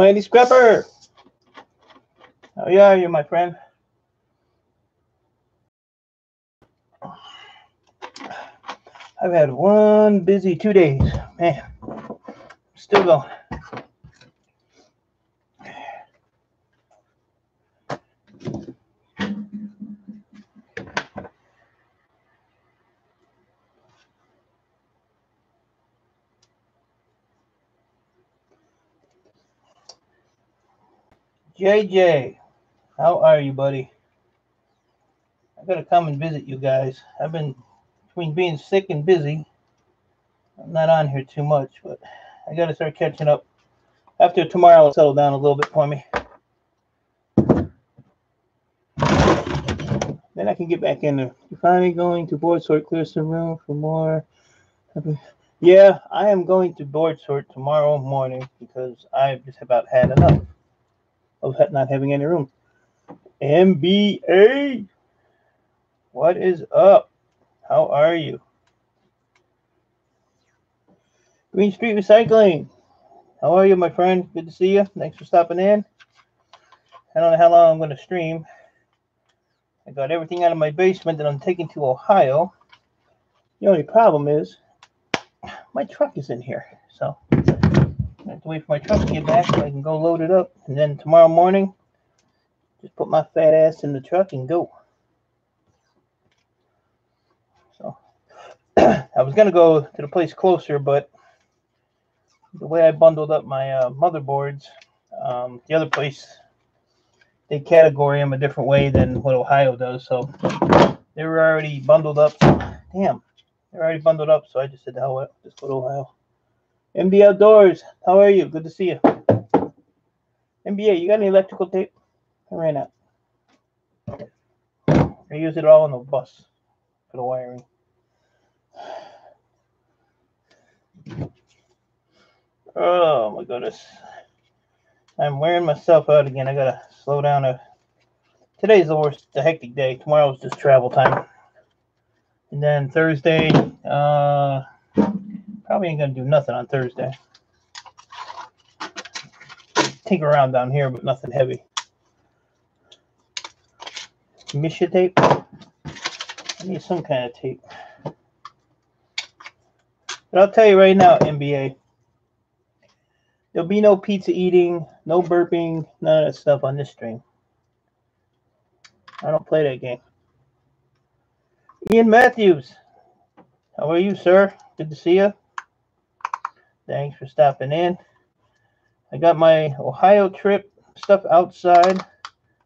Mighty Scrapper. Oh yeah, you my friend. I've had one busy two days. Man, still going. JJ, how are you, buddy? I gotta come and visit you guys. I've been between being sick and busy. I'm not on here too much, but I gotta start catching up. After tomorrow, it'll settle down a little bit for me. Then I can get back in there. You're finally going to board sort, clear some room for more. Yeah, I am going to board sort tomorrow morning because I've just about had enough of not having any room. MBA, what is up? How are you? Green Street Recycling, how are you, my friend? Good to see you. Thanks for stopping in. I don't know how long I'm going to stream. I got everything out of my basement that I'm taking to Ohio. The only problem is my truck is in here. Have to wait for my truck to get back so I can go load it up. And then tomorrow morning, just put my fat ass in the truck and go. So I was going to go to the place closer, but the way I bundled up my uh, motherboards, um, the other place, they category them a different way than what Ohio does. So they were already bundled up. Damn, they're already bundled up. So I just said, the hell, just go to Ohio. MB Outdoors, how are you? Good to see you. MBA, you got any electrical tape? I ran out. I use it all on the bus for the wiring. Oh my goodness. I'm wearing myself out again. I gotta slow down. A... Today's the worst, the hectic day. Tomorrow's just travel time. And then Thursday, uh, Probably ain't gonna do nothing on Thursday. Tinker around down here, but nothing heavy. Misha tape. I need some kind of tape. But I'll tell you right now, NBA, There'll be no pizza eating, no burping, none of that stuff on this stream. I don't play that game. Ian Matthews, how are you, sir? Good to see you. Thanks for stopping in. I got my Ohio trip stuff outside.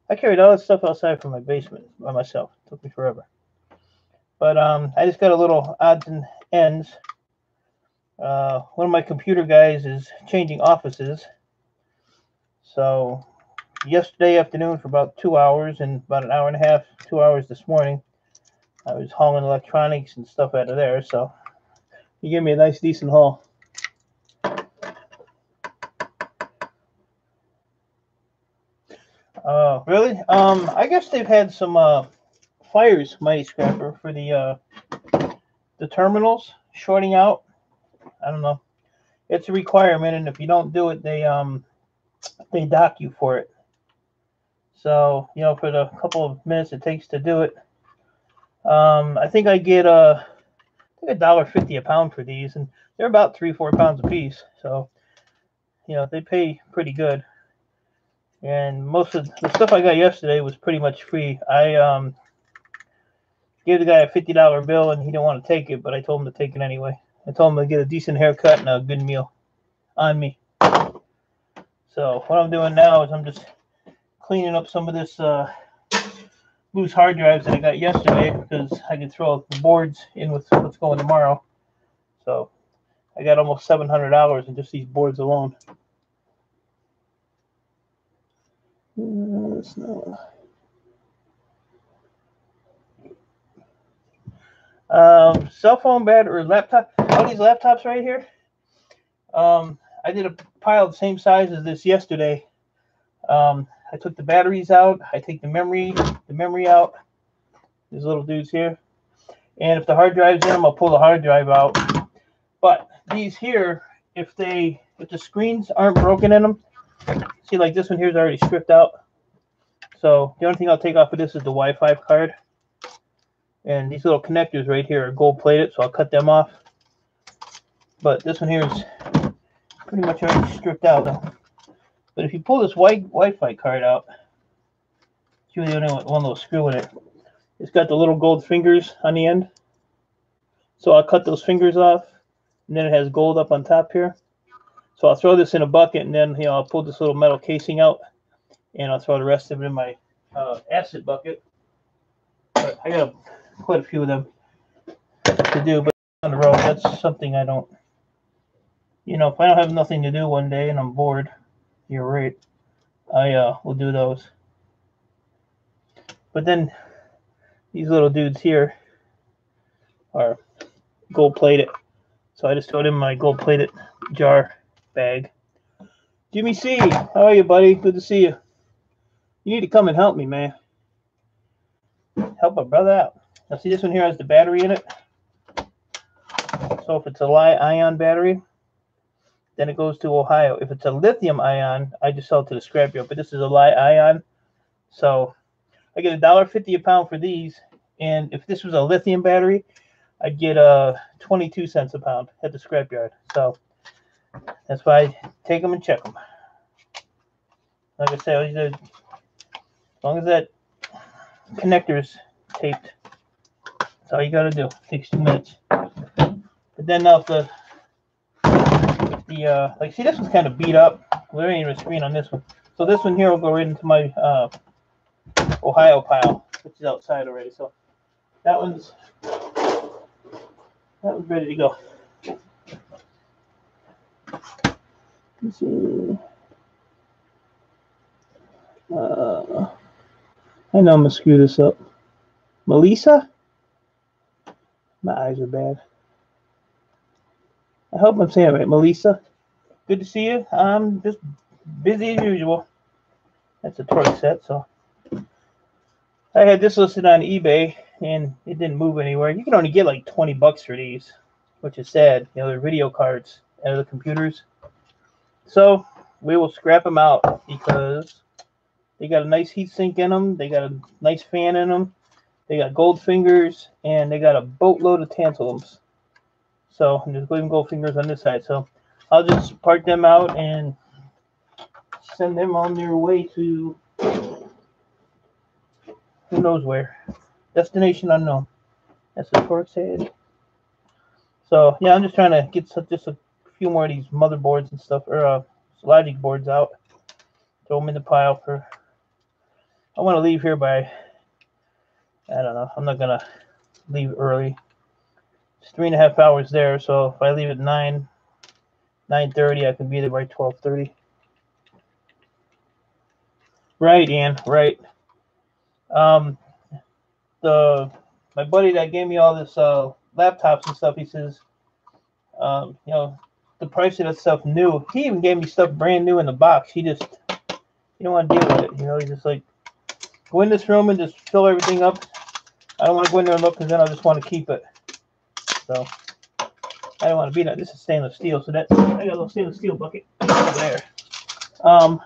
I carried all that stuff outside from my basement by myself. It took me forever. But um, I just got a little odds and ends. Uh, one of my computer guys is changing offices. So yesterday afternoon for about two hours and about an hour and a half, two hours this morning, I was hauling electronics and stuff out of there. So he gave me a nice, decent haul. Really? Um, I guess they've had some uh, fires, Mighty Scrapper, for the uh, the terminals shorting out. I don't know. It's a requirement, and if you don't do it, they um they dock you for it. So you know, for the couple of minutes it takes to do it, um, I think I get uh, a dollar fifty a pound for these, and they're about three four pounds a piece. So you know, they pay pretty good and most of the stuff I got yesterday was pretty much free. I um, gave the guy a fifty dollar bill, and he didn't want to take it, but I told him to take it anyway. I told him to get a decent haircut and a good meal on me. So what I'm doing now is I'm just cleaning up some of this uh, loose hard drives that I got yesterday because I can throw the boards in with what's going tomorrow. So I got almost seven hundred dollars in just these boards alone. It's not. Um, cell phone battery, or laptop. All these laptops right here. Um, I did a pile the same size as this yesterday. Um, I took the batteries out. I take the memory, the memory out. These little dudes here. And if the hard drive's in them, I'll pull the hard drive out. But these here, if they, if the screens aren't broken in them, see like this one here is already stripped out. So the only thing I'll take off of this is the Wi-Fi card. And these little connectors right here are gold plated, so I'll cut them off. But this one here is pretty much already stripped out. Though. But if you pull this white Wi-Fi card out, it's really only one little screw in it. It's got the little gold fingers on the end. So I'll cut those fingers off, and then it has gold up on top here. So I'll throw this in a bucket, and then you know, I'll pull this little metal casing out, and I'll throw the rest of it in my uh, acid bucket. But I got quite a few of them to do, but on the road, that's something I don't. You know, if I don't have nothing to do one day and I'm bored, you're right. I uh, will do those. But then these little dudes here are gold plated. So I just throw it in my gold plated jar bag. Jimmy C, how are you, buddy? Good to see you. You need to come and help me, man. Help my brother out. Now see this one here has the battery in it. So if it's a li-ion battery, then it goes to Ohio. If it's a lithium ion, I just sell it to the scrapyard. But this is a li-ion, so I get a dollar fifty a pound for these. And if this was a lithium battery, I'd get uh 22 cents a pound at the scrapyard. So that's why I take them and check them. Like I said, as long as that connector's taped, that's all you got to do. It takes two minutes. But then now if the the uh, like see this one's kind of beat up. There ain't even a screen on this one. So this one here will go right into my uh, Ohio pile, which is outside already. So that one's that one's ready to go. See. Uh, I know I'm gonna screw this up. Melissa? My eyes are bad. I hope I'm saying it right. Melissa, good to see you. I'm just busy as usual. That's a torque set, so I had this listed on eBay and it didn't move anywhere. You can only get like 20 bucks for these, which is sad. You know, they're video cards of the computers. So we will scrap them out because they got a nice heat sink in them. They got a nice fan in them. They got gold fingers and they got a boatload of tantalums. So and there's even gold fingers on this side. So I'll just part them out and send them on their way to who knows where. Destination unknown. That's the torque head. So yeah, I'm just trying to get just a few more of these motherboards and stuff, or uh, logic boards out. Throw them in the pile for. I want to leave here by. I don't know. I'm not gonna leave early. It's three and a half hours there, so if I leave at nine, nine thirty, I can be there by twelve thirty. Right, Ian. Right. Um, the my buddy that gave me all this uh, laptops and stuff, he says, um, you know, the price of that stuff new. He even gave me stuff brand new in the box. He just he don't want to deal with it. You know, he's just like go in this room and just fill everything up. I don't want to go in there and look because then I just want to keep it. So I don't want to be that. This is stainless steel, so that's I got a little stainless steel bucket there. Um,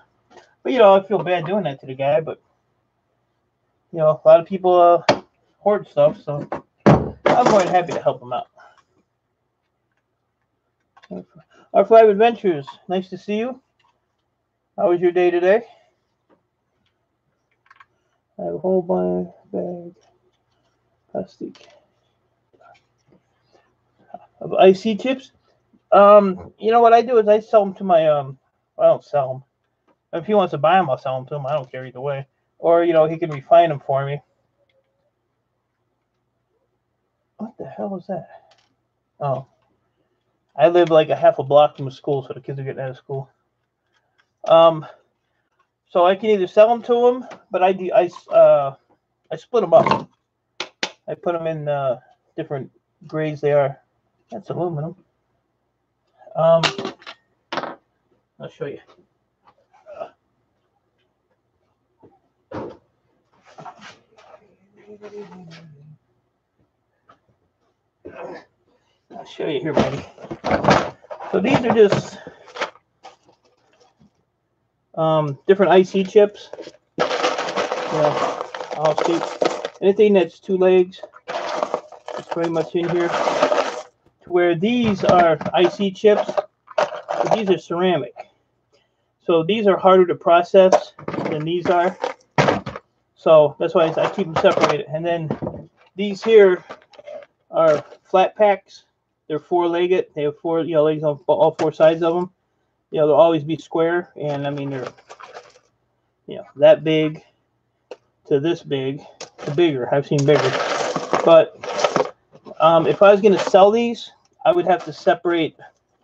but you know, I feel bad doing that to the guy, but you know, a lot of people uh, hoard stuff, so I'm than happy to help them out. Our Five Adventures, nice to see you. How was your day today? I have a whole bag plastic of IC chips. Um, you know what I do is I sell them to my um. I don't sell them. If he wants to buy them, I'll sell them to him. I don't care either way or you know he can refine them for me. What the hell is that? Oh, I live like a half a block from a school, so the kids are getting out of school. Um, so I can either sell them to them, but I I uh, I split them up. I put them in uh, different grades. They are that's aluminum. Um, I'll show you. Uh, I'll show you here, buddy. So these are just um, different IC chips. Yeah, all shapes. Anything that's two legs is pretty much in here. To where these are IC chips, these are ceramic. So these are harder to process than these are. So that's why I keep them separated. And then these here are flat packs. They're four-legged. They have four, you know, legs on all four sides of them. You know, they'll always be square, and I mean they're, you know, that big to this big to bigger. I've seen bigger, but um, if I was going to sell these, I would have to separate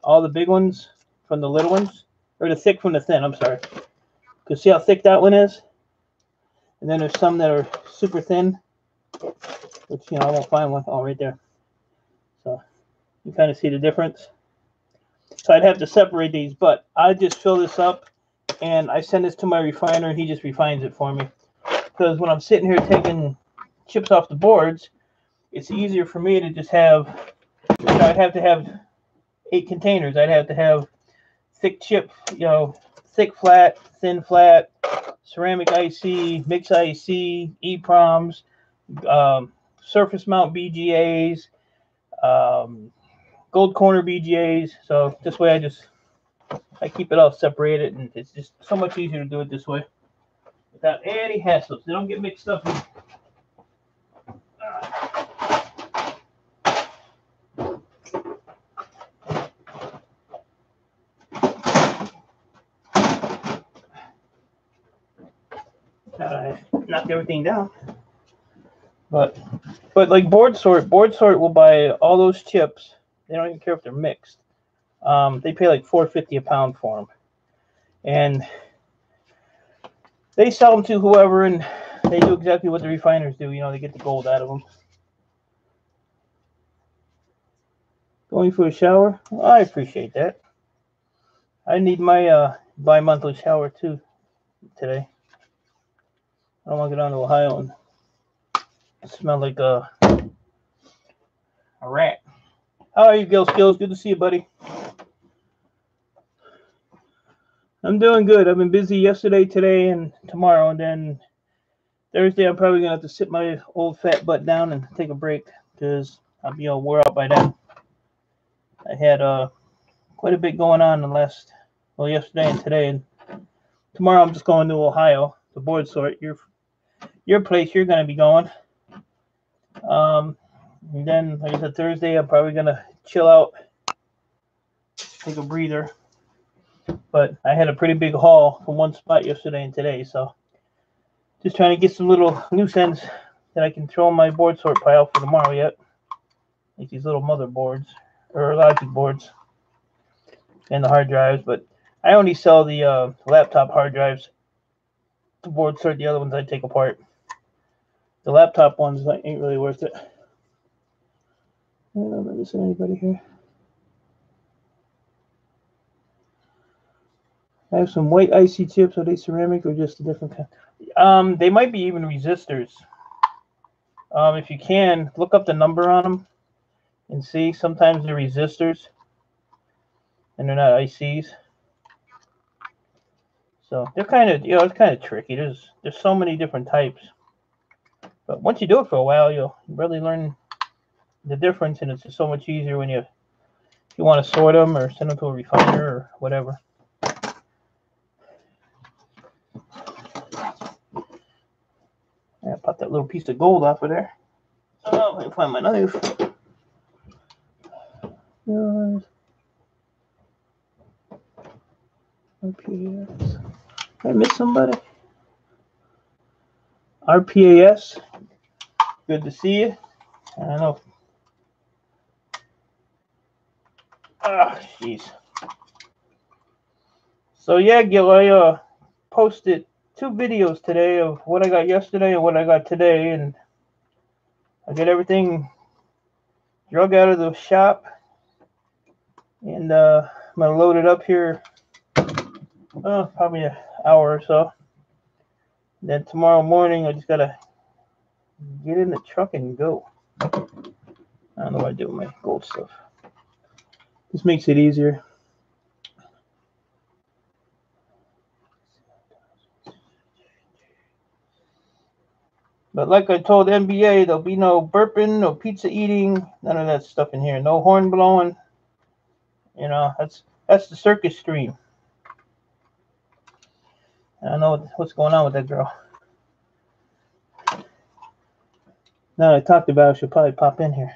all the big ones from the little ones, or the thick from the thin. I'm sorry. Because see how thick that one is? And then there's some that are super thin, which, you know, I won't find one. Oh, right there. You kind of see the difference. So I'd have to separate these, but I just fill this up and I send this to my refiner and he just refines it for me. Because when I'm sitting here taking chips off the boards, it's easier for me to just have, you know, I'd have to have eight containers. I'd have to have thick chip, you know, thick flat, thin flat, ceramic IC, mix IC, EPROMs, um, surface mount BGAs, um, gold corner BGAs. So this way I just, I keep it all separated and it's just so much easier to do it this way without any hassles. They don't get mixed up. I knocked everything down. But but like board sort, board sort will buy all those chips. They don't even care if they're mixed. Um, they pay like four fifty a pound for them, and they sell them to whoever, and they do exactly what the refiners do. You know, they get the gold out of them. Going for a shower? I appreciate that. I need my uh, bi-monthly shower too today. I don't want to go down to Ohio and smell like a, a rat. How are you, Gil Skills? Good to see you, buddy. I'm doing good. I've been busy yesterday, today, and tomorrow, and then Thursday I'm probably gonna have to sit my old fat butt down and take a break because I'll be all wore out by then. I had uh quite a bit going on the last well yesterday and today, and tomorrow I'm just going to Ohio the board sort. Your your place you're gonna be going. Um, and then like I said Thursday I'm probably gonna chill out, take a breather but I had a pretty big haul from one spot yesterday and today, so just trying to get some little loose ends that I can throw in my board sort pile for tomorrow yet. Like these little motherboards or logic boards and the hard drives, but I only sell the uh, laptop hard drives. The board sort, the other ones I take apart. The laptop ones ain't really worth it. I don't know if I'm anybody here. I have some white IC chips. Are they ceramic or just a different kind? Um, they might be even resistors. Um, if you can, look up the number on them and see. Sometimes they're resistors and they're not ICs. So they're kind of, you know, it's kind of tricky. There's there's so many different types. But once you do it for a while, you'll really learn the difference, and it's just so much easier when you you want to sort them or send them to a refiner or whatever. I pop that little piece of gold off of there. Oh, me find my knife. RPAS. Did I miss somebody? RPAS. Good to see you. I don't know. Ah, jeez. So yeah, Gil, I uh, posted two videos today of what I got yesterday and what I got today, and I got everything drug out of the shop, and uh, I'm gonna load it up here. Oh, probably an hour or so. And Then tomorrow morning, I just gotta get in the truck and go. I don't know what I do with my gold stuff. This makes it easier. But like I told NBA, there'll be no burping, no pizza eating, none of that stuff in here. No horn blowing. You know, that's that's the circus stream. I don't know what's going on with that girl. Now I talked about it, she'll probably pop in here.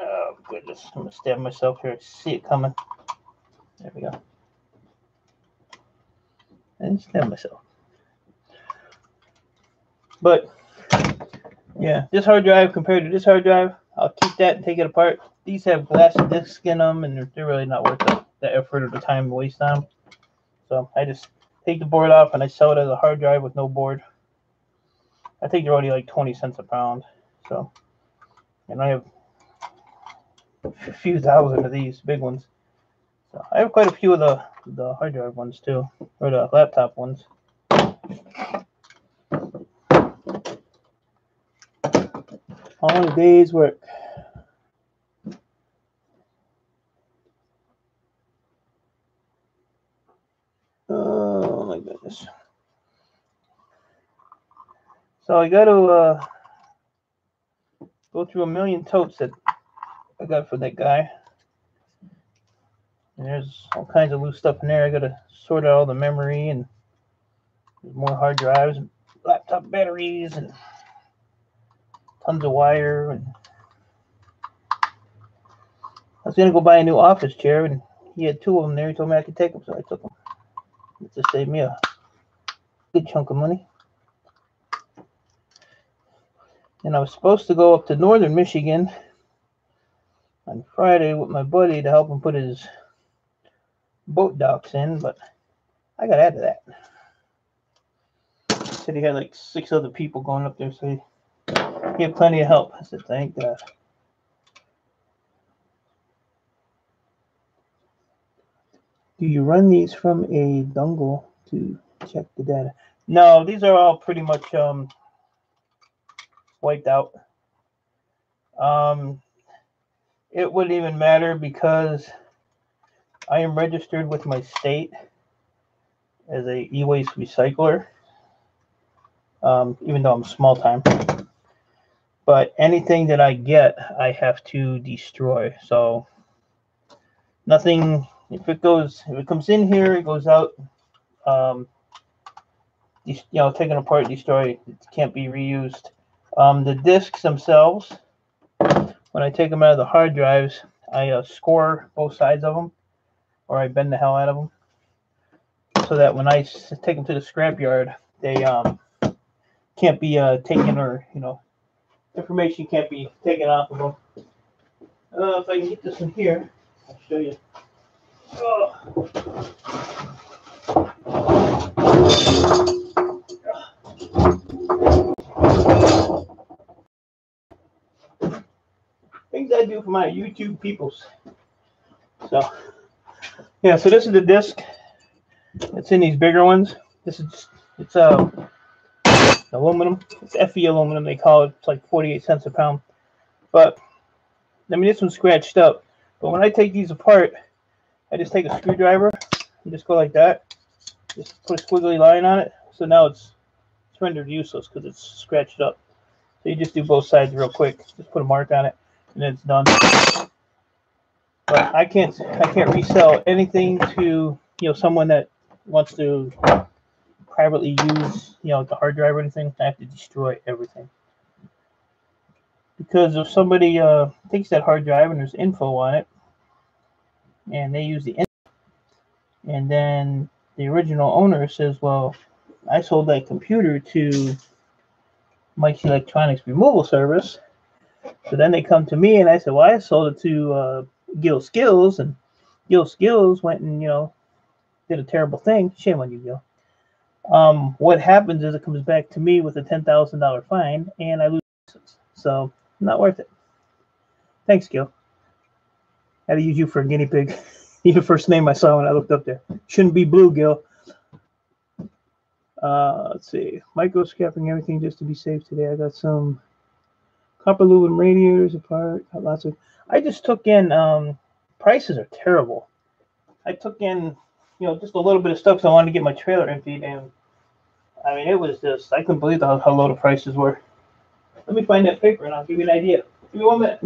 Oh goodness, I'm gonna stab myself here. See it coming. There we go. And stab myself. But yeah, this hard drive compared to this hard drive, I'll keep that and take it apart. These have glass discs in them, and they're, they're really not worth the, the effort or the time to waste on them. So I just take the board off and I sell it as a hard drive with no board. I think they're only like 20 cents a pound. So, and I have a few thousand of these big ones. So I have quite a few of the, the hard drive ones too, or the laptop ones. All a day's work. Oh my goodness. So I got to uh, go through a million totes that I got for that guy. And there's all kinds of loose stuff in there. I got to sort out all the memory and more hard drives and laptop batteries and tons of wire. And I was going to go buy a new office chair, and he had two of them there. He told me I could take them, so I took them. It just saved me a good chunk of money. And I was supposed to go up to northern Michigan on Friday with my buddy to help him put his boat docks in, but I got out of that. He said he had like six other people going up there, so he, he had plenty of help. I said, thank God. Do you run these from a dongle to check the data? No, these are all pretty much um, wiped out. Um, it wouldn't even matter because I am registered with my state as a e-waste recycler, um, even though I'm small time. But anything that I get, I have to destroy. So nothing if it goes, if it comes in here, it goes out, um, you know, taken apart, destroyed. It can't be reused. Um, the discs themselves, when I take them out of the hard drives, I uh, score both sides of them, or I bend the hell out of them, so that when I take them to the scrapyard, they um, can't be uh, taken or you know, information can't be taken off of them. Uh, if I can get this in here, I'll show you. Things I do for my YouTube peoples. So, yeah, so this is the disc. It's in these bigger ones. This is it's uh, aluminum. It's Fe aluminum. They call it. It's like 48 cents a pound. But I mean, this one's scratched up. But when I take these apart, I just take a screwdriver and just go like that. Just put a squiggly line on it. So now it's, it's rendered useless because it's scratched up. So you just do both sides real quick. Just put a mark on it and it's done. But I can't I can't resell anything to you know someone that wants to privately use you know the hard drive or anything. I have to destroy everything. Because if somebody uh, takes that hard drive and there's info on it, and they use the info, and then the original owner says, "Well, I sold that computer to Mike's Electronics Removal Service." So then they come to me and I said, "Well, I sold it to uh, Gil Skills, and Gil Skills went and you know did a terrible thing. Shame on you, Gil." Um, what happens is it comes back to me with a ten thousand dollar fine, and I lose. So not worth it. Thanks, Gil. I had to use you for a guinea pig. you the first name I saw when I looked up there. Shouldn't be bluegill. Uh, let's see, micro everything just to be safe today. I got some copper aluminum radiators apart. Got lots of. I just took in. Um, prices are terrible. I took in, you know, just a little bit of stuff because I wanted to get my trailer emptied, and I mean, it was just I couldn't believe how, how low the prices were. Let me find that paper and I'll give you an idea. Give me one minute.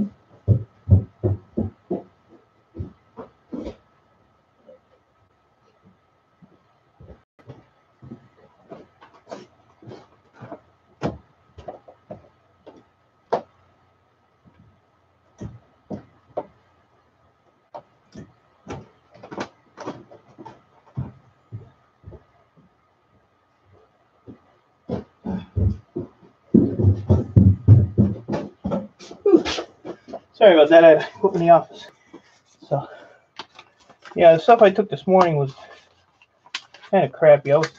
Sorry about that. I put in the office. So, yeah, the stuff I took this morning was kind of crappy. I, was,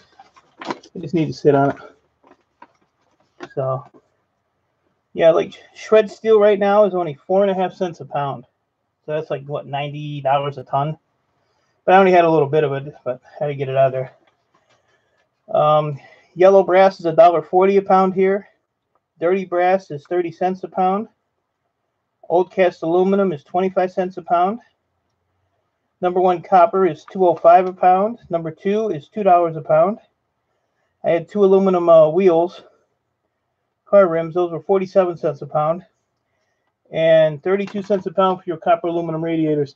I just need to sit on it. So, yeah, like shred steel right now is only four and a half cents a pound. So that's like what ninety dollars a ton. But I only had a little bit of it, but I had to get it out of there. Um, yellow brass is a dollar forty a pound here. Dirty brass is thirty cents a pound. Old cast aluminum is 25 cents a pound. Number one copper is 205 a pound. Number two is $2 a pound. I had two aluminum uh, wheels, car rims. Those were 47 cents a pound. And 32 cents a pound for your copper aluminum radiators.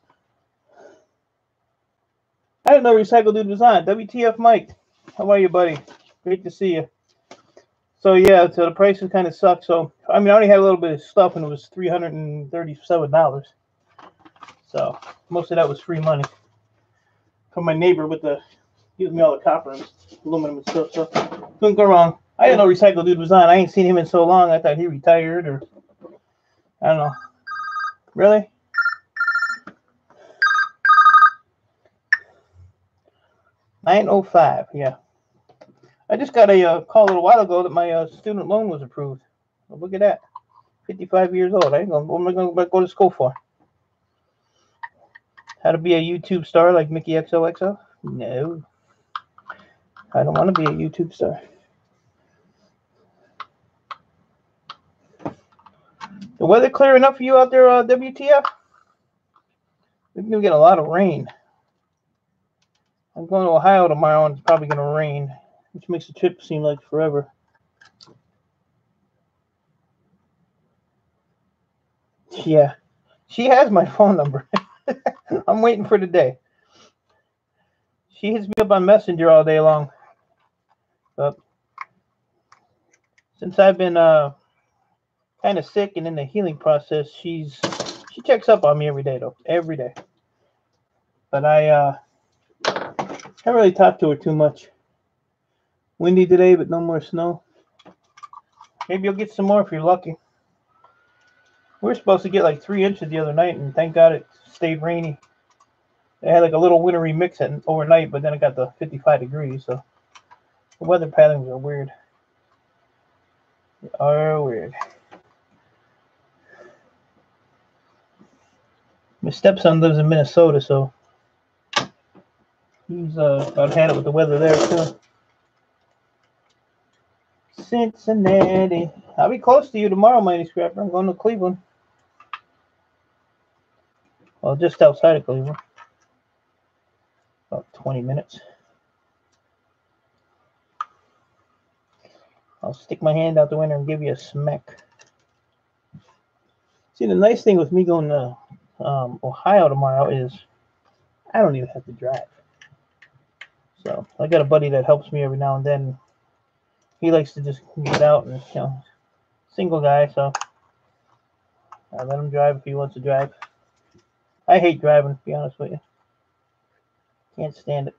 I didn't know Recycle Dude was on. WTF Mike. How are you, buddy? Great to see you. So yeah, so the prices kind of suck. So I mean, I only had a little bit of stuff, and it was three hundred and thirty-seven dollars. So most of that was free money from my neighbor with the giving me all the copper and aluminum and stuff. So couldn't go wrong. I didn't know Recycle Dude was on. I ain't seen him in so long. I thought he retired or I don't know. Really? Nine oh five. Yeah. I just got a uh, call a little while ago that my uh, student loan was approved. Well, look at that. 55 years old. I ain't gonna, what am I going to go to school for? How to be a YouTube star like Mickey XOXO? No. I don't want to be a YouTube star. The weather clear enough for you out there, uh, WTF? We're going to get a lot of rain. I'm going to Ohio tomorrow and it's probably going to rain which makes the trip seem like forever. Yeah, she has my phone number. I'm waiting for the day. She hits me up on Messenger all day long. But since I've been uh kind of sick and in the healing process, she's she checks up on me every day though, every day. But I uh haven't really talked to her too much. Windy today, but no more snow. Maybe you'll get some more if you're lucky. We are supposed to get like three inches the other night, and thank God it stayed rainy. It had like a little wintry mix at overnight, but then it got to 55 degrees. So the weather patterns are weird. They are weird. My stepson lives in Minnesota, so he's uh, about had it with the weather there too. Cincinnati. I'll be close to you tomorrow, Mighty Scrapper. I'm going to Cleveland. Well, just outside of Cleveland. About 20 minutes. I'll stick my hand out the window and give you a smack. See, the nice thing with me going to um, Ohio tomorrow is I don't even have to drive. So I got a buddy that helps me every now and then he likes to just get out and you know single guy, so I let him drive if he wants to drive. I hate driving, to be honest with you. Can't stand it.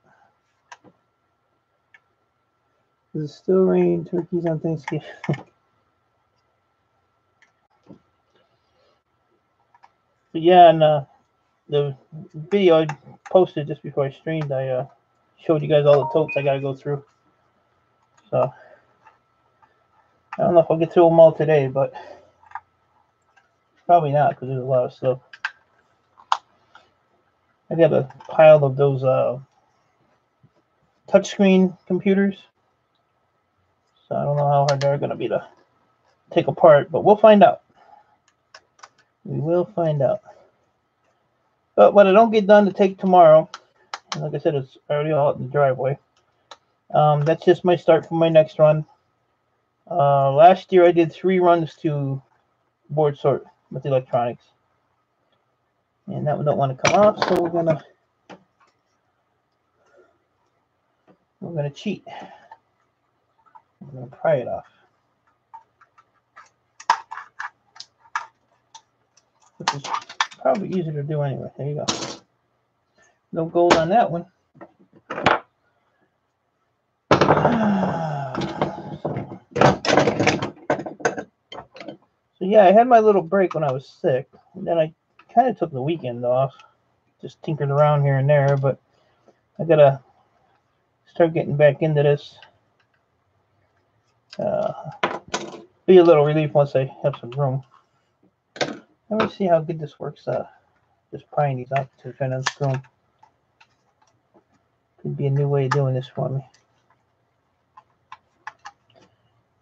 Does it still rain turkeys on Thanksgiving? but yeah, and uh, the video I posted just before I streamed, I uh, showed you guys all the totes I got to go through. So I don't know if I'll get through them all today, but probably not because there's a lot of stuff. I got a pile of those uh, touchscreen computers. So I don't know how hard they're going to be to take apart, but we'll find out. We will find out. But what I don't get done to take tomorrow, like I said, it's already out in the driveway. Um, that's just my start for my next run. Uh, last year I did three runs to board sort with electronics. And that one don't want to come off, so we're gonna we're gonna cheat. I'm gonna pry it off. Which is probably easier to do anyway. There you go. No gold on that one. yeah, I had my little break when I was sick. And then I kind of took the weekend off. Just tinkered around here and there, but I gotta start getting back into this. Uh, be a little relief once I have some room. Let me see how good this works. Uh, just prying these out to try to unscrew them. Could be a new way of doing this for me.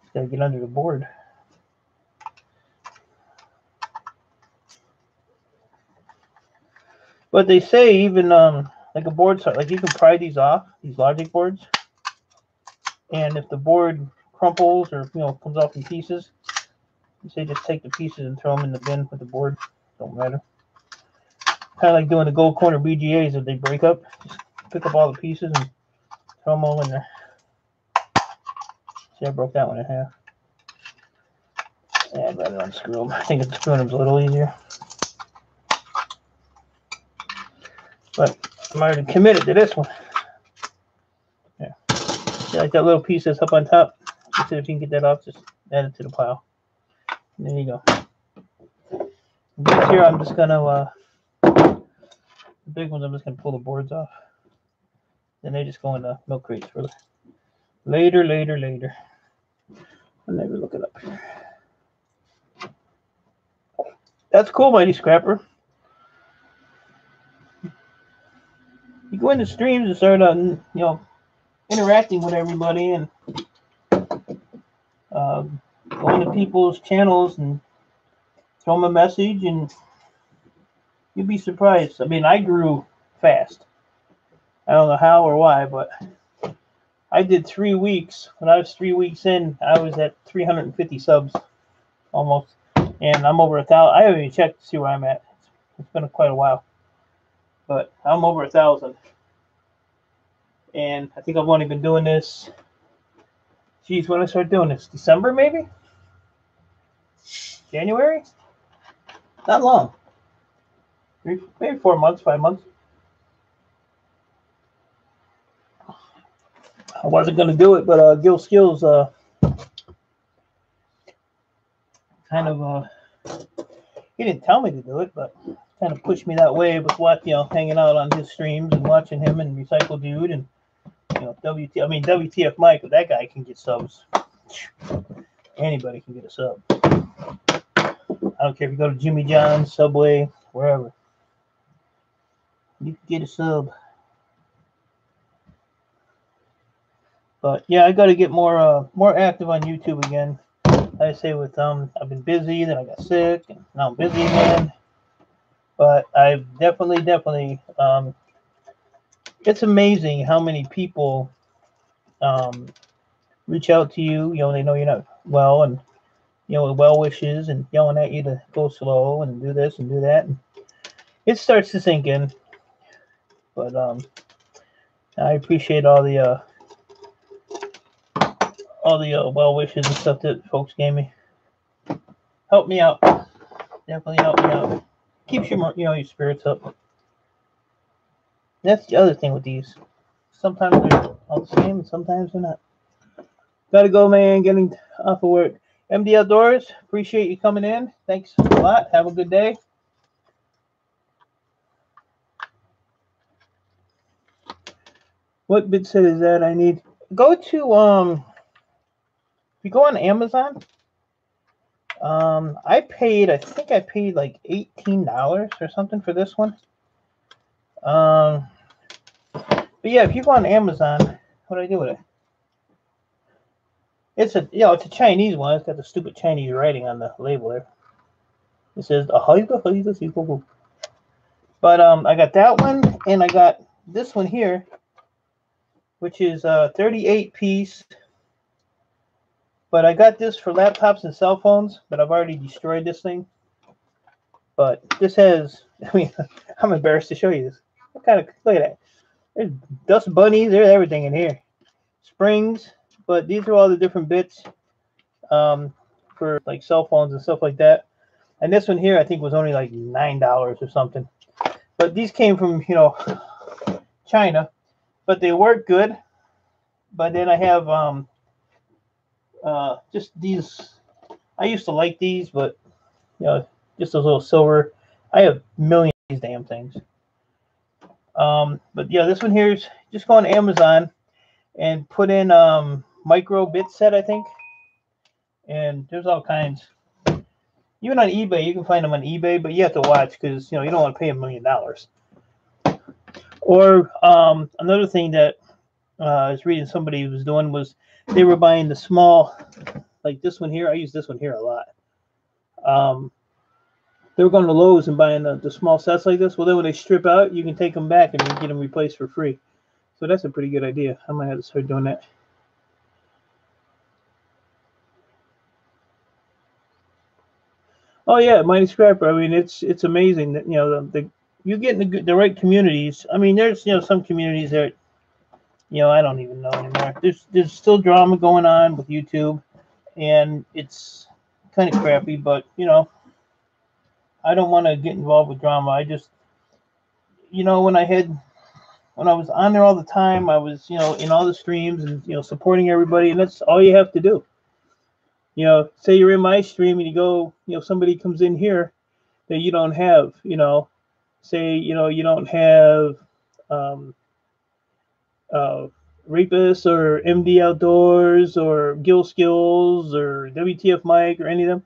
Just gotta get under the board. But they say even um like a board like you can pry these off these logic boards, and if the board crumples or you know comes off in pieces, you say just take the pieces and throw them in the bin with the board. Don't matter. Kind of like doing the gold corner BGAs if they break up, just pick up all the pieces and throw them all in there. See, I broke that one in half. Yeah, I'd rather unscrew them. I think unscrewing them's a little easier. But I'm already committed to this one. Yeah. See, like that little piece that's up on top. See if you can get that off, just add it to the pile. And there you go. This here, I'm just gonna, uh, the big ones, I'm just gonna pull the boards off. Then they just go in the milk crates for later, later, later. I'll never look it up. That's cool, Mighty Scrapper. You go into streams and start, uh, you know, interacting with everybody and uh, go into people's channels and throw them a message, and you'd be surprised. I mean, I grew fast. I don't know how or why, but I did three weeks. When I was three weeks in, I was at 350 subs almost, and I'm over a thousand. I haven't even checked to see where I'm at. it's been quite a while but I'm over a thousand. And I think I've only been doing this. Geez, when I started doing this, December maybe, January. Not long. Maybe four months, five months. I wasn't gonna do it, but uh, Gil Skills uh, kind of uh, he didn't tell me to do it, but kind of pushed me that way with what you know, hanging out on his streams and watching him and Recycle Dude and you know WT. I mean WTF Mike, but that guy can get subs. Anybody can get a sub. I don't care if you go to Jimmy John's, Subway, wherever. You can get a sub. But yeah, I got to get more uh, more active on YouTube again. I say with um, I've been busy, then I got sick, and now I'm busy again but I've definitely, definitely, um, it's amazing how many people um, reach out to you. You know, they know you're not well, and you know, well wishes and yelling at you to go slow and do this and do that. And it starts to sink in. But um, I appreciate all the uh, all the uh, well wishes and stuff that folks gave me. Help me out. Definitely help me out keeps your you know your spirits up. That's the other thing with these. Sometimes they're all the same, and sometimes they're not. Gotta go, man. Getting off of work. MD Outdoors, appreciate you coming in. Thanks a lot. Have a good day. What bid set is that? I need go to um. If you go on Amazon, um, I paid, I think I paid like $18 or something for this one. Um, but yeah, if you go on Amazon, what do I do with it? It's a you know it's a Chinese one. It's got the stupid Chinese writing on the label there. It says But um, I got that one, and I got this one here, which is a 38 piece. But I got this for laptops and cell phones, but I've already destroyed this thing. But this has, I mean, I'm embarrassed to show you this. What kind of, look at that. There's dust bunnies, there's everything in here. Springs, but these are all the different bits um, for like cell phones and stuff like that. And this one here, I think was only like $9 or something. But these came from, you know, China, but they work good. But then I have um, uh, just these. I used to like these, but you know, just those little silver. I have millions of these damn things. Um, but yeah, this one here is just go on Amazon and put in um, micro bit set, I think. And there's all kinds. Even on eBay, you can find them on eBay, but you have to watch because you know you don't want to pay a million dollars. Or um, another thing that uh, I was reading somebody was doing was they were buying the small, like this one here. I use this one here a lot. Um, they were going to Lowe's and buying the, the small sets like this. Well, then when they strip out, you can take them back and get them replaced for free. So that's a pretty good idea. I might have to start doing that. Oh yeah, Mighty Scrapper. I mean, it's it's amazing that you know the, the you get in the, the right communities. I mean, there's you know some communities that you know I don't even know anymore. There's there's still drama going on with YouTube, and it's kind of crappy. But you know, I don't want to get involved with drama. I just you know when I had when I was on there all the time, I was you know in all the streams and you know supporting everybody, and that's all you have to do you know, say you're in my stream and you go, you know, somebody comes in here that you don't have, you know, say, you know, you don't have um, uh, or MD Outdoors or Gill Skills or WTF Mike or any of them,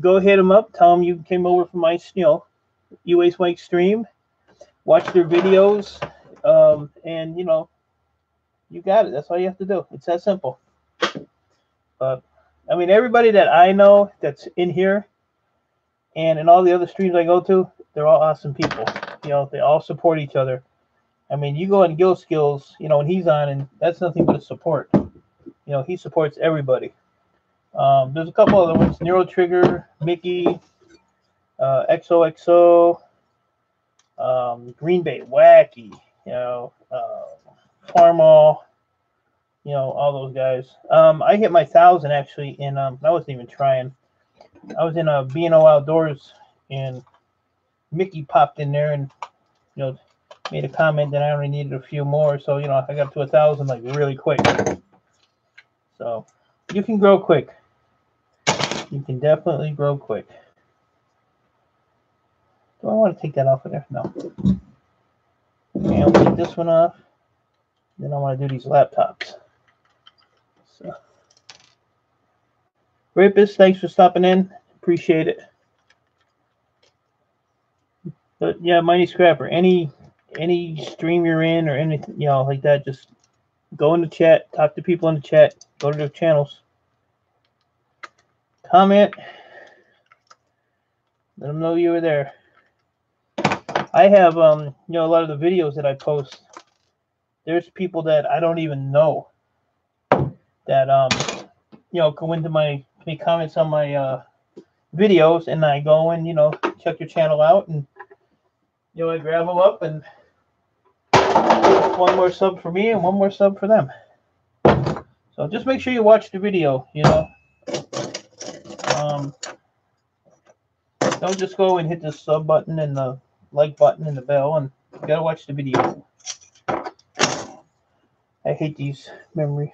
go hit them up. Tell them you came over from my, you know, Ewaste Mike stream, watch their videos, um, and, you know, you got it. That's all you have to do. It's that simple. But I mean, everybody that I know that's in here and in all the other streams I go to, they're all awesome people. You know, they all support each other. I mean, you go on Gill Skills, you know, when he's on, and that's nothing but a support. You know, he supports everybody. Um, there's a couple other ones: Neuro Trigger, Mickey, uh, XOXO, um, Green Bay Wacky, you know, uh, Farmall, you know, all those guys. Um, I hit my thousand actually in um, I wasn't even trying. I was in a B&O Outdoors and Mickey popped in there and you know made a comment that I only needed a few more, so you know I got to a thousand like really quick. So you can grow quick. You can definitely grow quick. Do I want to take that off of there? No. Okay, I'll take this one off. Then I want to do these laptops. So, Rapist, thanks for stopping in. Appreciate it. But yeah, Mighty Scrapper, any any stream you're in or anything, you know, like that, just go in the chat, talk to people in the chat, go to their channels, comment, let them know you were there. I have, um, you know, a lot of the videos that I post. There's people that I don't even know that um you know go into my make comments on my uh videos and I go and you know check your channel out and you know I grab them up and one more sub for me and one more sub for them. So just make sure you watch the video, you know. Um, don't just go and hit the sub button and the like button and the bell and you gotta watch the video. I hate these memories.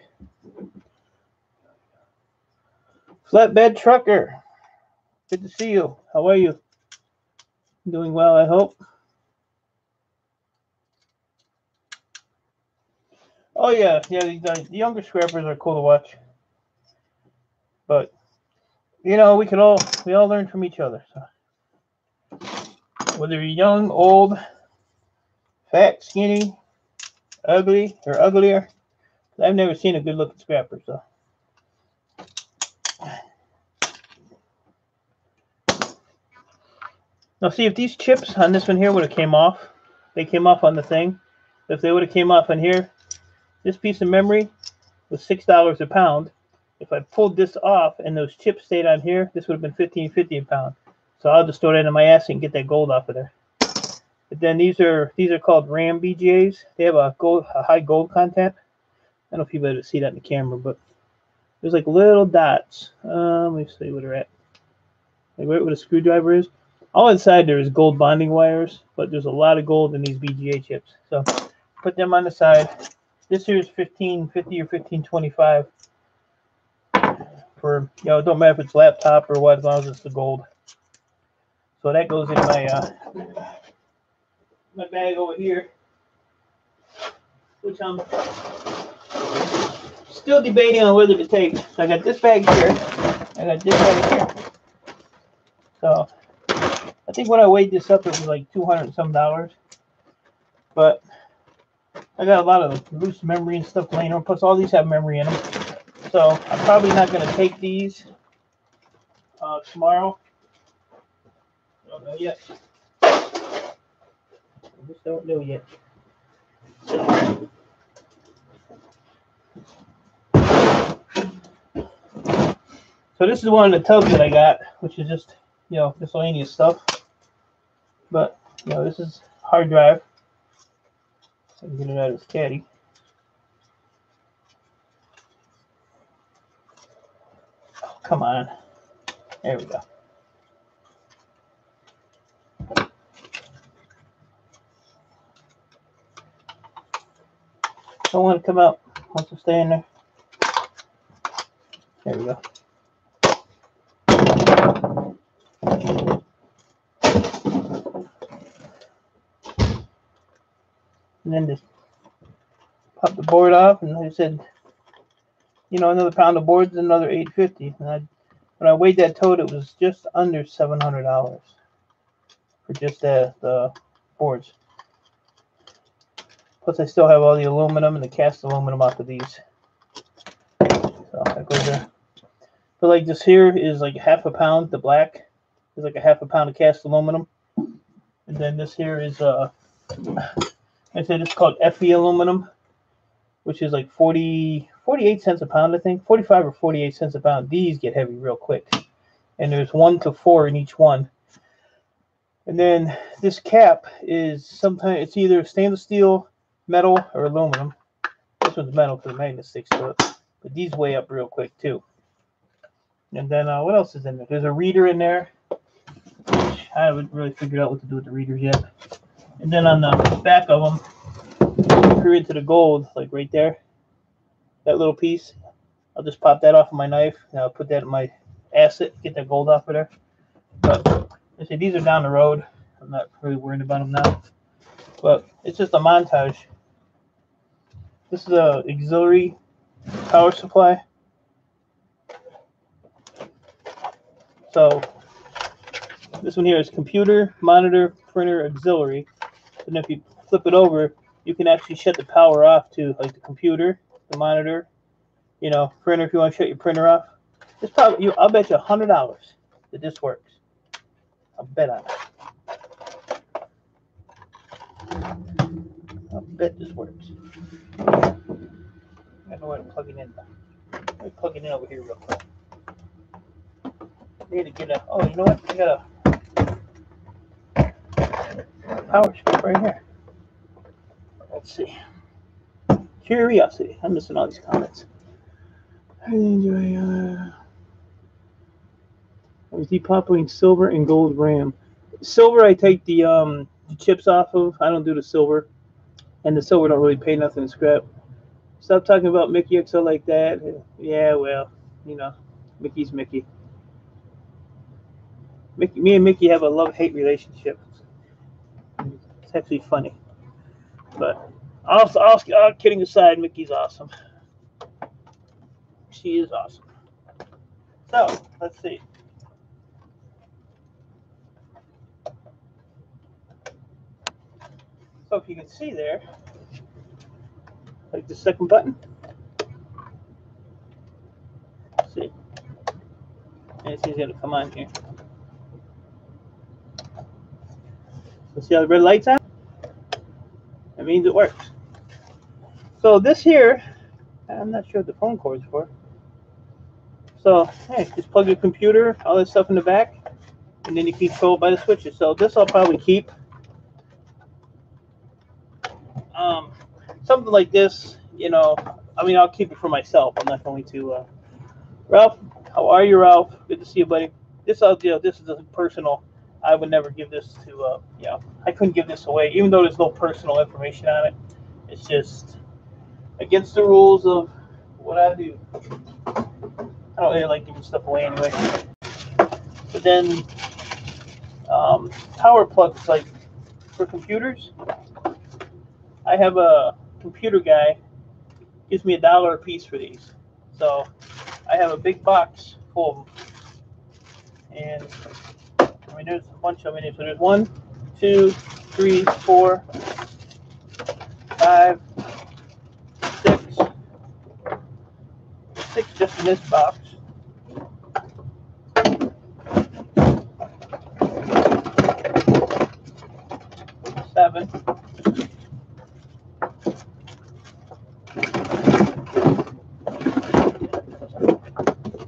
Flatbed trucker. Good to see you. How are you? Doing well, I hope. Oh yeah, yeah. The, the younger scrappers are cool to watch, but you know we can all we all learn from each other. So whether you're young, old, fat, skinny, ugly, or uglier, I've never seen a good-looking scrapper. So. Now see if these chips on this one here would have came off. They came off on the thing. If they would have came off on here, this piece of memory was six dollars a pound. If I pulled this off and those chips stayed on here, this would have been fifteen fifty a pound. So I'll just throw that in my ass and get that gold off of there. But then these are these are called RAM BGAs. They have a gold a high gold content. I don't know if you'll see that in the camera, but there's like little dots. Um, let me see where they're at. Like right where the screwdriver is. All inside there is gold bonding wires, but there's a lot of gold in these BGA chips. So put them on the side. This here is 1550 or 1525 for, you know, it don't matter if it's laptop or what, as long as it's the gold. So that goes in my uh, my bag over here, which I'm still debating on whether to take. So I got this bag here. I got this bag here. So I think when I weighed this up, it was like 200 some dollars. But I got a lot of loose memory and stuff laying around. Plus, all these have memory in them. So I'm probably not going to take these uh, tomorrow. Don't know yet. I just don't know yet. So, this is one of the tubs that I got, which is just, you know, miscellaneous stuff. But, you know, this is hard drive. Can get it out of this caddy. Oh, come on. There we go. Don't want to come out. Wants to stay in there. There we go. And then just pop the board off, and I said, you know, another pound of boards, another 850. And I, when I weighed that tote, it was just under $700 for just the, the boards. Plus, I still have all the aluminum and the cast aluminum off of these. So that goes there. But like this here is like half a pound. The black is like a half a pound of cast aluminum. And then this here is uh, I said it's called Fe aluminum, which is like 40, 48 cents a pound, I think, 45 or 48 cents a pound. These get heavy real quick. And there's one to four in each one. And then this cap is sometimes it's either stainless steel, metal, or aluminum. This one's metal because the magnet sticks to it. But these weigh up real quick too. And then uh, what else is in there? There's a reader in there. Which I haven't really figured out what to do with the readers yet. And then on the back of them, screw into the gold, like right there. That little piece. I'll just pop that off of my knife and I'll put that in my asset, get that gold off of there. But I say these are down the road. I'm not really worried about them now. But it's just a montage. This is a auxiliary power supply. So this one here is computer, monitor, printer, auxiliary. And if you flip it over, you can actually shut the power off to like the computer, the monitor, you know, printer if you want to shut your printer off. It's probably you I'll bet you a hundred dollars that this works. I'll bet on it. I'll bet this works. I don't know where to plug it in. Let me plug it in over here real quick. I need to get a oh you know what? I got a power strip right here. Let's see. Curiosity. I'm missing all these comments. I enjoy uh I was depopulating silver and gold RAM. Silver I take the um the chips off of. I don't do the silver. And the silver don't really pay nothing to scrap. Stop talking about Mickey XL like that. Yeah, well, you know, Mickey's Mickey. Mickey me and Mickey have a love hate relationship. Actually funny. But all, all, all kidding aside, Mickey's awesome. She is awesome. So, let's see. So if you can see there, like the second button. Let's see. And it's easy to come on here. So see how the red light's on? Means it works. So this here, I'm not sure what the phone cord's for. So hey, just plug your computer, all that stuff in the back, and then you can control by the switches. So this I'll probably keep. Um, something like this, you know, I mean, I'll keep it for myself. I'm not going to. Uh, Ralph, how are you, Ralph? Good to see you, buddy. This, uh, you know, this is a personal. I would never give this to, uh, you know, I couldn't give this away, even though there's no personal information on it. It's just against the rules of what I do. I don't really like giving stuff away anyway. But then, um, power plugs, like for computers, I have a computer guy gives me a dollar a piece for these. So I have a big box full of them. And Mean, there's a bunch of in. So there's one, two, three, four, five, six, six just in this box. Seven.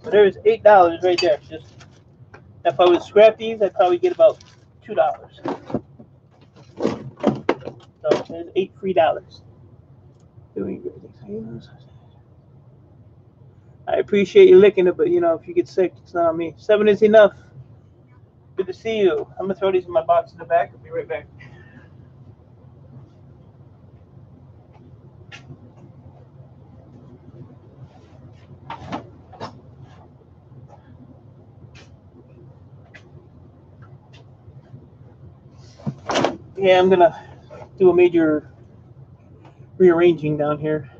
So there's eight dollars right there. Just if I would scrap these, I'd probably get about two dollars. So there's eight free dollars. I appreciate you licking it, but you know, if you get sick, it's not on me. Seven is enough. Good to see you. I'm gonna throw these in my box in the back. I'll be right back. Yeah, I'm gonna do a major rearranging down here.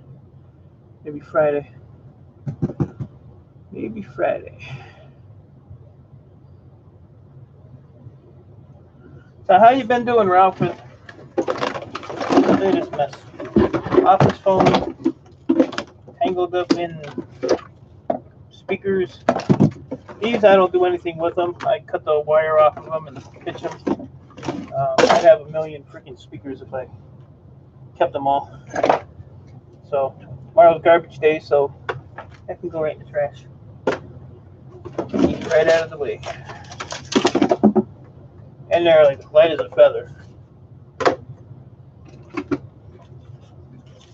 Maybe Friday. Maybe Friday. So how you been doing, Ralph? With at this mess. Office phone tangled up in speakers. These I don't do anything with them. I cut the wire off of them and pitch them. Um, I'd have a million freaking speakers if I kept them all. So tomorrow's garbage day, so I can go right in the trash. Right out of the way. And they're like light as a feather.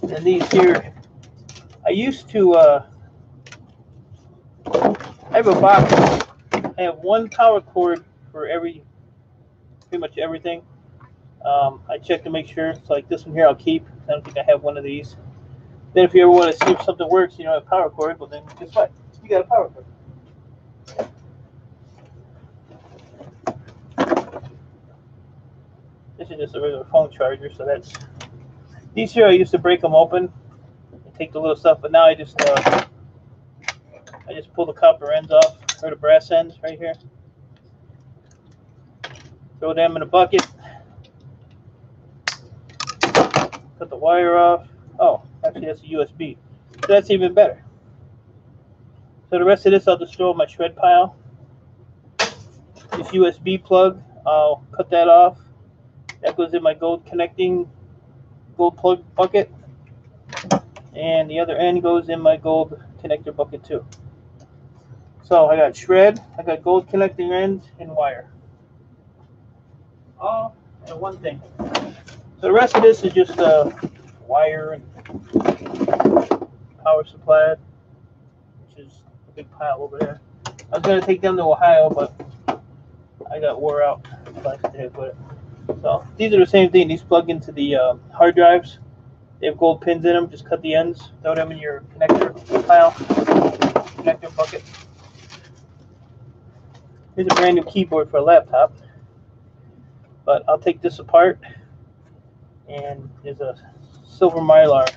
And these here, I used to, uh, I have a box. I have one power cord for every, pretty much everything. Um, I check to make sure. It's like this one here I'll keep. I don't think I have one of these. Then if you ever want to see if something works, you know, a power cord, well then guess what? You got a power cord. This is just a regular phone charger, so that's these here I used to break them open and take the little stuff, but now I just uh, I just pull the copper ends off or the brass ends right here. Throw them in a bucket. Cut the wire off. Oh, actually that's a USB. So that's even better. So the rest of this I'll just throw in my shred pile. This USB plug, I'll cut that off. That goes in my gold connecting gold plug bucket. And the other end goes in my gold connector bucket too. So I got shred, I got gold connecting ends, and wire. All in one thing. So the rest of this is just uh, wire and power supply, which is a big pile over there. I was gonna take them to Ohio, but I got wore out with. So these are the same thing. These plug into the uh, hard drives. They have gold pins in them. Just cut the ends. Throw them in your connector pile, connector bucket. Here's a brand new keyboard for a laptop. But I'll take this apart. And there's a silver mylar.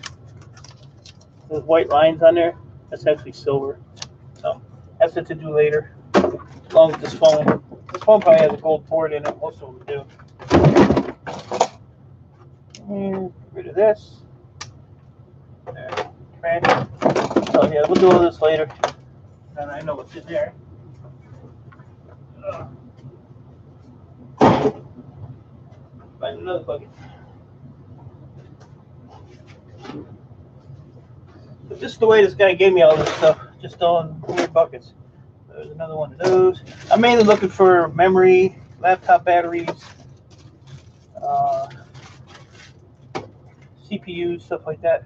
There's white lines on there. That's actually silver. So that's what to do later. Along with this phone. This phone probably has a gold port in it. Most of them do. And get rid of this. There. So yeah, we'll do all this later. And I know what's in there. Find another bucket. But this is the way this guy gave me all this stuff, just in weird buckets. There's another one of those. I'm mainly looking for memory, laptop batteries, uh, CPU, stuff like that.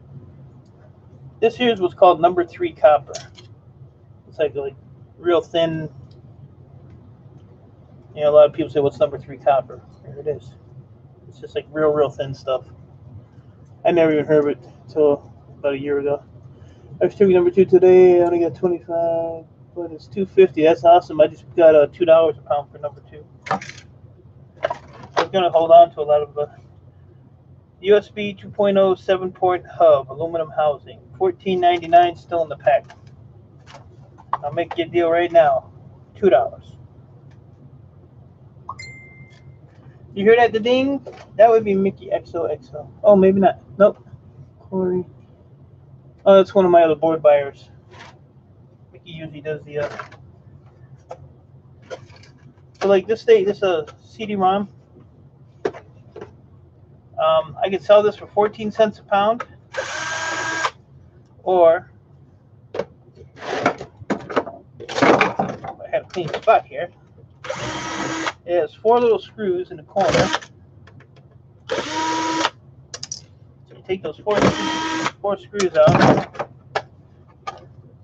This here's what's called number three copper. It's like like real thin. You know, a lot of people say, "What's number three copper?" Here it is. It's just like real, real thin stuff. I never even heard of it until about a year ago. I was taking number two today. I only got 25, but it's 250. That's awesome. I just got uh, two dollars a pound for number two. I'm gonna hold on to a lot of the USB 2.0 7 port hub, aluminum housing, 14.99 still in the pack. I'll make you a deal right now, two dollars. You hear that? The ding? That would be Mickey XOXO. Oh, maybe not. Nope. Corey. Oh, that's one of my other board buyers. Mickey usually does the. Uh... So like this day, this uh CD-ROM. Um, I could sell this for 14 cents a pound, or I had a clean spot here. It has four little screws in the corner. So you take those four, four screws out.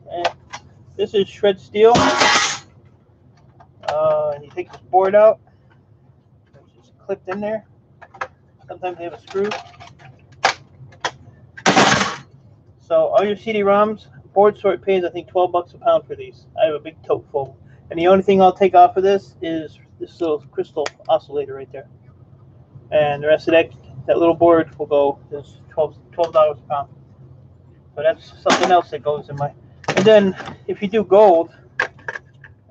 And this is shred steel. Uh, and you take this board out. It's just clipped in there. Sometimes they have a screw. So all your CD-ROMs, BoardSort pays I think 12 bucks a pound for these. I have a big tote full. And the only thing I'll take off of this is this little crystal oscillator right there. And the rest of that that little board will go is 12 dollars a pound. So that's something else that goes in my. And then if you do gold,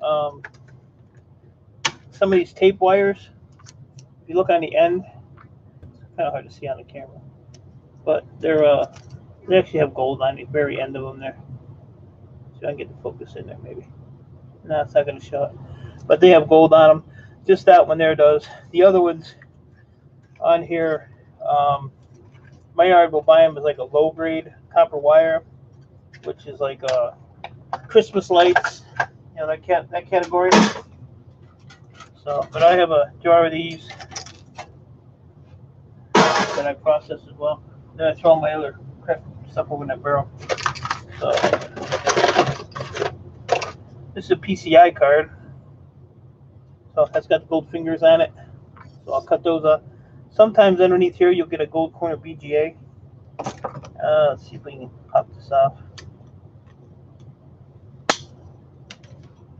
um, some of these tape wires, if you look on the end, it's kind of hard to see on the camera, but they're uh, they actually have gold on the very end of them there. So I can get the focus in there maybe. No, it's not going to show it, but they have gold on them. Just that one there does. The other ones on here, um, my yard will buy them as like a low grade copper wire, which is like uh, Christmas lights, you know that cat that category. So, but I have a jar of these that I process as well. Then I throw my other crap stuff over in that barrel. So this is a PCI card. So that's got gold fingers on it. So I'll cut those up. Sometimes underneath here you'll get a gold corner BGA. Uh, let's see if we can pop this off.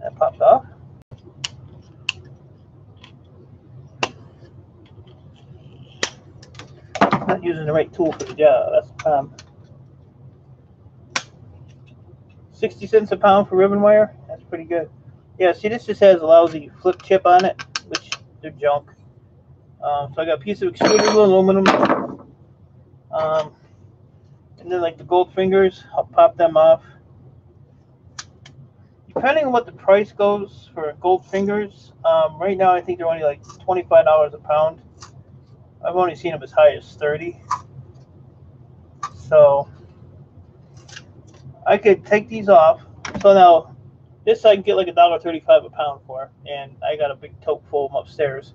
That popped off. Not using the right tool for the job. That's the problem. 60 cents a pound for ribbon wire. That's pretty good. Yeah, see, this just has a lousy flip chip on it, which they're junk. Um, so I got a piece of extruded aluminum. Um, and then like the gold fingers, I'll pop them off. Depending on what the price goes for gold fingers, um, right now I think they're only like $25 a pound. I've only seen them as high as 30. So I could take these off. So now this I can get like a dollar thirty-five a pound for, and I got a big tote full of them upstairs.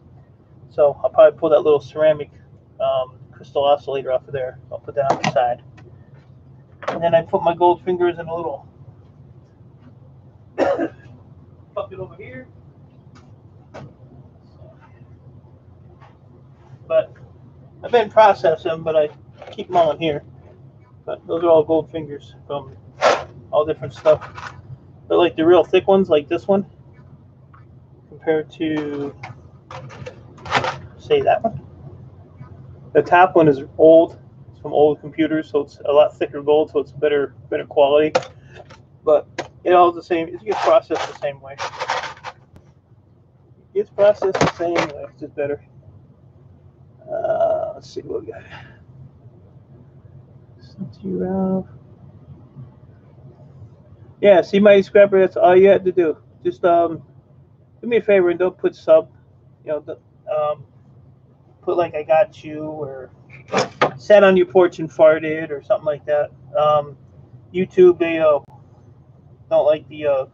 So I'll probably pull that little ceramic um, crystal oscillator off of there. I'll put that on the side, and then I put my gold fingers in a little bucket over here. But I've been processing them, but I keep them all in here. But those are all gold fingers from all different stuff. But like the real thick ones, like this one, compared to say that one. The top one is old. It's from old computers, so it's a lot thicker gold, so it's better better quality. But it all the same. It gets processed the same way. It gets processed the same way. It's just better. Uh, let's see what we got. Since you have. Yeah, see my scrapper. That's all you had to do. Just um, do me a favor and don't put sub. You know, the, um, put like I got you or sat on your porch and farted or something like that. Um, YouTube, they uh, don't like the, uh,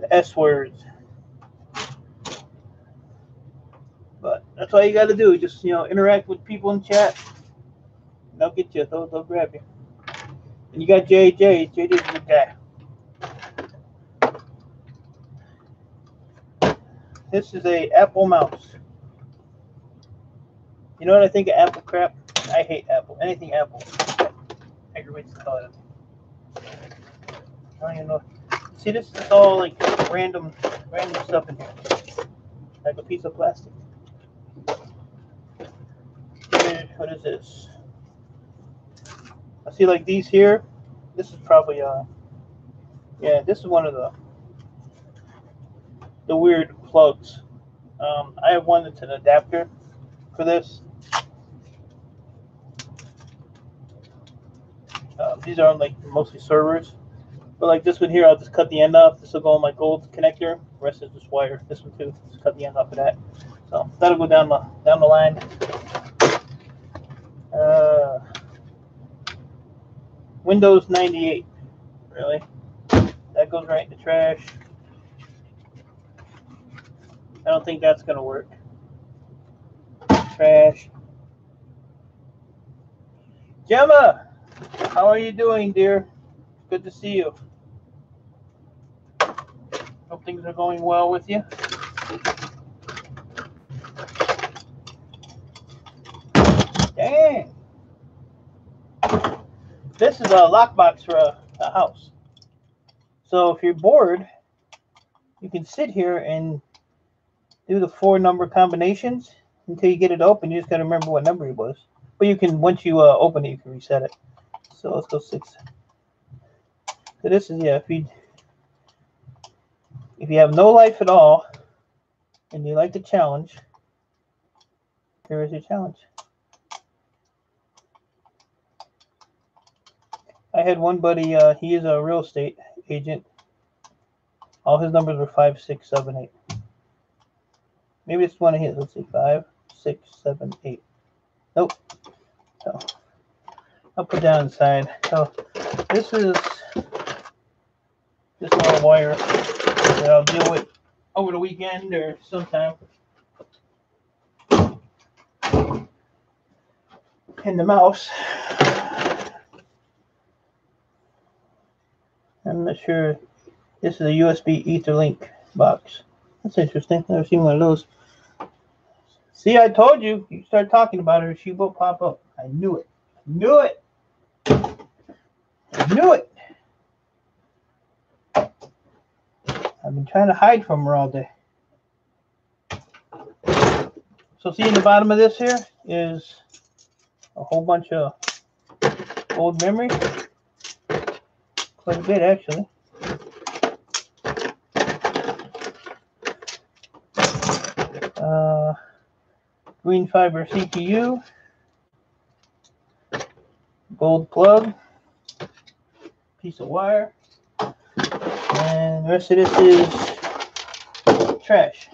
the S words. But that's all you got to do. Just you know, interact with people in chat. They'll get you. They'll, they'll grab you. And you got JJ. JJ's a good guy. This is a Apple mouse. You know what I think of Apple crap? I hate Apple. Anything Apple. Aggravates the out of. I don't even know. See, this is all like random, random stuff in here. Like a piece of plastic. What is this? I see like these here. This is probably uh yeah, this is one of the the weird plugs. Um, I have one that's an adapter for this. Uh, these are like mostly servers, but like this one here, I'll just cut the end off. This will go on my gold connector. The rest is just wire. This one too, just cut the end off of that. So that'll go down the down the line. Uh, Windows 98, really? That goes right in the trash. I don't think that's going to work. Trash. Gemma, how are you doing, dear? Good to see you. Hope things are going well with you. This is a lockbox for a, a house. So if you're bored, you can sit here and do the four number combinations until you get it open. You just got to remember what number it was. But you can, once you uh, open it, you can reset it. So let's go six. So this is, yeah, if you, if you have no life at all and you like the challenge, here is your challenge. I had one buddy, uh, he is a real estate agent. All his numbers were five, six, seven, eight. Maybe it's one of his. Let's see, five, six, seven, eight. Nope. So I'll put that inside. So this is just a little wire that I'll deal with over the weekend or sometime. And the mouse. I'm not sure. This is a USB Etherlink box. That's interesting. Never seen one of those. See, I told you. You start talking about her, she will pop up. I knew it. I knew it. I knew it. I've been trying to hide from her all day. So see in the bottom of this here is a whole bunch of old memory. Quite bit actually. Uh, green fiber CPU, gold plug, piece of wire, and the rest of this is trash.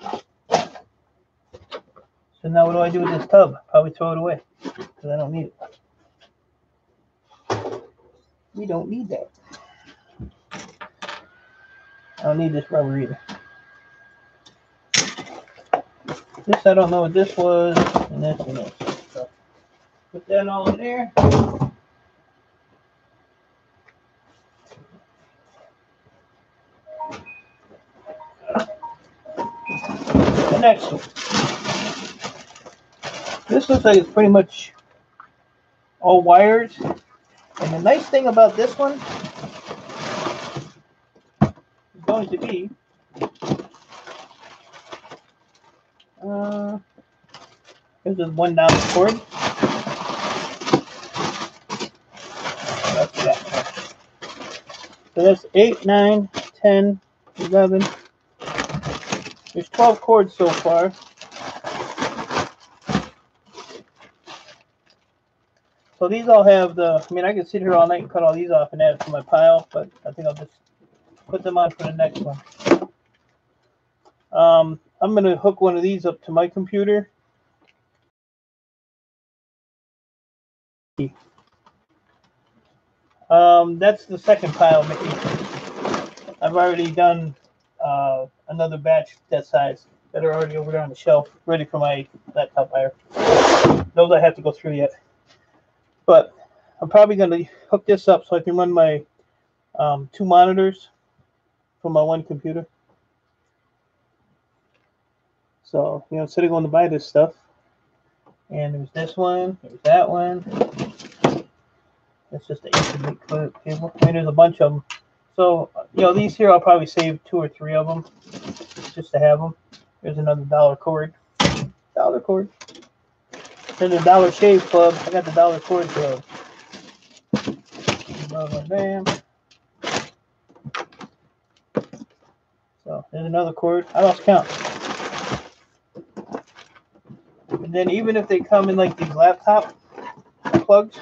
So now what do I do with this tub? Probably throw it away because I don't need it. We don't need that. I don't need this rubber either. This, I don't know what this was, and this and this. So put that all in there. The next one. This looks like it's pretty much all wires. And the nice thing about this one going to be Uh, here's just one down the cord. So that's 8, 9, 10, 11. There's 12 cords so far. So these all have the, I mean, I could sit here all night and cut all these off and add it to my pile, but I think I'll just put them on for the next one. Um, I'm going to hook one of these up to my computer. Um, that's the second pile, Mickey. I've already done uh, another batch that size that are already over there on the shelf, ready for my laptop wire. Those I have to go through yet. But I'm probably going to hook this up so I can run my um, two monitors from my one computer. So, you know, instead of going to buy this stuff, and there's this one, there's that one. It's just a Ethernet cable. I mean, there's a bunch of them. So, you know, these here, I'll probably save two or three of them just to have them. There's another dollar cord. Dollar cord. Then the Dollar Shave Club. I got the Dollar Cord Club. Bam. So there's another cord. I lost count. And then even if they come in like these laptop plugs,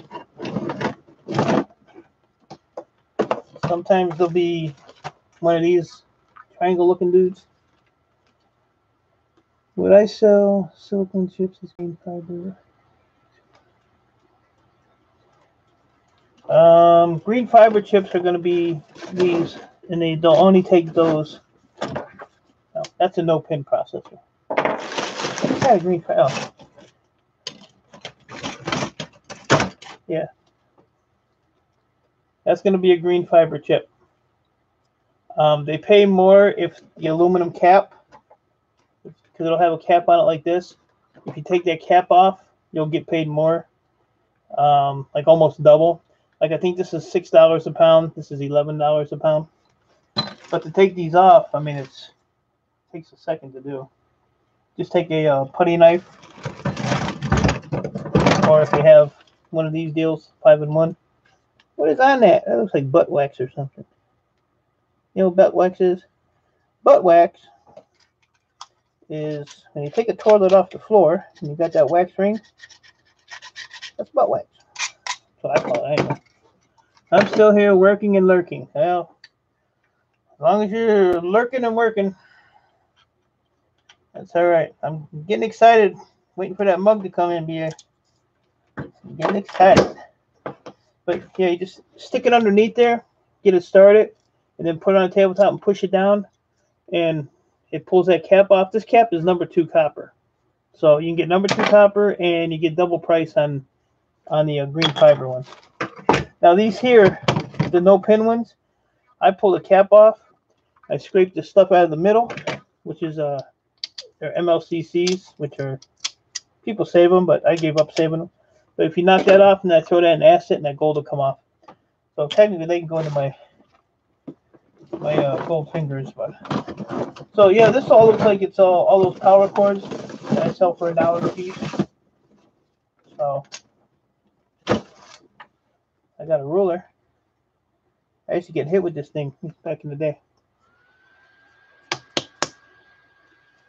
sometimes they'll be one of these triangle looking dudes. Would I sell silicone chips as green fiber? Um, green fiber chips are going to be these, and they don't only take those. No, that's a no pin processor. Yeah, green. Oh. Yeah. That's going to be a green fiber chip. Um, they pay more if the aluminum cap, because it'll have a cap on it like this. If you take that cap off, you'll get paid more, um, like almost double. Like I think this is six dollars a pound. This is eleven dollars a pound. But to take these off, I mean, it's it takes a second to do. Just take a uh, putty knife, or if you have one of these deals, five and one. What is on that? That looks like butt wax or something. You know what butt wax is? Butt wax is when you take a toilet off the floor and you got that wax ring. That's butt wax. That's what I call it anyway. I'm still here working and lurking. Well, long as you're lurking and working, that's all right. I'm getting excited, waiting for that mug to come in, BA. I'm getting excited. But yeah, you just stick it underneath there, get it started, and then put it on the tabletop and push it down, and it pulls that cap off. This cap is number two copper, so you can get number two copper, and you get double price on on the uh, green fiber one. Now these here, the no pin ones, I pull the cap off. I scrape the stuff out of the middle, which is uh, they're MLCCs, which are people save them, but I gave up saving them. But if you knock that off and I throw that in acid, and that gold will come off. So technically, they can go into my my uh, gold fingers, but so yeah, this all looks like it's all all those power cords that I sell for a dollar a piece. So I got a ruler. I used to get hit with this thing back in the day.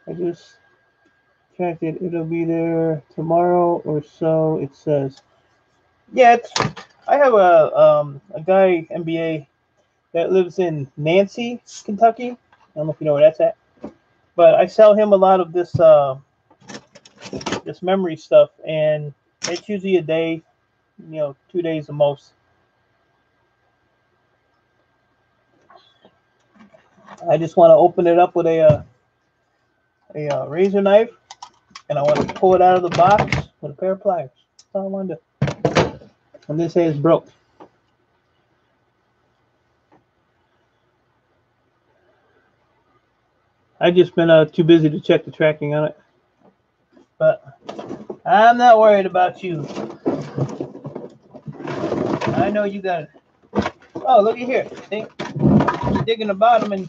I just checked it. It'll be there tomorrow or so. It says. Yeah. I have a um a guy MBA that lives in Nancy, Kentucky. I don't know if you know where that's at, but I sell him a lot of this uh this memory stuff, and it's usually a day, you know, two days the most. I just want to open it up with a uh, a uh, razor knife, and I want to pull it out of the box with a pair of pliers. That's all I want to do. And this it's broke. I just been uh, too busy to check the tracking on it, but I'm not worried about you. I know you got it. Oh, look at here. See? Dig in the bottom and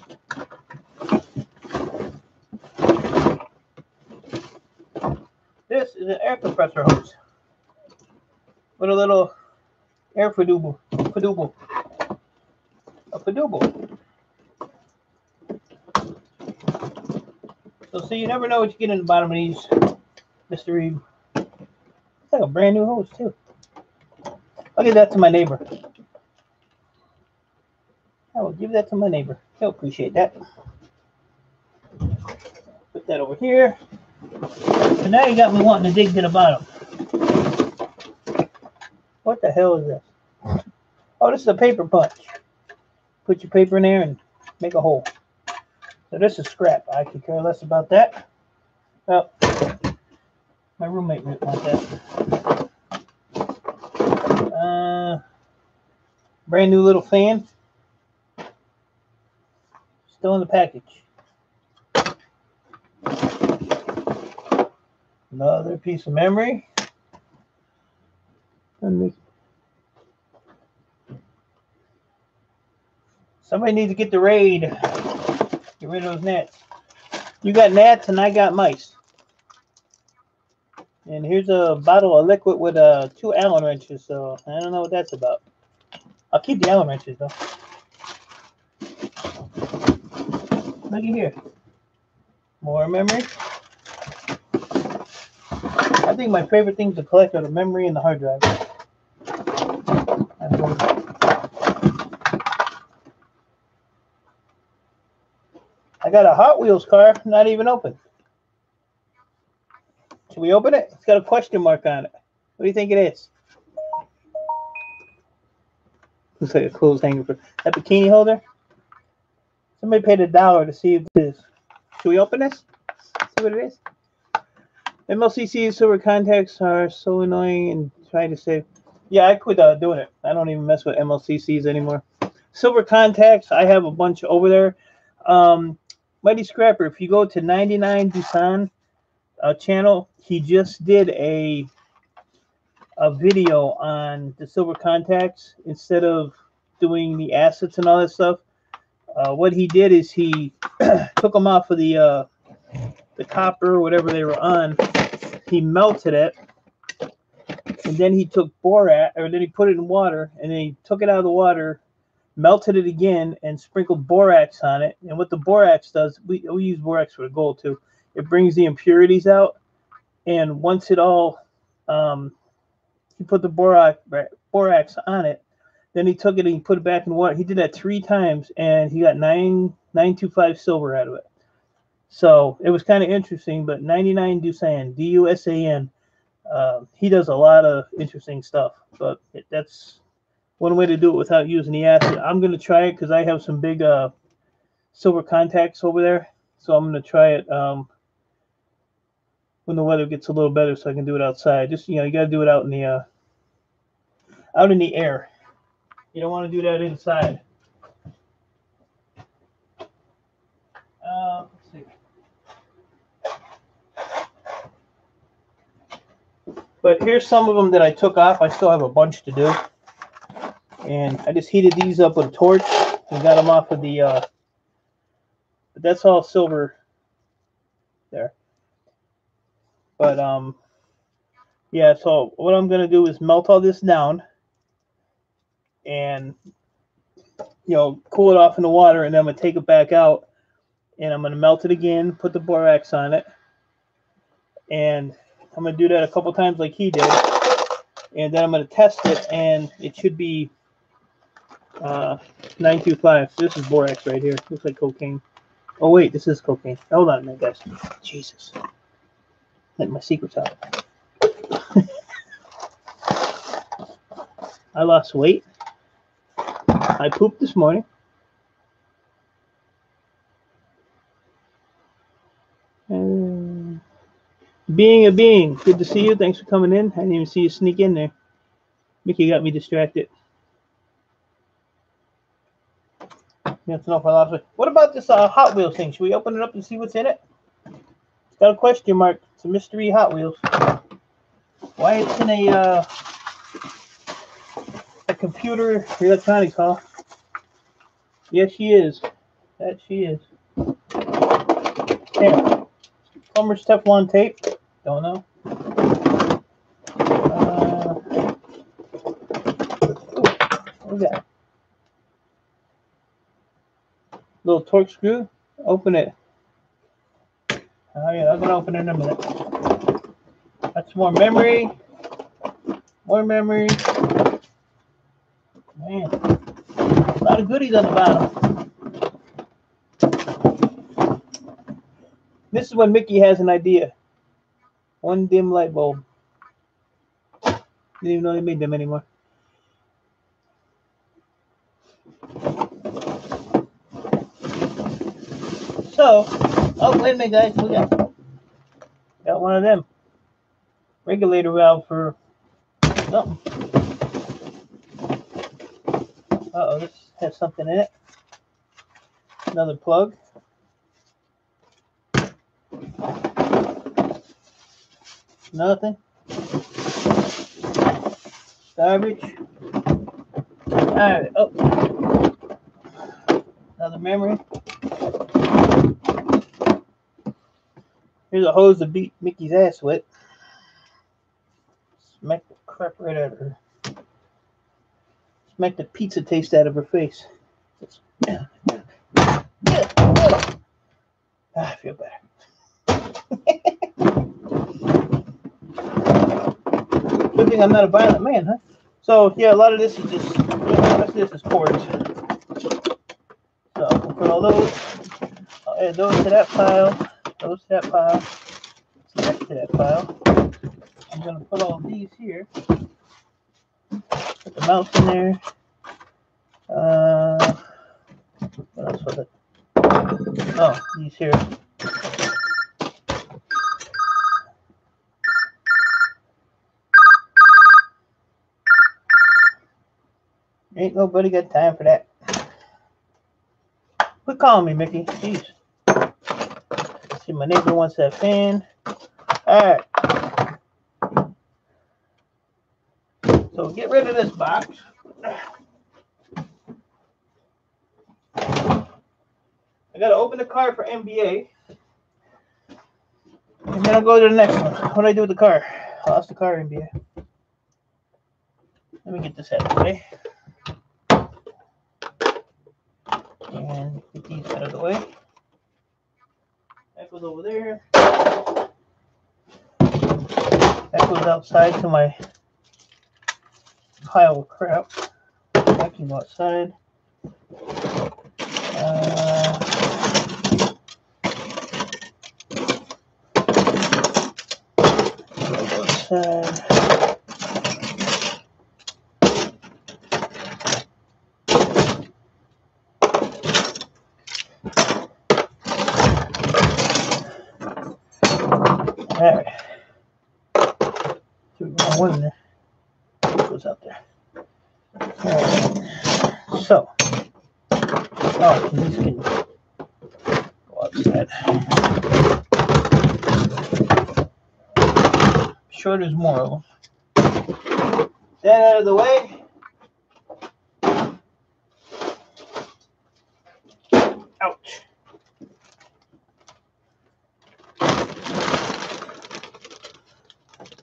This is an air compressor hose with a little air faduble, faduble, a faduble. So see, you never know what you get in the bottom of these, Mr. Reed. It's like a brand new hose too. I'll give that to my neighbor. I will give that to my neighbor. He'll appreciate that. Put that over here. So now you got me wanting to dig to the bottom. What the hell is this? Oh, this is a paper punch. Put your paper in there and make a hole. So this is scrap. I could care less about that. Oh, my roommate might want that. Uh, brand new little fan. Still in the package. Another piece of memory. And this- Somebody needs to get the raid. Get rid of those gnats. You got gnats and I got mice. And here's a bottle of liquid with uh, two Allen wrenches. So I don't know what that's about. I'll keep the Allen wrenches though. Look at here. More memory. I think my favorite things to collect are the memory and the hard drive. I got a Hot Wheels car, not even open. Should we open it? It's got a question mark on it. What do you think it is? Looks like a clothes hanger for that bikini holder. Somebody paid a dollar to see if this. Should we open this? See what it is? MLCC silver contacts are so annoying and trying to save. Yeah, I quit uh, doing it. I don't even mess with MLCCs anymore. Silver contacts, I have a bunch over there. Um, Mighty Scrapper, if you go to 99 Dusan uh, channel, he just did a a video on the silver contacts instead of doing the assets and all that stuff. Uh, what he did is he took them off of the uh, the copper, whatever they were on. He melted it, and then he took borax, or then he put it in water, and then he took it out of the water, melted it again, and sprinkled borax on it. And what the borax does, we, we use borax for the gold too. It brings the impurities out, and once it all, um, he put the borax borax on it. Then he took it and he put it back in water. He did that three times, and he got nine nine two five silver out of it. So it was kind of interesting. But 99 Dusan, D U S A N, uh, he does a lot of interesting stuff. But it, that's one way to do it without using the acid. I'm gonna try it because I have some big uh, silver contacts over there. So I'm gonna try it um, when the weather gets a little better, so I can do it outside. Just you know, you gotta do it out in the uh, out in the air. You don't want to do that inside. Uh, let's see. But here's some of them that I took off. I still have a bunch to do. And I just heated these up with a torch and got them off of the, uh, but that's all silver there. But, um, yeah, so what I'm going to do is melt all this down and, you know, cool it off in the water and then I'm going to take it back out and I'm going to melt it again, put the borax on it. And I'm going to do that a couple times like he did. And then I'm going to test it and it should be uh, 925. This is borax right here. Looks like cocaine. Oh, wait, this is cocaine. Hold on a minute, guys. Jesus. Let my secrets out. I lost weight. I pooped this morning. Being a being, good to see you. Thanks for coming in. I didn't even see you sneak in there. Mickey got me distracted. What about this uh, Hot Wheels thing? Should we open it up and see what's in it? It's got a question mark. It's a mystery Hot Wheels. Why it's in a uh, a computer electronics hall? Yes, she is. That she is. Here. Plumber's Teflon tape. Don't know. Uh, ooh, that? Little torque screw. Open it. Oh yeah, I'm gonna open it in a minute. That's more memory. More memory. Man, a lot of goodies on the bottom. This is when Mickey has an idea. One dim light bulb. Didn't even know they made them anymore. So, oh wait a minute, guys, we got got one of them regulator valve for something. Uh oh, this has something in it. Another plug. Nothing. Garbage. Alright, oh. Another memory. Here's a hose to beat Mickey's ass with. Smack the crap right out of her. Smack the pizza taste out of her face. Yeah, yeah, yeah. Ah, I feel better. Good thing I'm not a violent man, huh? So yeah, a lot of this is just most of this is cords. So I'll put all those, I'll add those to that pile, those to that pile, next to that pile. I'm gonna put all these here. Put the mouse in there. Uh, what else was it? Oh, these here. Ain't nobody got time for that. Quit calling me, Mickey. Jeez. See, my neighbor wants that fan. All right. So get rid of this box. I gotta open the car for NBA. And then I'll go to the next one. What do I do with the car? I lost the car NBA. Let me get this out of the way. And get these out of the way. That goes over there. That goes outside to my pile of crap. That outside. Uh, outside. Alright. Two wrong one there. It goes out there. Alright. So. Oh, these can go outside. Them. That out of the way. Ouch.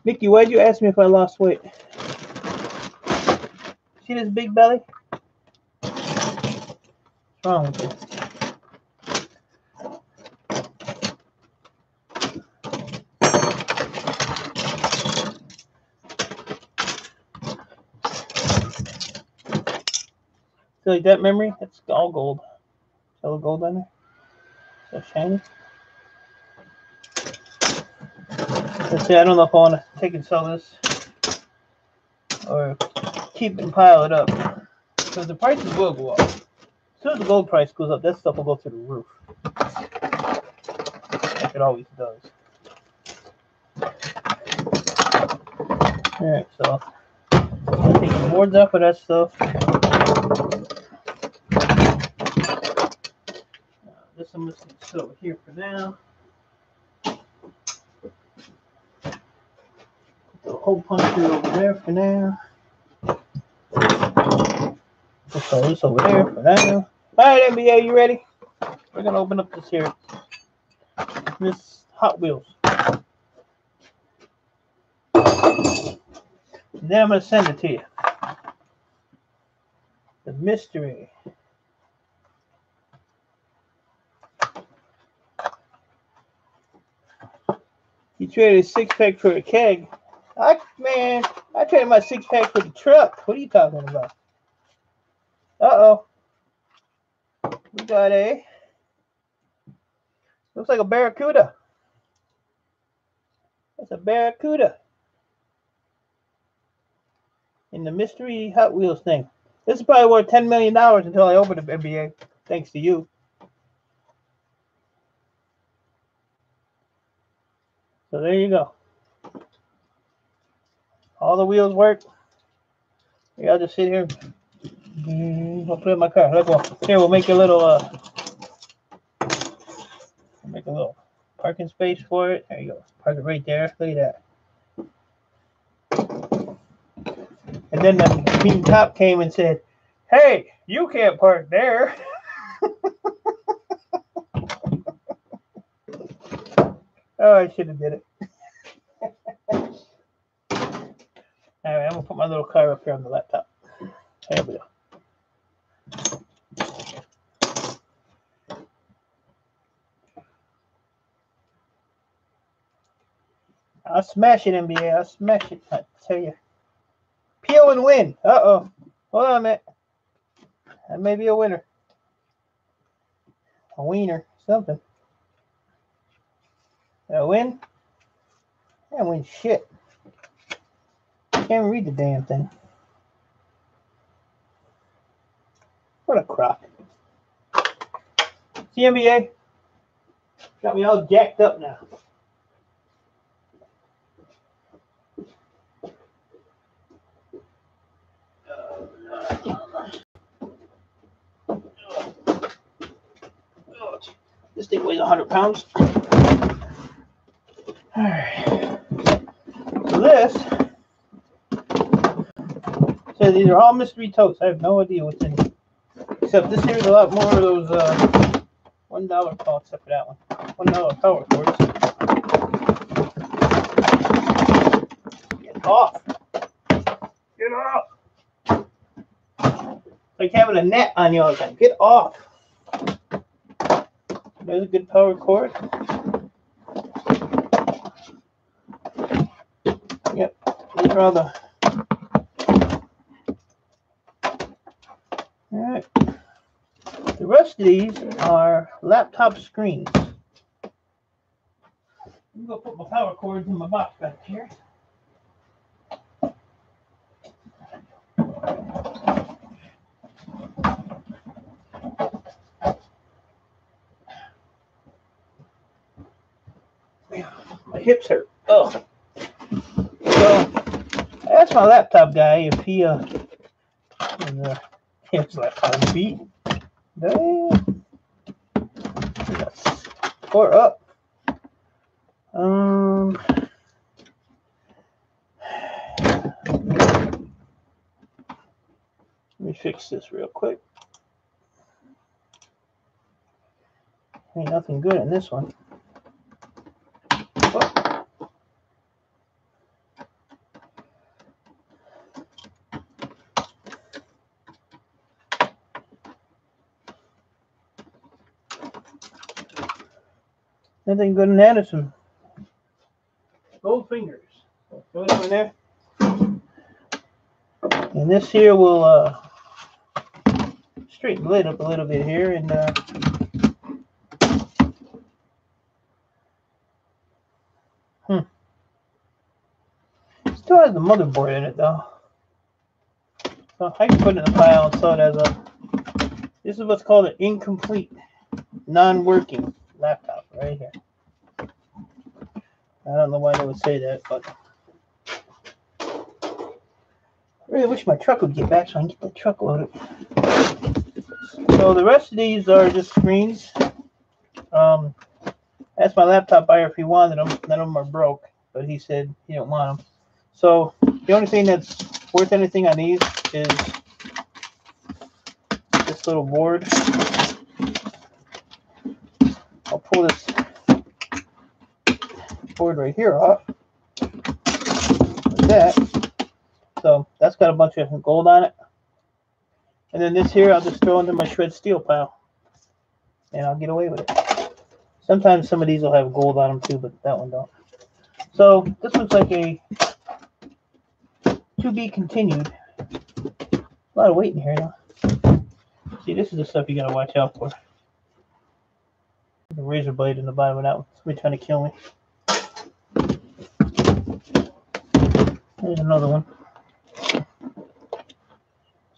Mickey, why'd you ask me if I lost weight? See this big belly? What's wrong with? Like that memory? That's all gold. Yellow gold on there. So shiny. Let's see, I don't know if I want to take and sell this or keep and pile it up because the prices will go up. As soon as the gold price goes up, that stuff will go through the roof. Like it always does. Alright, so I'll take the boards off of that stuff. Uh, this Sit over here for now. the hole puncher over there for now. Throw this over there for now. All right, NBA, you ready? We're gonna open up this here, this Hot Wheels. Then I'm gonna send it to you. The mystery. You traded a six pack for a keg. I man, I traded my six pack for the truck. What are you talking about? Uh oh. We got a looks like a barracuda. That's a barracuda. In the mystery Hot Wheels thing. This is probably worth ten million dollars until I open the NBA. Thanks to you. So there you go. All the wheels work. Yeah, I'll just sit here. Mm, I'll put it in my car. Look, here we'll make a little uh, make a little parking space for it. There you go. Park it right there. Look at that. And then the team top came and said, "Hey, you can't park there." oh, I should have did it. All right, I'm gonna put my little car up here on the laptop. There we go. I'll smash it, NBA. I'll smash it. I tell you. Peel and win. Uh oh. Hold on a minute. That may be a winner. A wiener. Something. A win? I win shit. Can't read the damn thing. What a crock. See NBA? Got me all jacked up now. This thing weighs 100 pounds. All right. So this so these are all mystery totes. I have no idea what's in it. Except this here's a lot more of those uh, one dollar call except for that one. One dollar power cords. Get off. Get off. Like having a net on you all the time. Get off. There's a good power cord. Yep. Are all the rest of these are laptop screens. I'm gonna put my power cords in my box back here. My hips hurt. Oh. Asked my laptop guy if he uh, was, uh on beat. Damn. Four up. Um. Let me fix this real quick. Ain't nothing good in this one. Oh. Nothing good in some gold fingers. Throw them in there. And this here will uh, straighten the lid up a little bit here and uh, hmm. Still has the motherboard in it though. So I can put it in the file and so it as a this is what's called an incomplete non-working right here. I don't know why they would say that, but I really wish my truck would get back so I can get the truck loaded. So the rest of these are just screens. Um, asked my laptop buyer if he wanted them. None of them are broke, but he said he didn't want them. So the only thing that's worth anything on these is this little board. I'll pull this board right here off. Like that. So that's got a bunch of gold on it. And then this here, I'll just throw into my shred steel pile. And I'll get away with it. Sometimes some of these will have gold on them too, but that one don't. So this looks like a to be continued. A lot of weight in here now. See, this is the stuff you gotta watch out for. The razor blade in the bottom of that one. Somebody trying to kill me. There's another one.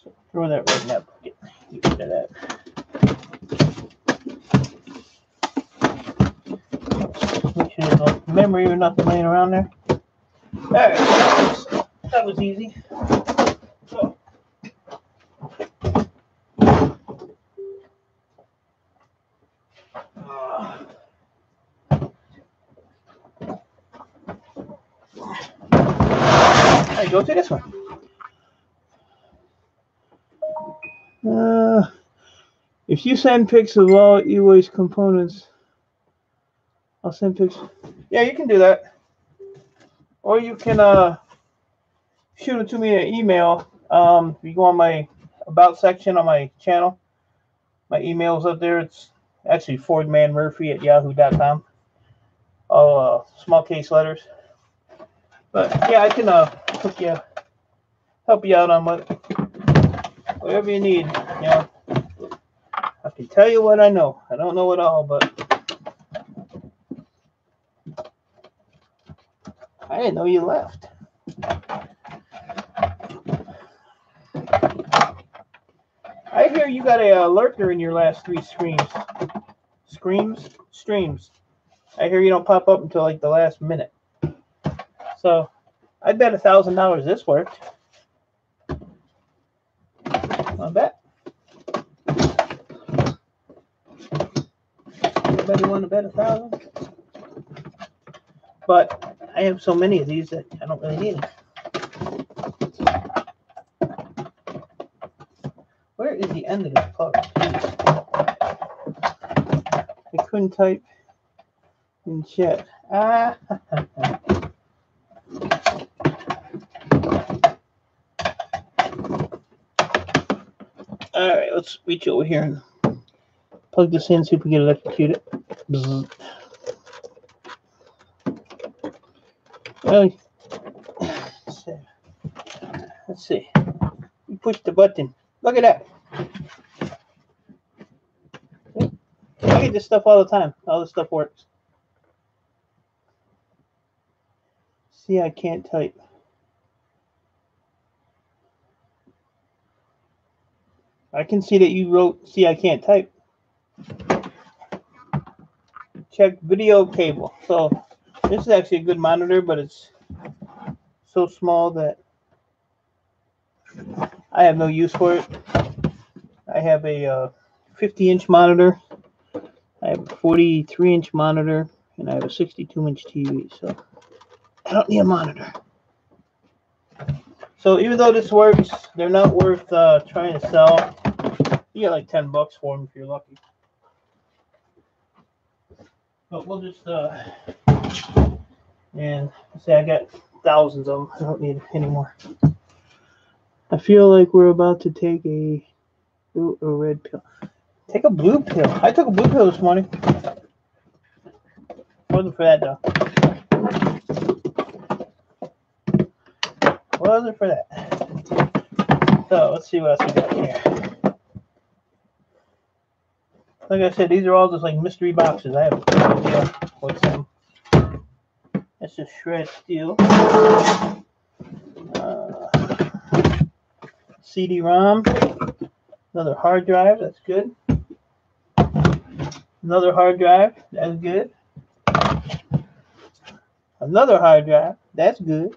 So throw that right in that bucket. Get rid of that. Make sure there's no, memory or nothing laying around there. All right, that was easy. Go to this one. Uh, if you send pics of all e-waste components, I'll send pics. Yeah, you can do that. Or you can uh shoot it to me in an email. Um, you go on my about section on my channel, my email's up there. It's actually fordmanmurphy at yahoo.com. All uh, small case letters. But yeah, I can uh hook you, help you out on what whatever you need. You know, I can tell you what I know. I don't know it all, but I didn't know you left. I hear you got a uh, lurker in your last three screams. Screams? Streams. I hear you don't pop up until like the last minute. So I bet a thousand dollars this worked. I bet. Anybody want to bet a thousand? But I have so many of these that I don't really need. Where is the end of this plug? I couldn't type in chat. Ah. All right, let's reach over here and plug this in, see if we can electrocute it. Bzzz. Well, let's see. Let's see. You push the button. Look at that. I get this stuff all the time. All this stuff works. See, I can't type. I can see that you wrote, see, I can't type. Check video cable. So this is actually a good monitor, but it's so small that I have no use for it. I have a uh, 50 inch monitor, I have a 43 inch monitor, and I have a 62 inch TV. So I don't need a monitor. So even though this works, they're not worth uh, trying to sell. You get like 10 bucks for them if you're lucky. But we'll just, uh, and say I got thousands of them. I don't need any more. I feel like we're about to take a blue or red pill. Take a blue pill. I took a blue pill this morning. Wasn't for that though. Wasn't for that. So let's see what else we got here. Like I said, these are all just like mystery boxes. I have no idea what's in. That's just shred steel. Uh, CD-ROM. Another hard drive. That's good. Another hard drive. That's good. Another hard drive. That's good.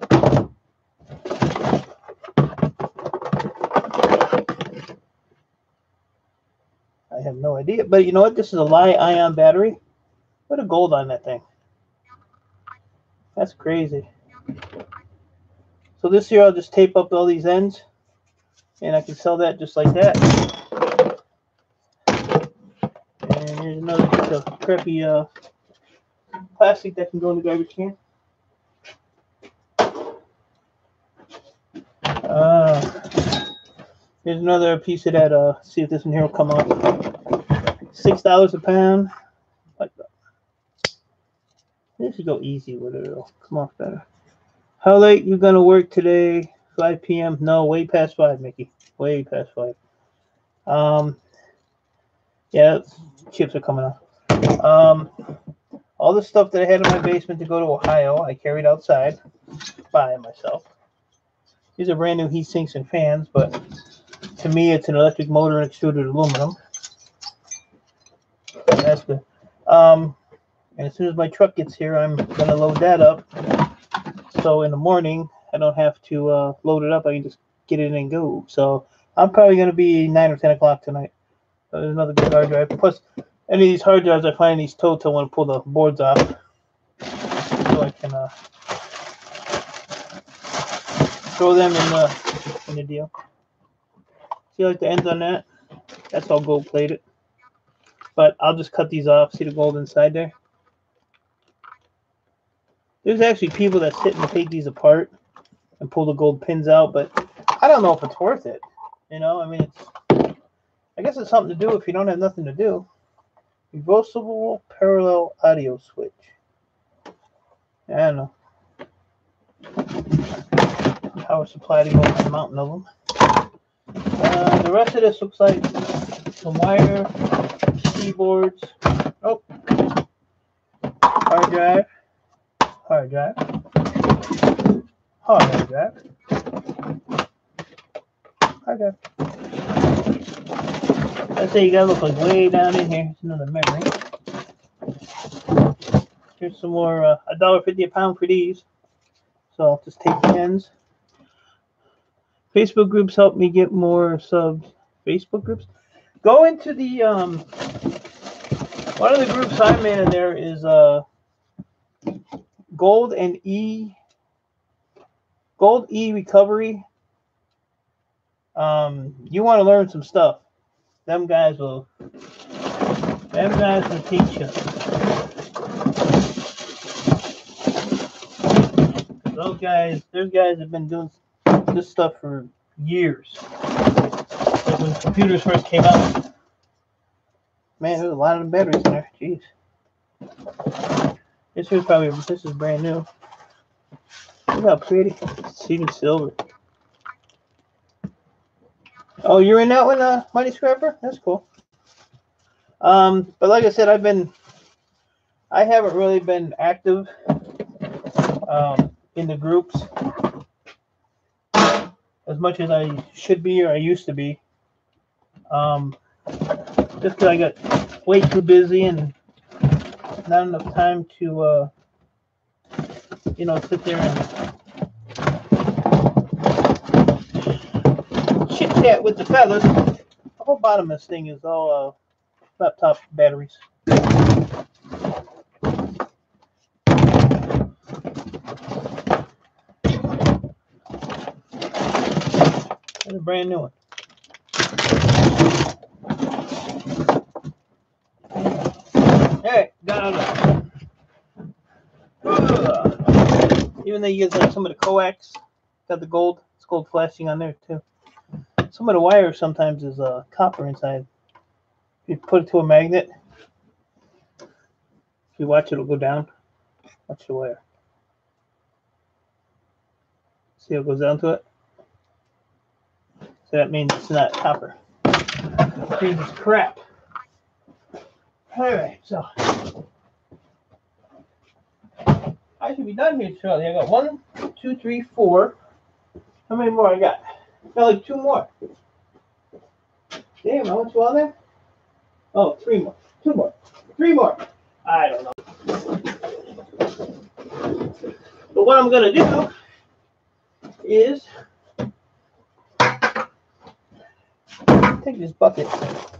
I have idea. But you know what? This is a Li-ion battery. What a gold on that thing. That's crazy. So this year I'll just tape up all these ends and I can sell that just like that. And here's another piece of crappy uh, plastic that can go in the garbage can. Uh, here's another piece of that. Uh, see if this one here will come off. Six dollars a pound. Like that. This should go easy with it. It'll come off better. How late you gonna work today? 5 p.m. No, way past five, Mickey. Way past five. Um, yeah, chips are coming off. Um, all the stuff that I had in my basement to go to Ohio, I carried outside by myself. These are brand new heat sinks and fans, but to me, it's an electric motor and extruded aluminum. That's good. Um, And as soon as my truck gets here, I'm gonna load that up. So in the morning, I don't have to uh, load it up. I can just get it and go. So I'm probably gonna be nine or ten o'clock tonight. So there's another good hard drive. Plus, any of these hard drives I find these totes, I want to pull the boards off so I can uh, throw them in the in the deal. See like the ends on that? That's all gold plated. But I'll just cut these off. See the gold inside there? There's actually people that sit and take these apart and pull the gold pins out, but I don't know if it's worth it. You know, I mean, it's. I guess it's something to do if you don't have nothing to do. Reversible parallel audio switch. I don't know. Power supply to go on a mountain of them. Uh, the rest of this looks like some wire, keyboards. Oh, hard drive, hard drive, hard drive, hard drive. I say you gotta look like way down in here. Here's another memory. Here's some more. uh, A dollar fifty a pound for these. So I'll just take the ends. Facebook groups help me get more subs. Facebook groups. Go into the um. One of the groups I'm in there is uh. Gold and E. Gold E recovery. Um, you want to learn some stuff. Them guys will. Them guys will teach you. Those guys, those guys have been doing this stuff for years. When computers first came out. Man, there's a lot of batteries in there. Jeez. This is probably this is brand new. Look how pretty. It's even silver. Oh, you're in that one, uh, Mighty Scrapper? That's cool. Um, but like I said, I've been, I haven't really been active um, in the groups as much as I should be or I used to be. Um, just because I got way too busy and not enough time to, uh, you know, sit there and chit chat with the fellas. The whole bottom of this thing is all uh, laptop batteries. A brand new one. Hey, got it. Even you get like some of the coax, got the gold, it's gold flashing on there too. Some of the wire sometimes is uh, copper inside. If you put it to a magnet, if you watch it, it'll go down. Watch the wire. See how it goes down to it? So that means it's not copper. It means it's crap. Alright, so I should be done here shortly. I got one, two, three, four. How many more I got? Got like two more. Damn, how much was there? Oh, three more. Two more. Three more. I don't know. But what I'm gonna do is take this bucket, this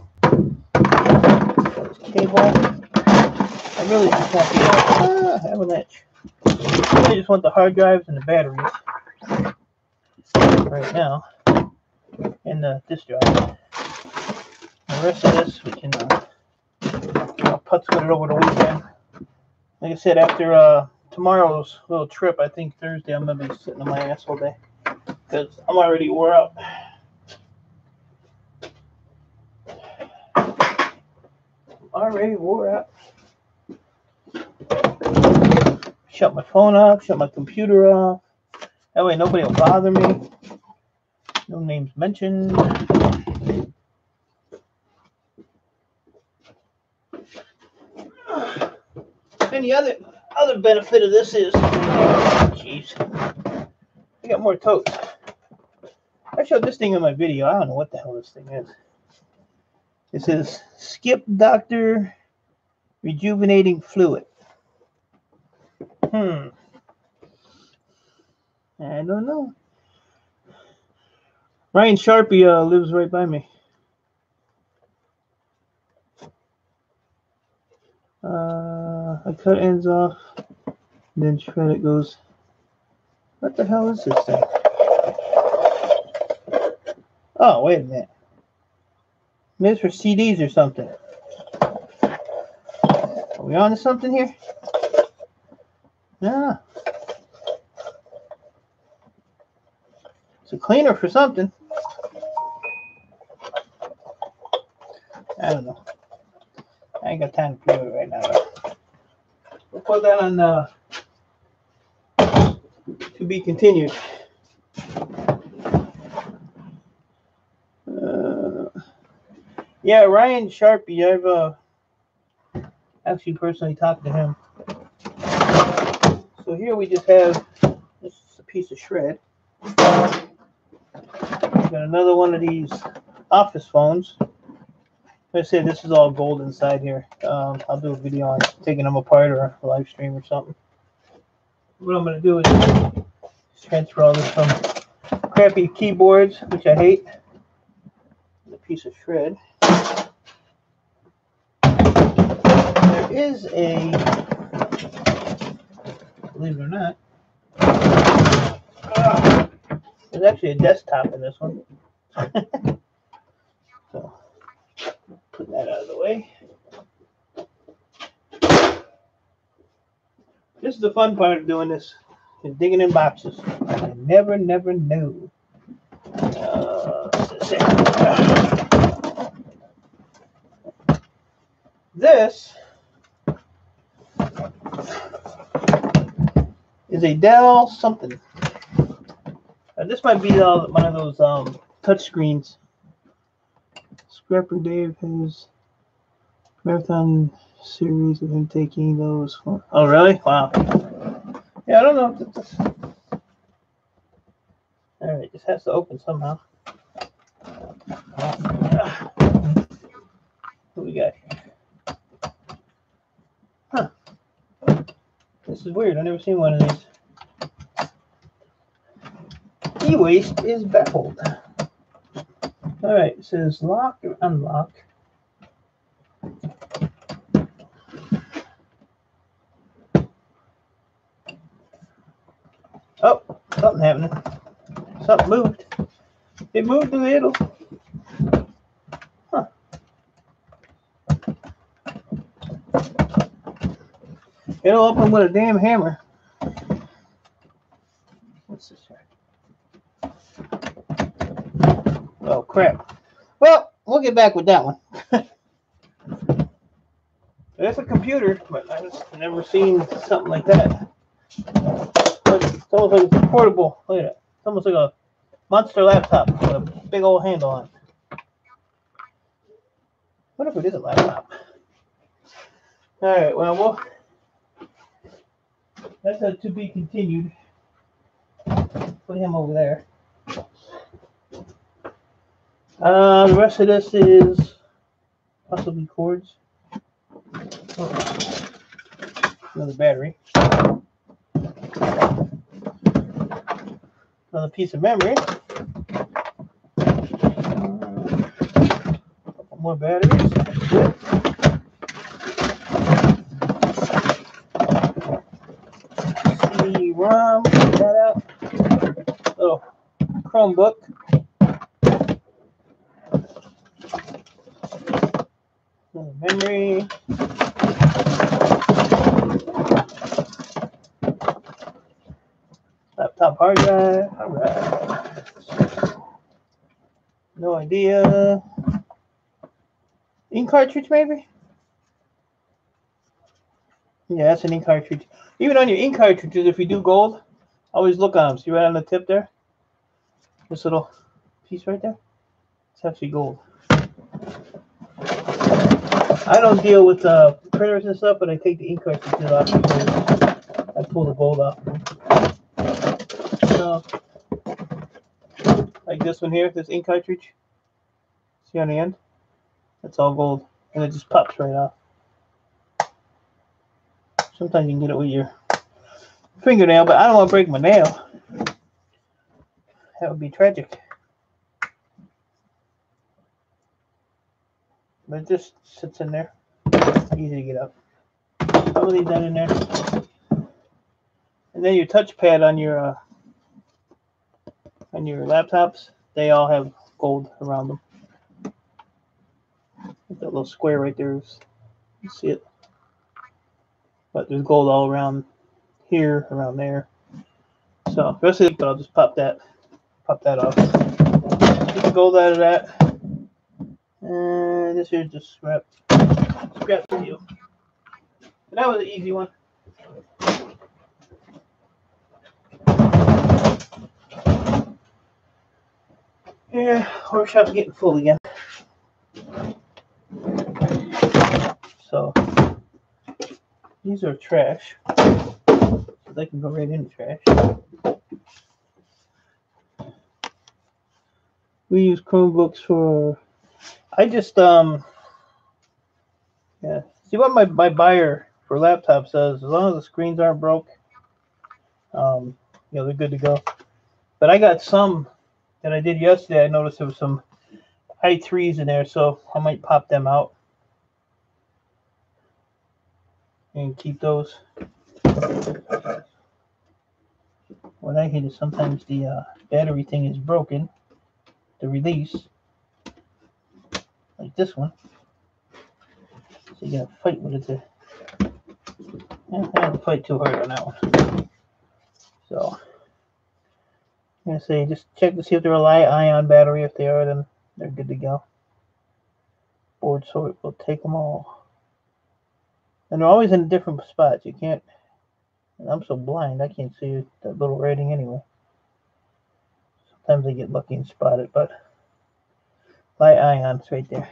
cable. I really just want the uh, avalanche. I just want the hard drives and the batteries right now, and the disk drive. The rest of this we can uh, putz with it over the weekend. Like I said, after uh, tomorrow's little trip, I think Thursday I'm gonna be sitting on my ass all day because I'm already wore out. already wore out. Shut my phone off, shut my computer off. That way nobody will bother me. No names mentioned. And the other other benefit of this is, jeez, I got more totes. I showed this thing in my video. I don't know what the hell this thing is. It says Skip Doctor Rejuvenating Fluid. Hmm. I don't know. Ryan Sharpie uh, lives right by me. Uh, I cut ends off, then shred it goes. What the hell is this thing? Oh, wait a minute. Maybe it's for CDs or something. Are we on to something here? Yeah. It's a cleaner for something. I don't know. I ain't got time to do it right now. We'll put that on uh, to be continued. Uh, yeah, Ryan Sharpie. I've uh, actually personally talked to him. Here we just have this is a piece of shred. Got another one of these office phones. Like I said, this is all gold inside here. Um, I'll do a video on taking them apart or a live stream or something. What I'm going to do is transfer all this from crappy keyboards, which I hate, a piece of shred. There is a, believe it or not, there's actually a desktop in this one. so, put that out of the way. This is the fun part of doing this, is digging in boxes. I never, never knew. Uh, this is a Dell something. Uh, this might be uh, one of those um, touch screens. Scrapper Dave has marathon series of him taking those. Oh, really? Wow. Yeah, I don't know. This... All right, this has to open somehow. What we got here? Huh. This is weird. I've never seen one of these. E-waste is baffled. All right, it says lock or unlock. Oh, something happening. Something moved. It moved a little. It'll open with a damn hammer. What's this here? Oh, crap. Well, we'll get back with that one. It's a computer, but I've never seen something like that. It's almost like it's portable. Look at it. It's almost like a monster laptop with a big old handle on it. What if it is a laptop? All right. Well, we'll that's a to be continued. Put him over there. Uh, the rest of this is possibly cords. Another battery. Another piece of memory. more batteries. CD-ROM, that out. Little Chromebook. Another memory. Laptop hard drive. All right. No idea. Ink cartridge, maybe? Yeah, that's an ink cartridge. Even on your ink cartridges, if you do gold, always look on them. See right on the tip there? This little piece right there? It's actually gold. I don't deal with uh, printers and stuff, but I take the ink cartridges off. I pull the gold off. So, like this one here, this ink cartridge. See on the end? That's all gold, and it just pops right off. Sometimes you can get it with your fingernail, but I don't want to break my nail. That would be tragic. But it just sits in there. Easy to get up. I'll leave that in there. And then your touchpad on your uh, on your laptops, they all have gold around them. That little square right there is you see it. But there's gold all around here, around there. So but I'll just pop that pop that off. Get the gold out of that. And this here's just scrap scrap steel. And that was an easy one. Yeah, workshop's getting full again. So these are trash. So they can go right in trash. We use Chromebooks for I just um yeah. See what my, my buyer for laptops says, as long as the screens aren't broke, um, you know, they're good to go. But I got some that I did yesterday. I noticed there was some i3s in there, so I might pop them out and keep those. What I hate is sometimes the uh, battery thing is broken, the release, like this one. So you gotta fight with it to. Yeah, I have to fight too hard on that one. So I'm gonna say just check to see if they're a light ion battery. If they are, then they're good to go. BoardSort will take them all. And they're always in different spots. You can't. I'm so blind, I can't see that little rating anyway. Sometimes I get lucky and spot it, but light ions right there.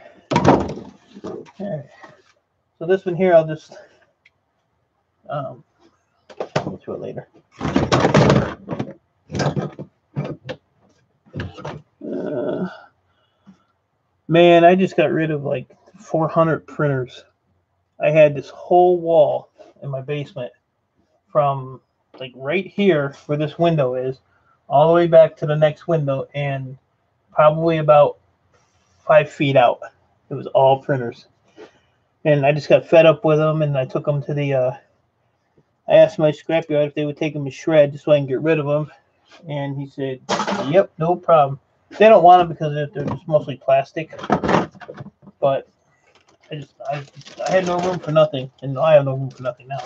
All right. So this one here, I'll just um, through it later. Uh, man, I just got rid of like 400 printers. I had this whole wall in my basement from like right here where this window is all the way back to the next window and probably about five feet out. It was all printers and I just got fed up with them, and I took them to the. Uh, I asked my scrapyard if they would take them to shred just so I can get rid of them, and he said, "Yep, no problem." They don't want them because they're, they're just mostly plastic, but I just I, I had no room for nothing, and I have no room for nothing now.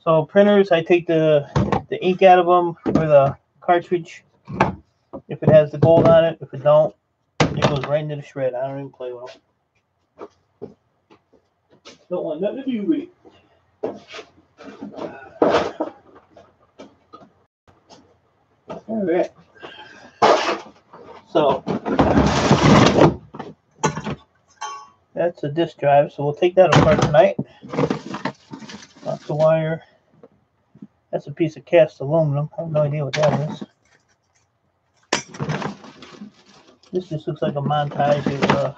So printers, I take the the ink out of them or the cartridge if it has the gold on it. If it don't, it goes right into the shred. I don't even play with them. Don't want nothing to do with it. All right. So that's a disk drive. So we'll take that apart tonight. Lots the wire. That's a piece of cast aluminum. I have no idea what that is. This just looks like a montage of uh,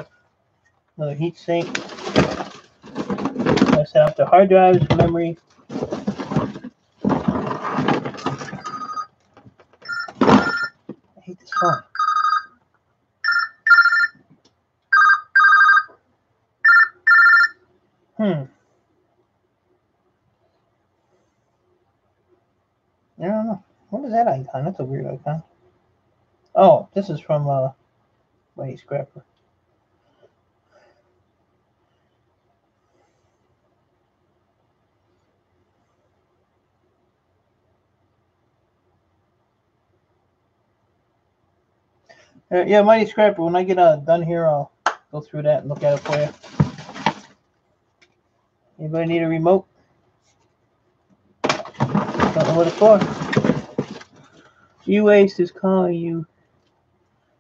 another heat sink. I set up the hard drives, memory. I hate this phone. Hmm. I don't know. What is that icon? That's a weird icon. Oh, this is from uh, Mighty Scrapper. Uh, yeah, Mighty Scrapper. When I get uh, done here, I'll go through that and look at it for you. Anybody need a remote? Don't know what it's for. Ace is calling you.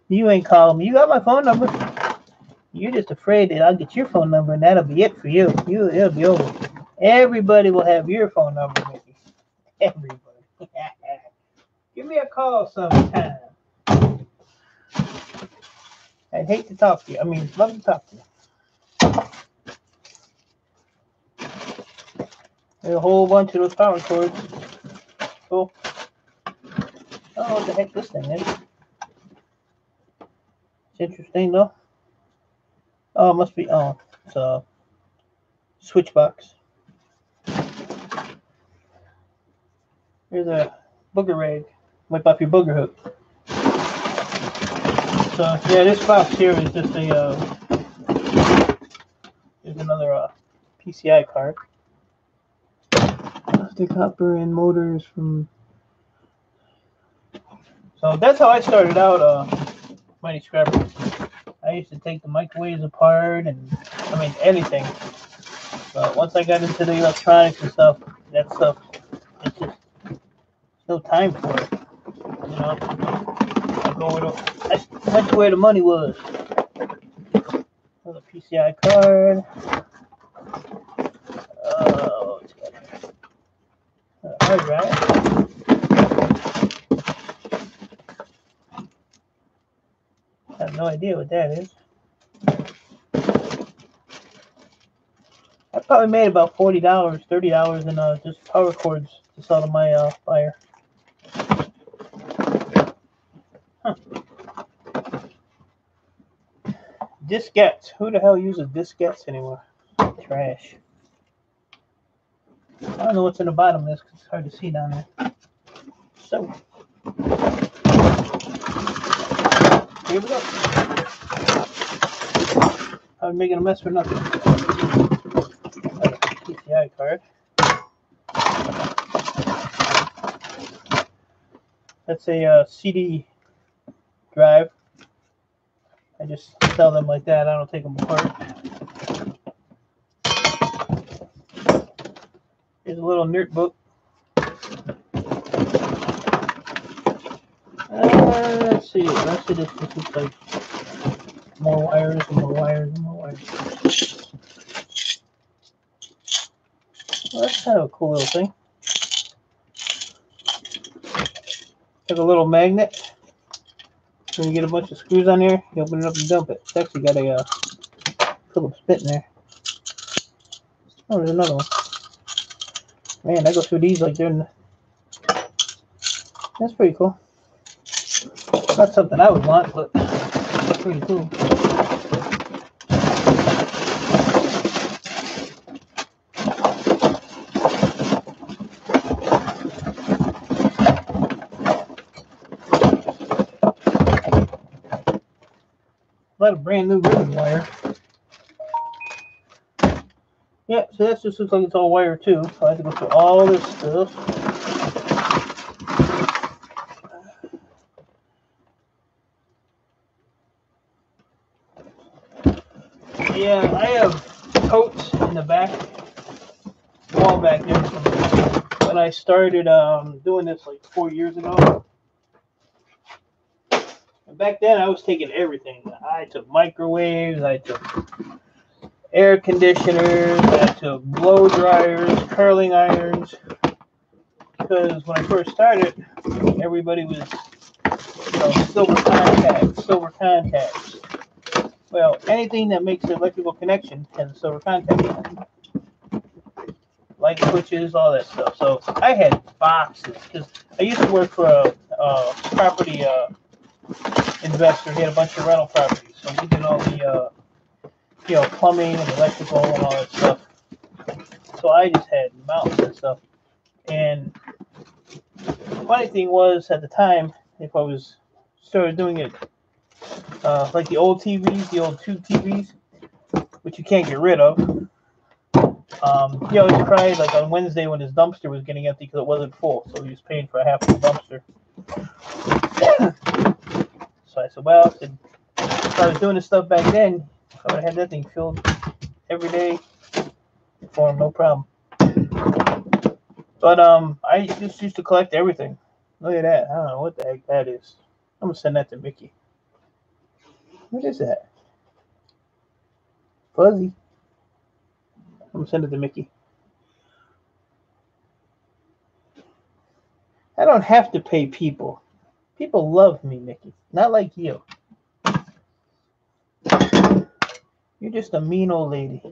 You ain't calling me. You got my phone number. You're just afraid that I'll get your phone number and that'll be it for you. You it'll be over. Everybody will have your phone number. Everybody. Give me a call sometime. I'd hate to talk to you. I mean, love to talk to you. There's a whole bunch of those power cords. Cool. Know what the heck this thing is. It's interesting though. Oh, it must be. Oh, it's a switch box. Here's a booger rag. Wipe off your booger hook. So yeah, this box here is just a. Uh, there's another uh, PCI card. The copper and motors from. So that's how I started out, uh, Mighty Scrapper. I used to take the microwaves apart and I mean anything. But once I got into the electronics and stuff, that stuff, it's just no time for it. You know, I go where the, went to where the money was. Another PCI card. Oh, it's got a hard drive. I have no idea what that is. I probably made about forty dollars, thirty dollars in uh, just power cords to sell to my uh, buyer. Huh. Diskettes. Who the hell uses diskettes anymore? Trash. I don't know what's in the bottom of this because it's hard to see down there. So, here we go. I'm making a mess for nothing. PCI card. That's a uh, CD drive. I just sell them like that. I don't take them apart. Here's a little nerd book. Let's see. Let's see this, this looks like more wires and more wires and more wires. Well, that's kind of a cool little thing. Have a little magnet. You get a bunch of screws on there, you open it up and dump it. It's actually got a uh, Phillips bit in there. Oh, there's another one. Man, I go through these like they're. That's pretty cool. Not something I would want, but it's pretty cool. A lot of brand new ribbon wire. Yeah, so that just looks like it's all wire too. So I have to go through all this stuff. Yeah, I have totes in the back wall back there from when I started um, doing this like four years ago. And back then I was taking everything. I took microwaves, I took air conditioners, I took blow dryers, curling irons. Because when I first started, everybody was, you know, silver contacts, silver contacts. Well, anything that makes an electrical connection has a silver contact. Light switches, all that stuff. So I had boxes because I used to work for a, a property uh, investor. He had a bunch of rental properties, so we did all the uh, you know, plumbing and electrical and all that stuff. So I just had mountains and stuff. And the funny thing was at the time, if I was started doing it uh, like the old TVs, the old tube TVs, which you can't get rid of. Um, he always cried like on Wednesday when his dumpster was getting empty because it wasn't full, so he was paying for a half full dumpster. so I said, well, I said, if I was doing this stuff back then, I would have had that thing filled every day for him, no problem. But um, I just used to collect everything. Look at that. I don't know what the heck that is. I'm gonna send that to Mickey. What is that? Fuzzy. I'm gonna send it to Mickey. I don't have to pay people. People love me, Mickey. Not like you. You're just a mean old lady.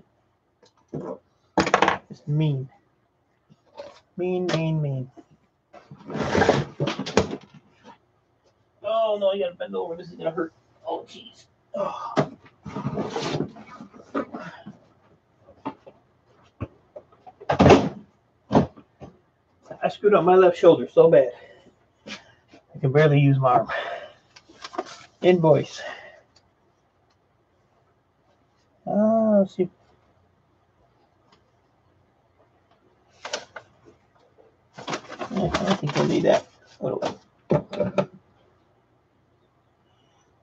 Just mean. Mean, mean, mean. Oh no, I gotta bend over. This is gonna hurt. Oh jeez. Oh. I screwed up my left shoulder so bad. I can barely use my arm. Invoice. Uh, let's see. I think I need that.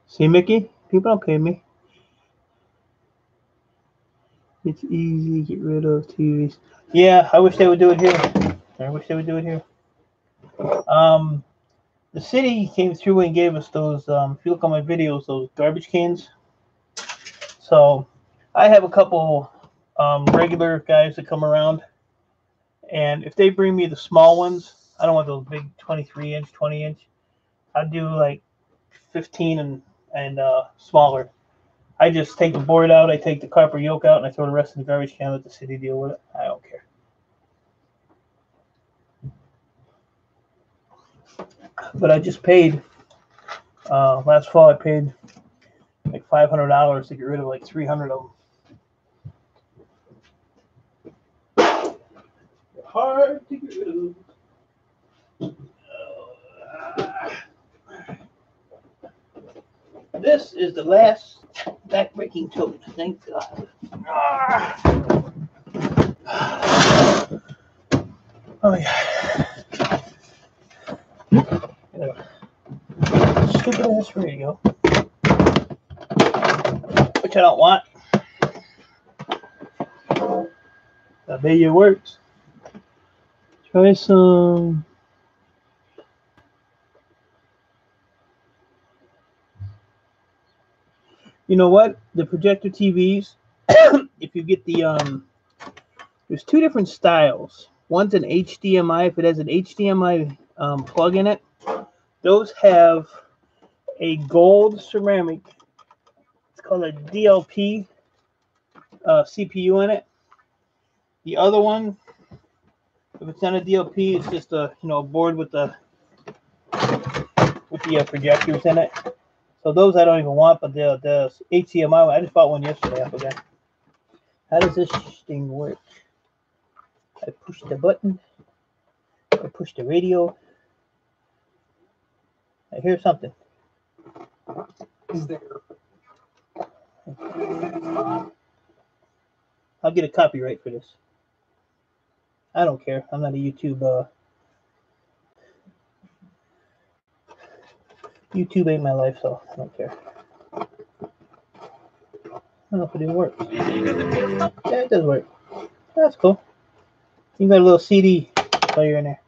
See, Mickey? People don't pay me. It's easy to get rid of TVs. Yeah, I wish they would do it here. I wish they would do it here. Um, the city came through and gave us those. Um, if you look on my videos, those garbage cans. So I have a couple um, regular guys that come around, and if they bring me the small ones, I don't want those big 23 inch, 20 inch. I do like 15 and and uh, smaller. I just take the board out, I take the copper yoke out, and I throw the rest in the garbage can. Let the city deal with it. I don't care. But I just paid. Uh, last fall, I paid like five hundred dollars to get rid of like three hundred of them. Hard to get rid of. This is the last backbreaking tote. Thank God. Oh yeah. Stupid ass radio. Which I don't want. I bet you it works. Try some. You know what? The projector TVs, if you get the um, there's two different styles. One's an HDMI. If it has an HDMI um, plug in it, those have a gold ceramic. It's called a DLP uh, CPU in it. The other one, if it's not a DLP, it's just a you know board with the with the uh, projectors in it. So those I don't even want, but the the HDMI one, I just bought one yesterday. I forgot. How does this thing work? I push the button. I push the radio. I hear something. Is there? I'll get a copyright for this. I don't care. I'm not a YouTube. Uh, YouTube ain't my life, so I don't care. I don't know if it even works. Yeah, it does work. That's cool. You got a little CD player in there.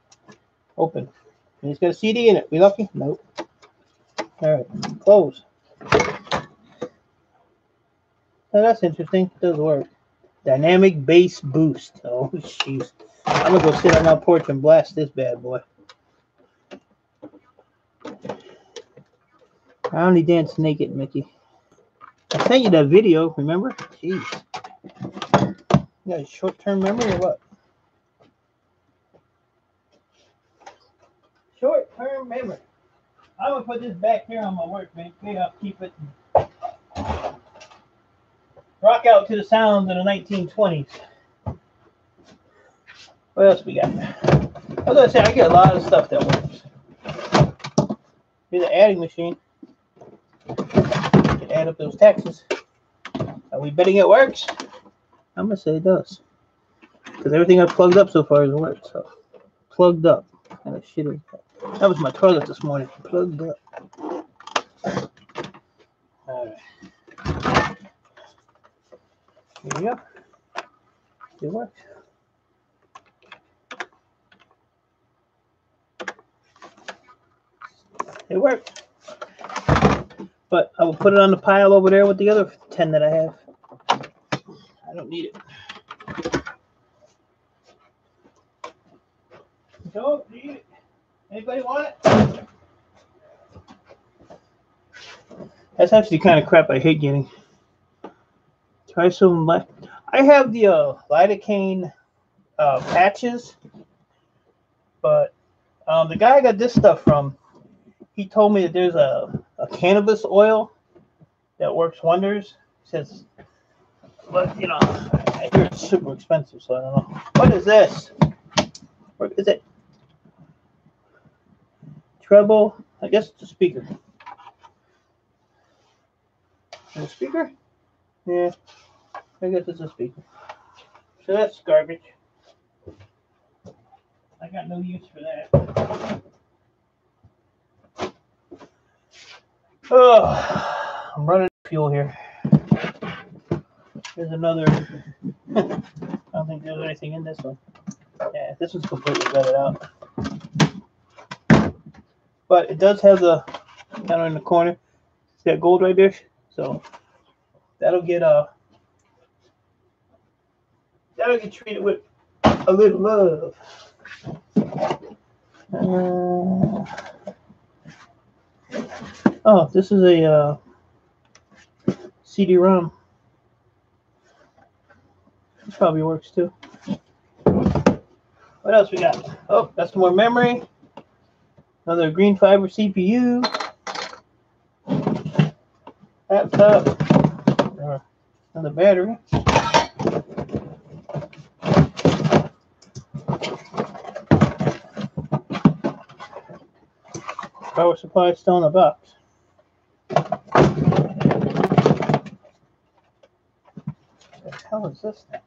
Open. And it's got a CD in it. We lucky? Nope. All right. Close. Oh, that's interesting. It does work. Dynamic bass boost. Oh, jeez. I'm gonna go sit on my porch and blast this bad boy. I only dance naked, Mickey. I sent you that video, remember? Jeez. You got a short-term memory or what? Short-term memory. I'm gonna put this back here on my workbench. Maybe I'll keep it. Rock out to the sounds of the 1920s. What else we got? I was gonna say I get a lot of stuff that works. Here's the adding machine. Can add up those taxes. Are we betting it works? I'm gonna say it does. Because everything I've plugged up so far has worked. So plugged up. Kind of shit is that? Was my toilet this morning. Plugged up. Alright. Here you go. It works. It worked. But I will put it on the pile over there with the other 10 that I have. I don't need it. Don't need it. Anybody want it? That's actually kind of crap I hate getting. Try some left. I have the uh, lidocaine uh, patches, but Um, the guy I got this stuff from, he told me that there's a, a cannabis oil that works wonders. He says, but you know, I hear it's super expensive, so I don't know. What is this? What is it? Treble? I guess it's a speaker. A speaker? Yeah, I guess it's a speaker. So that's garbage. I got no use for that. Oh, I'm running fuel here. There's another. I don't think there's anything in this one. Yeah, this one's completely gutted out. But it does have the down in the corner. It's got gold right there. So that'll get uh that'll get treated with a little love. Uh, oh, this is a uh, CD-ROM. This probably works too. What else we got? Oh, that's more memory. Another green fiber CPU. Laptop. Uh, another battery. Power supply still in the box. What the hell is this thing?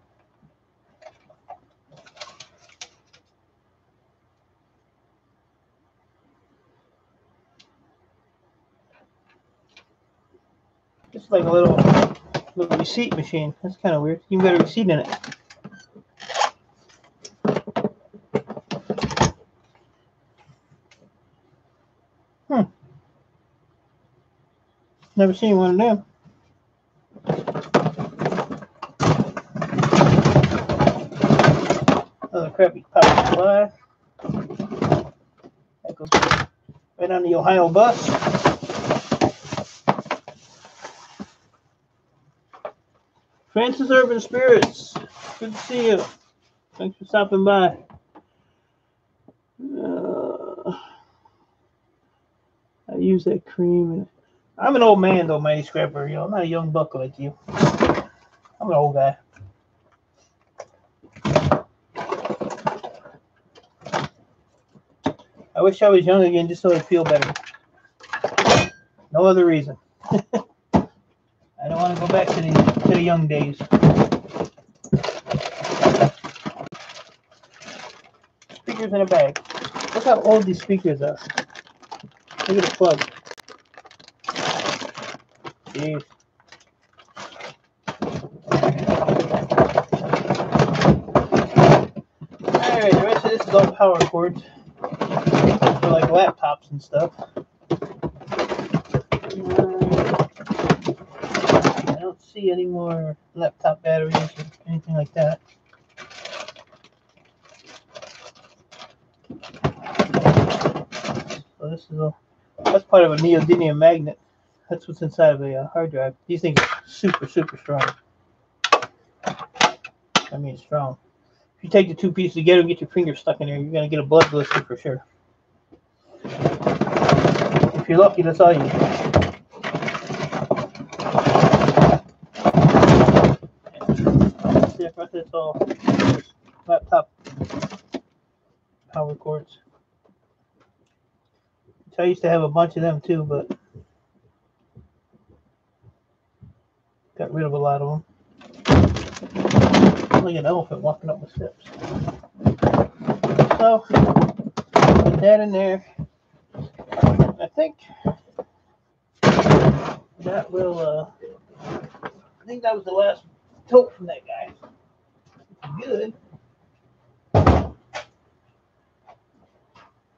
Like a little little receipt machine. That's kind of weird. You can get a receipt in it. Hmm. Never seen one of them. Another crappy power supply. That goes right on the Ohio bus. Francis Urban Spirits. Good to see you. Thanks for stopping by. Uh, I use that cream. I'm an old man, though, Mighty Scrapper. You know, I'm not a young buck like you. I'm an old guy. I wish I was young again just so I'd feel better. No other reason. I don't want to go back to the to the young days. Speakers in a bag. Look how old these speakers are. Look at the plug. Jeez. Alright, the rest of this is all power cords for like laptops and stuff. Uh, see any more laptop batteries or anything like that. So this is a that's part of a neodymium magnet. That's what's inside of a uh, hard drive. These things are super super strong. I mean strong. If you take the two pieces together and get your finger stuck in there, you're gonna get a blood blister for sure. If you're lucky, that's all you get. See, I this all laptop power cords. I used to have a bunch of them too, but got rid of a lot of them. Like an elephant walking up the steps. So put that in there. I think that will uh I think that was the last tote from that guy. Good.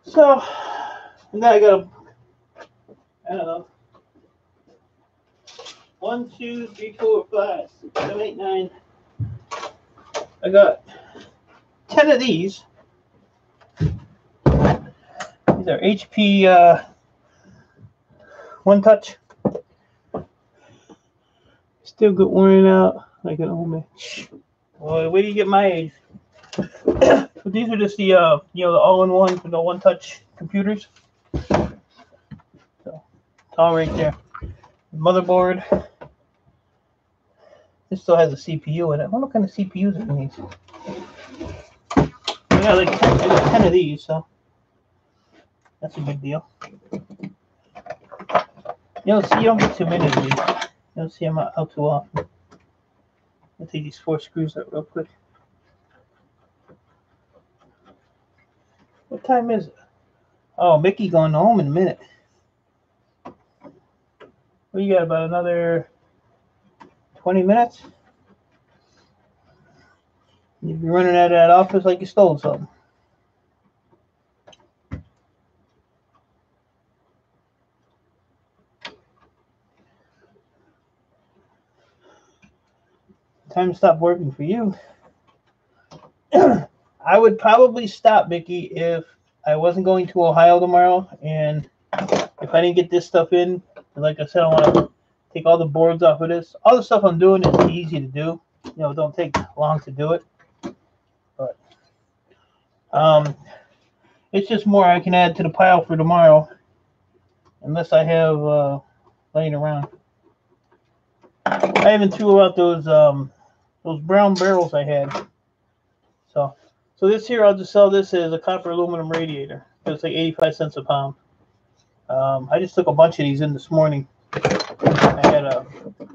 So and then I got I don't know. One, two, three, four, five, six, seven, eight, nine. I got ten of these. These are HP uh, One Touch. Still good wearing out like an old man. Boy, where do you get my age? But these are just the uh, you know, the all-in-one, the one-touch computers. So it's all right there. Motherboard. This still has a CPU in it. I wonder what kind of CPUs in these. I got like I got ten of these, so that's a big deal. You don't see, you don't get too many of these. You don't see them out too often. I'll take these four screws out real quick. What time is it? Oh, Mickey going home in a minute. We got about another 20 minutes. You'd be running out of that office like you stole something. Time to stop working for you. I would probably stop, Mickey, if I wasn't going to Ohio tomorrow and if I didn't get this stuff in. Like I said, I want to take all the boards off of this. All the stuff I'm doing is easy to do. You know, don't take long to do it. But um, it's just more I can add to the pile for tomorrow, unless I have uh, laying around. I even threw out those um, those brown barrels I had. So, so this here I'll just sell this as a copper aluminum radiator. It's like 85 cents a pound. Um, I just took a bunch of these in this morning. I had a,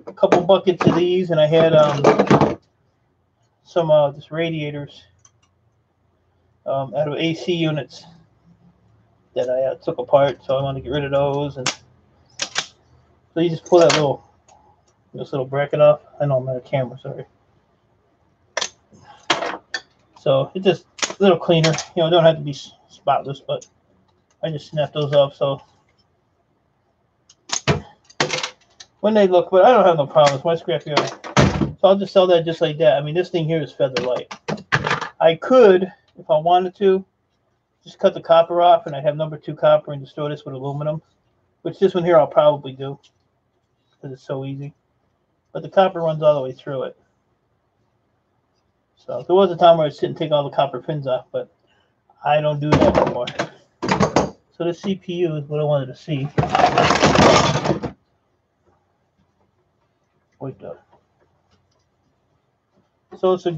a couple buckets of these, and I had um, some uh, just radiators um, out of AC units that I uh, took apart. So I want to get rid of those, and so you just pull that little this little bracket off. I know I'm on a camera, sorry. So it's just a little cleaner. You know, don't have to be spotless, but I just snap those off. So when they look, but I don't have no problems. My scrapyard. So I'll just sell that just like that. I mean, this thing here is feather light. I could, if I wanted to, just cut the copper off and I have number two copper and store this with aluminum, which this one here I'll probably do because it's so easy. But the copper runs all the way through it. So there was a time where I'd sit and take all the copper pins off, but I don't do that anymore. So the CPU is what I wanted to see. Wait up. So it's a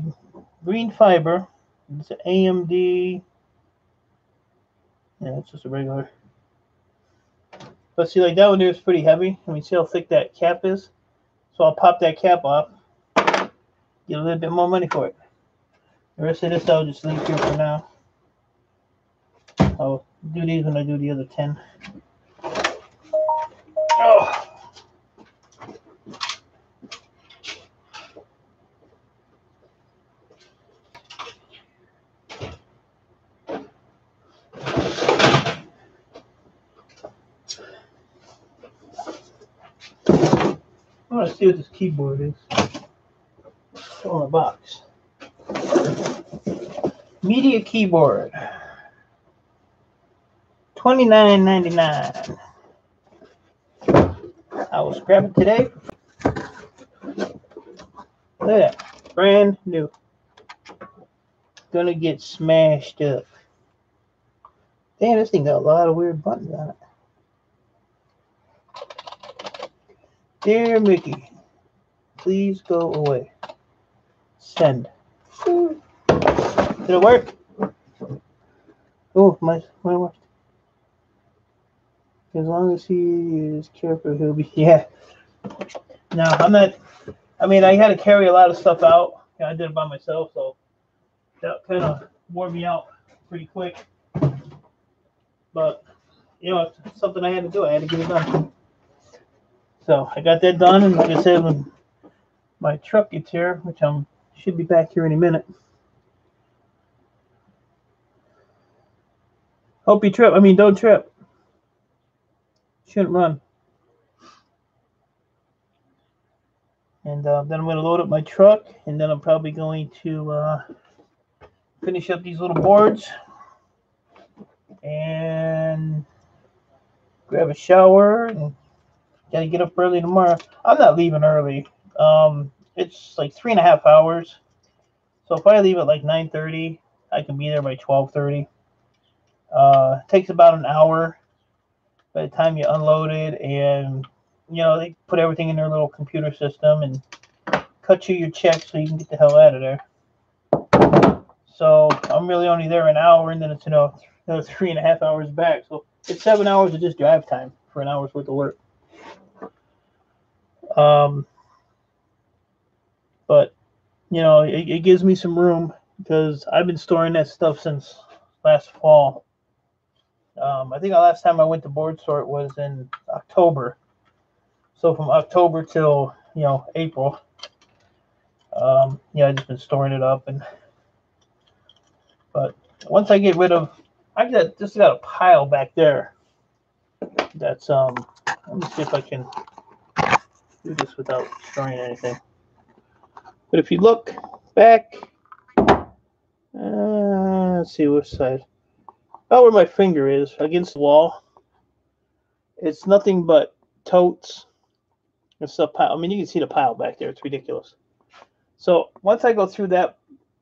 green fiber. It's an AMD. Yeah, it's just a regular. But see, like that one there is pretty heavy. I mean, see how thick that cap is? So I'll pop that cap off. Get a little bit more money for it. The rest of this I'll just leave here for now. I'll do these when I do the other 10. Oh. I want to see what this keyboard is. It's on the box. Media keyboard. Twenty nine ninety nine. I was grabbing today. Look at that. Brand new. Gonna get smashed up. Damn, this thing got a lot of weird buttons on it. Dear Mickey, please go away. Send. Did it work? Oh, my, my worked. As long as he is careful, he'll be. Yeah. No, I'm not. I mean, I had to carry a lot of stuff out. I did it by myself, so that kind of wore me out pretty quick. But, you know, it's something I had to do. I had to get it done. So I got that done, and like I said, when my truck gets here, which I'm should be back here any minute. Hope you trip. I mean, don't trip. Shouldn't run. And uh, then I'm going to load up my truck, and then I'm probably going to uh, finish up these little boards and grab a shower and gotta get up early tomorrow. I'm not leaving early. Um, it's like three and a half hours. So if I leave at like 9:30, I can be there by twelve thirty. Uh, takes about an hour by the time you unload it, and you know they put everything in their little computer system and cut you your check so you can get the hell out of there. So I'm really only there an hour, and then it's you know another three and a half hours back. So it's seven hours of just drive time for an hour's worth of work. Um, but you know, it, it gives me some room because I've been storing that stuff since last fall. Um, I think the last time I went to BoardSort was in October. So from October till you know April, um, yeah, I just been storing it up and. But once I get rid of, I got just got a pile back there. That's um. Let me see if I can do this without destroying anything. But if you look back, uh, let's see which side. About where my finger is against the wall. It's nothing but totes and stuff. I mean, you can see the pile back there. It's ridiculous. So once I go through that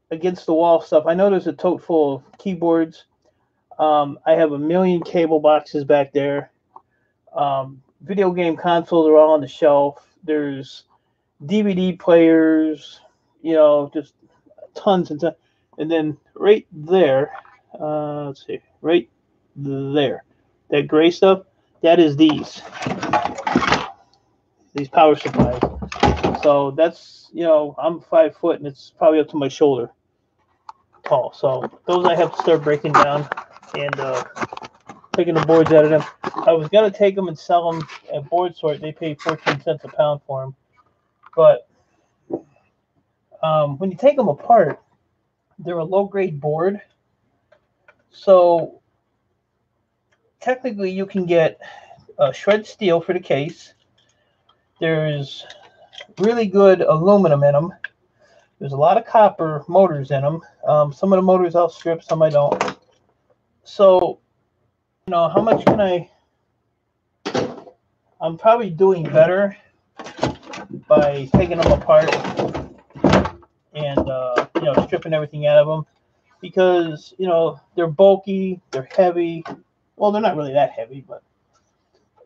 against the wall stuff, I know there's a tote full of keyboards. Um, I have a million cable boxes back there. Um, video game consoles are all on the shelf. There's DVD players, you know, just tons and tons. And then right there, uh, let's see, right there, that gray stuff, that is these, these power supplies. So that's, you know, I'm five foot and it's probably up to my shoulder tall. So those I have to start breaking down and uh, taking the boards out of them. I was gonna take them and sell them at BoardSort. They pay 14 cents a pound for them, but um, when you take them apart, they're a low grade board. So technically, you can get uh, shred steel for the case. There's really good aluminum in them. There's a lot of copper motors in them. Um, some of the motors I'll strip, some I don't. So, you know, how much can I? I'm probably doing better by taking them apart and uh, you know stripping everything out of them because you know they're bulky, they're heavy. Well, they're not really that heavy, but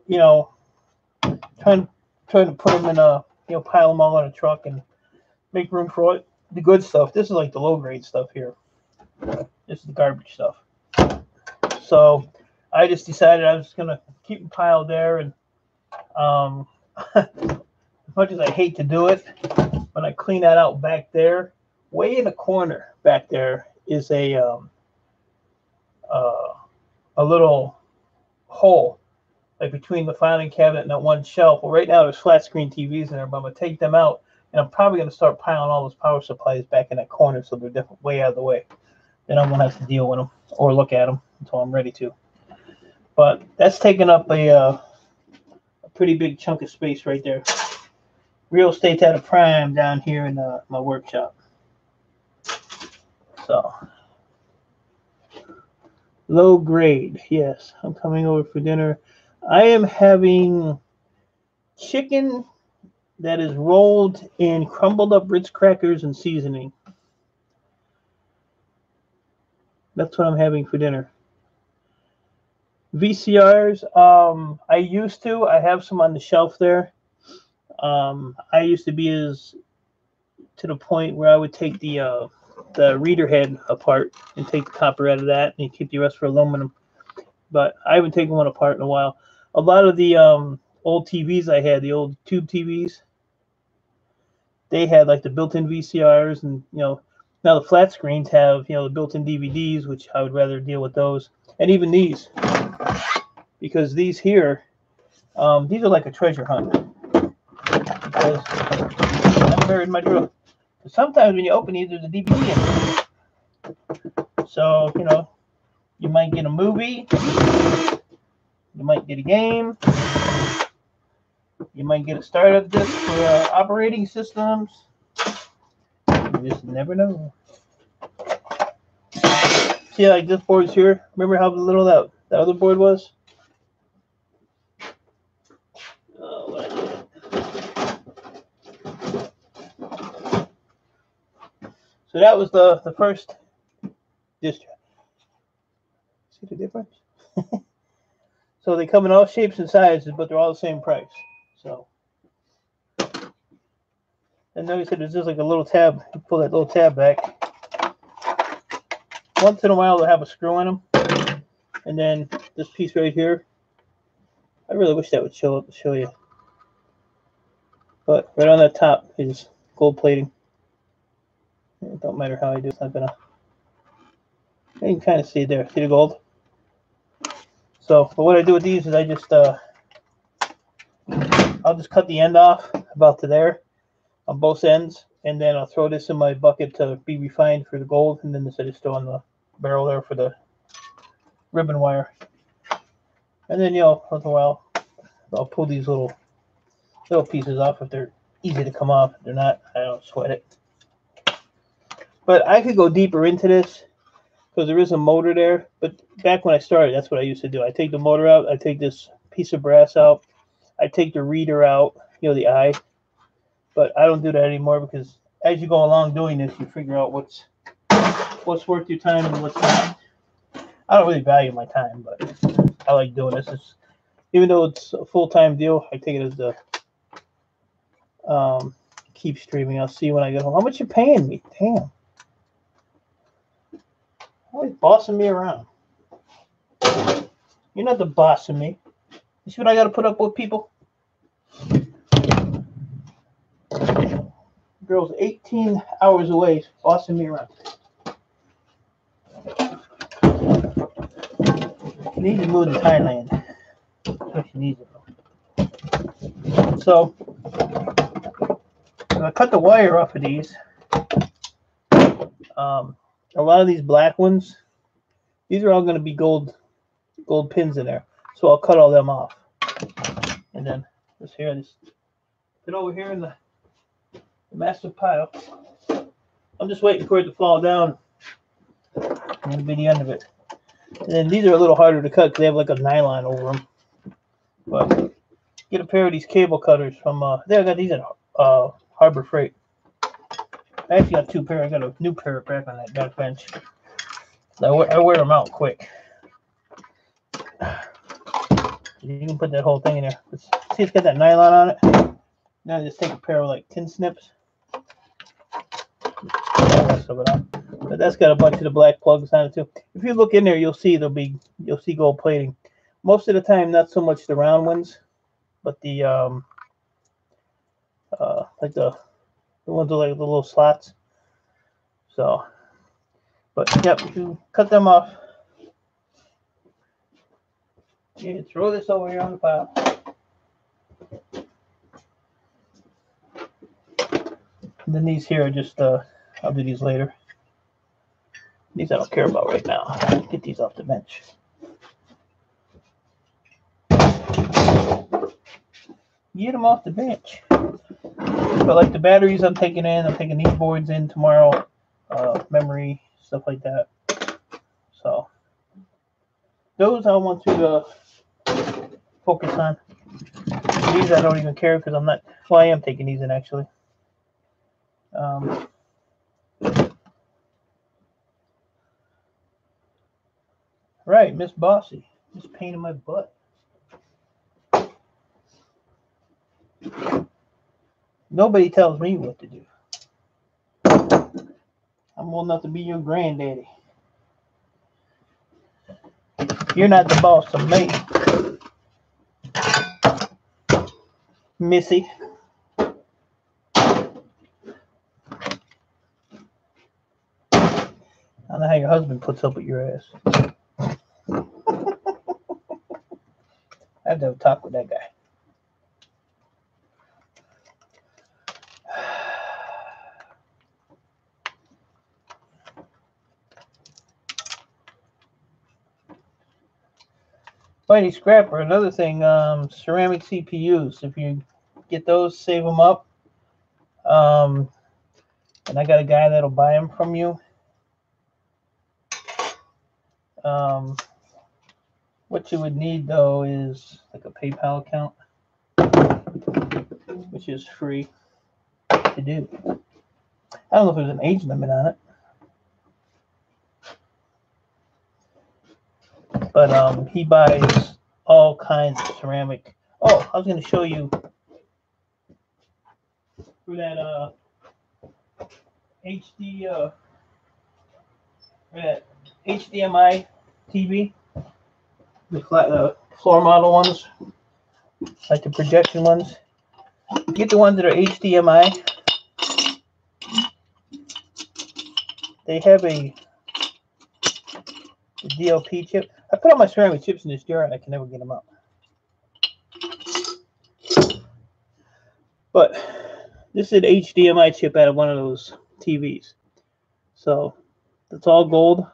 you know, trying trying to put them in a you know pile them all in a truck and make room for it. The good stuff. This is like the low grade stuff here. This is the garbage stuff. So I just decided I was gonna keep them piled there, and um, as much as I hate to do it, when I clean that out back there, way in the corner back there is a um, uh, a little hole like between the filing cabinet and that one shelf. Well, right now there's flat screen TVs in there, but I'm gonna take them out and I'm probably gonna start piling all those power supplies back in that corner so they're different way out of the way. Then I won't have to deal with them or look at them until I'm ready to. But that's taking up a, uh, a pretty big chunk of space right there. Real estate's at a prime down here in uh, my workshop. So low grade, yes. I'm coming over for dinner. I am having chicken that is rolled in crumbled up Ritz crackers and seasoning. That's what I'm having for dinner. VCRs, um, I used to. I have some on the shelf there. Um, I used to be as to the point where I would take the uh, the reader head apart and take the copper out of that and keep the rest for aluminum. But I haven't taken one apart in a while. A lot of the um, old TVs I had, the old tube TVs, they had like the built-in VCRs, and you know now the flat screens have you know the built-in DVDs, which I would rather deal with those, and even these, because these here, um, these are like a treasure hunt. Because I'm buried my drawer. Sometimes when you open these, there's a DVD in. So you know, you might get a movie, you might get a game. You might get a startup disk for uh, operating systems. You just never know. See, like this board's here. Remember how little that, that other board was? Oh, what I did. So that was the, the first this. See the difference? so they come in all shapes and sizes, but they're all the same price. So. And notice that there's just like a little tab. You pull that little tab back. Once in a while, they'll have a screw in them. And then this piece right here. I really wish that would show up show you. But right on the top is gold plating. It don't matter how I do, it's not gonna. You can kind of see there. See the gold? So, but what I do with these is I just, uh, I'll just cut the end off about to there on both ends, and then I'll throw this in my bucket to be refined for the gold, and then this I just throw in the barrel there for the ribbon wire. And then, you know, in a while, I'll pull these little little pieces off if they're easy to come off. If they're not, I don't sweat it. But I could go deeper into this because there is a motor there. But back when I started, that's what I used to do. I take the motor out, I take this piece of brass out, I take the reader out, you know, the eye. But I don't do that anymore because as you go along doing this, you figure out what's what's worth your time and what's not. I don't really value my time, but I like doing this. It's, even though it's a full time deal, I take it as a um, keep streaming. I'll see you when I get home. How much you paying me? Damn. Always bossing me around. You're not the boss of me. You see what I got to put up with, people? Girl's 18 hours away, bossing me around. She needs to move to Thailand. She needs. So, I cut the wire off of these. Um, a lot of these black ones, these are all going to be gold, gold pins in there. So I'll cut all them off. And then this here, this put over here in the, the massive pile. I'm just waiting for it to fall down. That'll be the end of it. And then these are a little harder to cut because they have like a nylon over them. But get a pair of these cable cutters from, uh, there I got these at uh, Harbor Freight. I actually got two pair. I got a new pair of back on that back bench. I wear, I wear them out quick. You can put that whole thing in there. Let's see, it's got that nylon on it. Now I just take a pair of like tin snips. But that's got a bunch of the black plugs on it too. If you look in there, you'll see there'll be you'll see gold plating. Most of the time, not so much the round ones, but the um uh like the the ones with like the little slots. So, but yep, you cut them off. You throw this over here on the pile. And then these here are just, uh, I'll do these later. These I don't care about right now. Get these off the bench. Get them off the bench. But like the batteries I'm taking in, I'm taking these boards in tomorrow, uh, memory, stuff like that. So those I want to uh, focus on. These I don't even care because I'm not, well, I am taking these in actually. Um, right, Miss Bossy, just pain in my butt. Nobody tells me what to do. I'm old enough to be your granddaddy. You're not the boss of me. Missy. I know how your husband puts up with your ass. I have to talk with that guy. Mighty Scrapper, another thing, um, ceramic CPUs. If you get those, save them up. Um, and I got a guy that'll buy them from you. Um, what you would need though is like a PayPal account, which is free to do. I don't know if there's an age limit on it. But um, he buys all kinds of ceramic. Oh, I was going to show you through that uh, HD uh, that HDMI TV, the uh, floor model ones, like the projection ones. Get the ones that are HDMI. They have a, a DLP chip. I put all my ceramic chips in this jar and I can never get them out. But this is an HDMI chip out of one of those TVs. So it's all gold.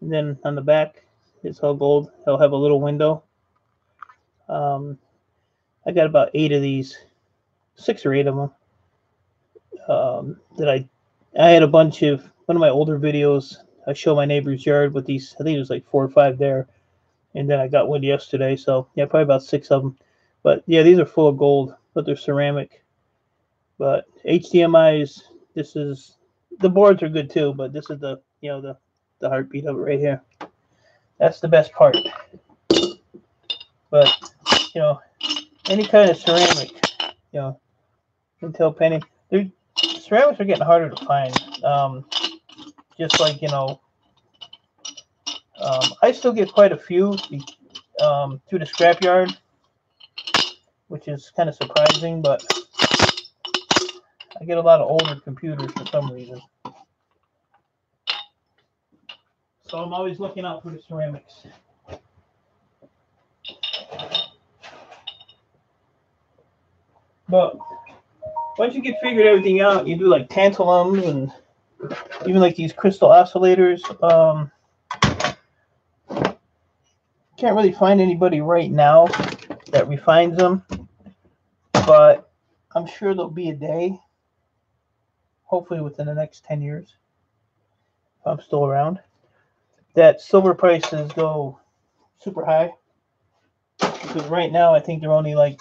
And then on the back, it's all gold. It'll have a little window. Um, I got about eight of these, six or eight of them. Um, that I, I had a bunch of one of my older videos. I show my neighbor's yard with these. I think it was like four or five there, and then I got one yesterday. So yeah, probably about six of them. But yeah, these are full of gold, but they're ceramic. But HDMI is this is the boards are good too, but this is the you know the the heartbeat of it right here. That's the best part. But you know, any kind of ceramic, you know, Intel penny, they're ceramics are getting harder to find. Um, just like you know, um, I still get quite a few um, through the scrapyard, which is kind of surprising, but I get a lot of older computers for some reason. So I'm always looking out for the ceramics. But once you get figured everything out, you do like tantalums and even like these crystal oscillators. Um, can't really find anybody right now that refines them, but I'm sure there'll be a day, hopefully within the next 10 years, if I'm still around, that silver prices go super high. Because right now, I think they're only like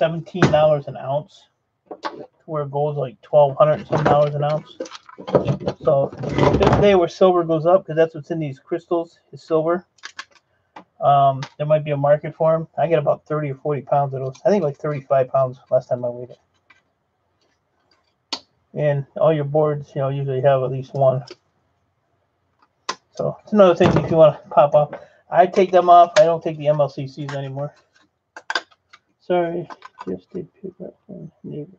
$17 an ounce, where gold's like $1,200 some dollars an ounce. So this day where silver goes up, because that's what's in these crystals, is silver. Um, there might be a market for them. I get about 30 or 40 pounds of those. I think like 35 pounds last time I weighed it. And all your boards, you know, usually have at least one. So it's another thing if you want to pop off. I take them off. I don't take the MLCCs anymore. Sorry, just did pick up from neighbor.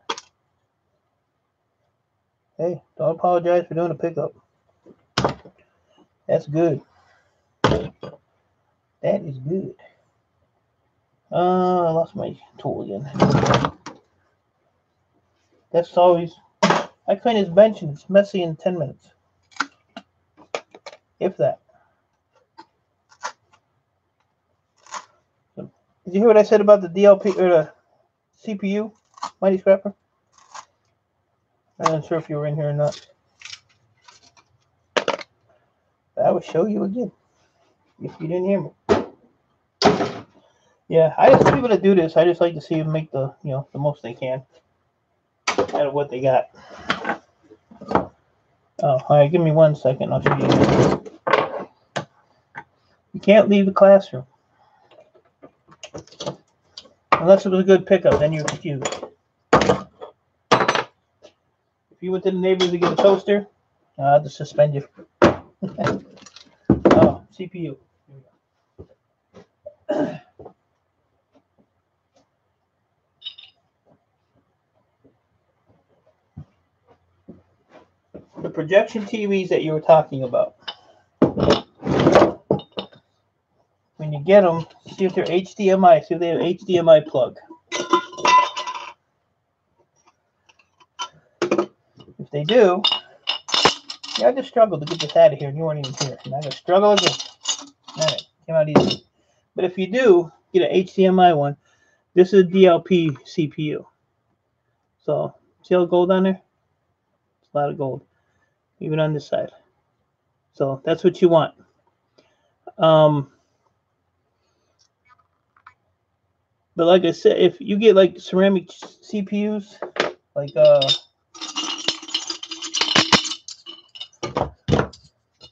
Hey, don't apologize for doing a pickup. That's good. That is good. Uh, I lost my tool again. That's always. I clean his bench and it's messy in 10 minutes. If that. Did you hear what I said about the DLP or the CPU, Mighty Scrapper? I'm not sure if you were in here or not. But I will show you again if you didn't hear me. Yeah, I just people that do this, I just like to see them make the you know the most they can out of what they got. Oh, all right, give me one second. I'll show you. You can't leave the classroom unless it was a good pickup. Then you're excused. If you went to the neighbors to get a toaster, uh, I'll just suspend you. oh, CPU. the projection TVs that you were talking about. When you get them, see if they're HDMI, see if they have HDMI plug. If they do, yeah, I just struggled to get this out of here, and you weren't even here. And I to struggle again. All right, came out easy. But if you do get an HDMI one, this is a DLP CPU. So, see all the gold on there? It's a lot of gold even on this side. So that's what you want. Um, but like I said, if you get like ceramic CPUs, like uh,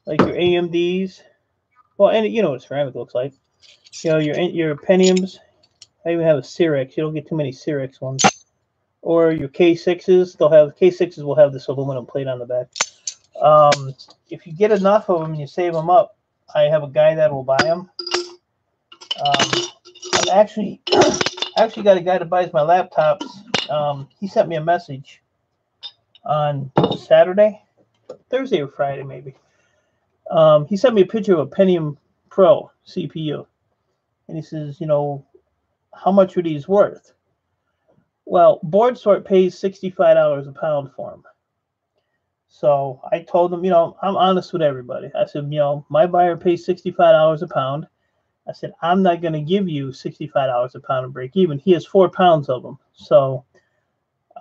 like your AMDs, Well, and you know what ceramic looks like. You know, your your Pentiums. I even have a Cyrix. You don't get too many Cyrix ones. Or your K6s. They'll have K6s will have this aluminum plate on the back. Um, if you get enough of them and you save them up, I have a guy that will buy them. Um, I'm actually actually got a guy that buys my laptops. Um, he sent me a message on Saturday, Thursday or Friday maybe. Um, he sent me a picture of a Pentium Pro CPU, and he says, you know, how much are these worth? Well, BoardSort pays sixty-five dollars a pound for them. So I told him, you know, I'm honest with everybody. I said, you know, my buyer pays sixty-five dollars a pound. I said, I'm not going to give you sixty-five dollars a pound and break even. He has four pounds of them, so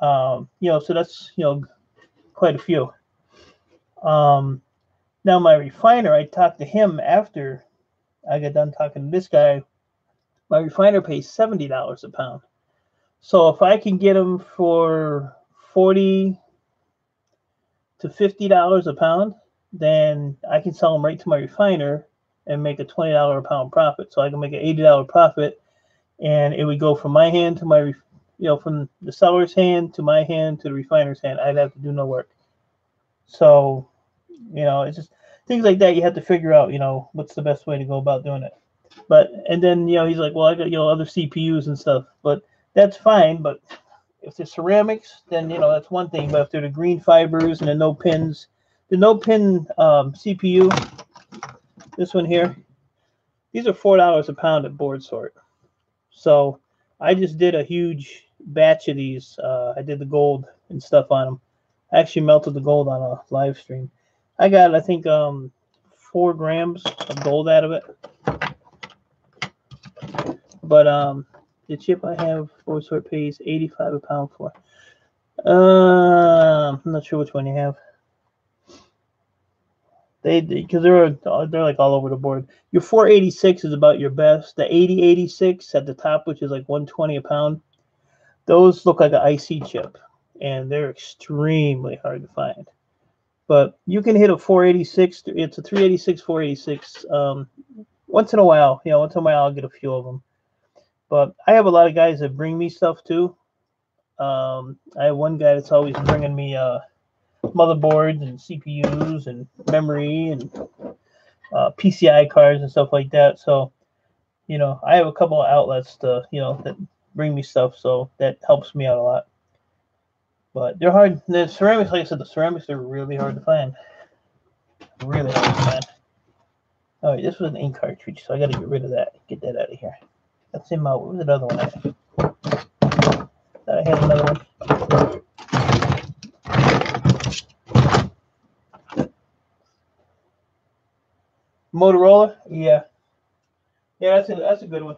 um, you know, so that's you know quite a few. Um, now my refiner, I talked to him after I got done talking to this guy. My refiner pays seventy dollars a pound. So if I can get them for forty to fifty dollars a pound, then I can sell them right to my refiner and make a twenty dollar a pound profit. So I can make an eighty dollar profit, and it would go from my hand to my, you know, from the seller's hand to my hand to the refiner's hand. I'd have to do no work. So, you know, it's just things like that. You have to figure out, you know, what's the best way to go about doing it. But and then you know he's like, well, I got you know other CPUs and stuff, but that's fine. But if they're ceramics, then you know that's one thing. But if they're the green fibers and the no pins, the no pin um, CPU, this one here, these are four dollars a pound at BoardSort. So I just did a huge batch of these. Uh, I did the gold and stuff on them. I actually melted the gold on a live stream. I got I think um, four grams of gold out of it. But um, the chip I have BoardSort pays 85 a pound for. Uh, I'm not sure which one you have. They because they're they're like all over the board. Your 486 is about your best. The 8086 at the top, which is like 120 a pound, those look like an IC chip, and they're extremely hard to find. But you can hit a 486. It's a 386, 486. Um, once in a while, you know, once in a while I'll get a few of them. But I have a lot of guys that bring me stuff too. Um, I have one guy that's always bringing me uh, motherboards and CPUs and memory and uh, PCI cards and stuff like that. So, you know, I have a couple of outlets to, you know, that bring me stuff. So that helps me out a lot. But they're hard. The ceramics, like I said, the ceramics are really hard to find. Really hard to find. Oh, All right, this was an ink cartridge, so I got to get rid of that. Get that out of here. That's in my. What was another one? Had? Thought I had another one. Motorola, yeah, yeah, that's a that's a good one.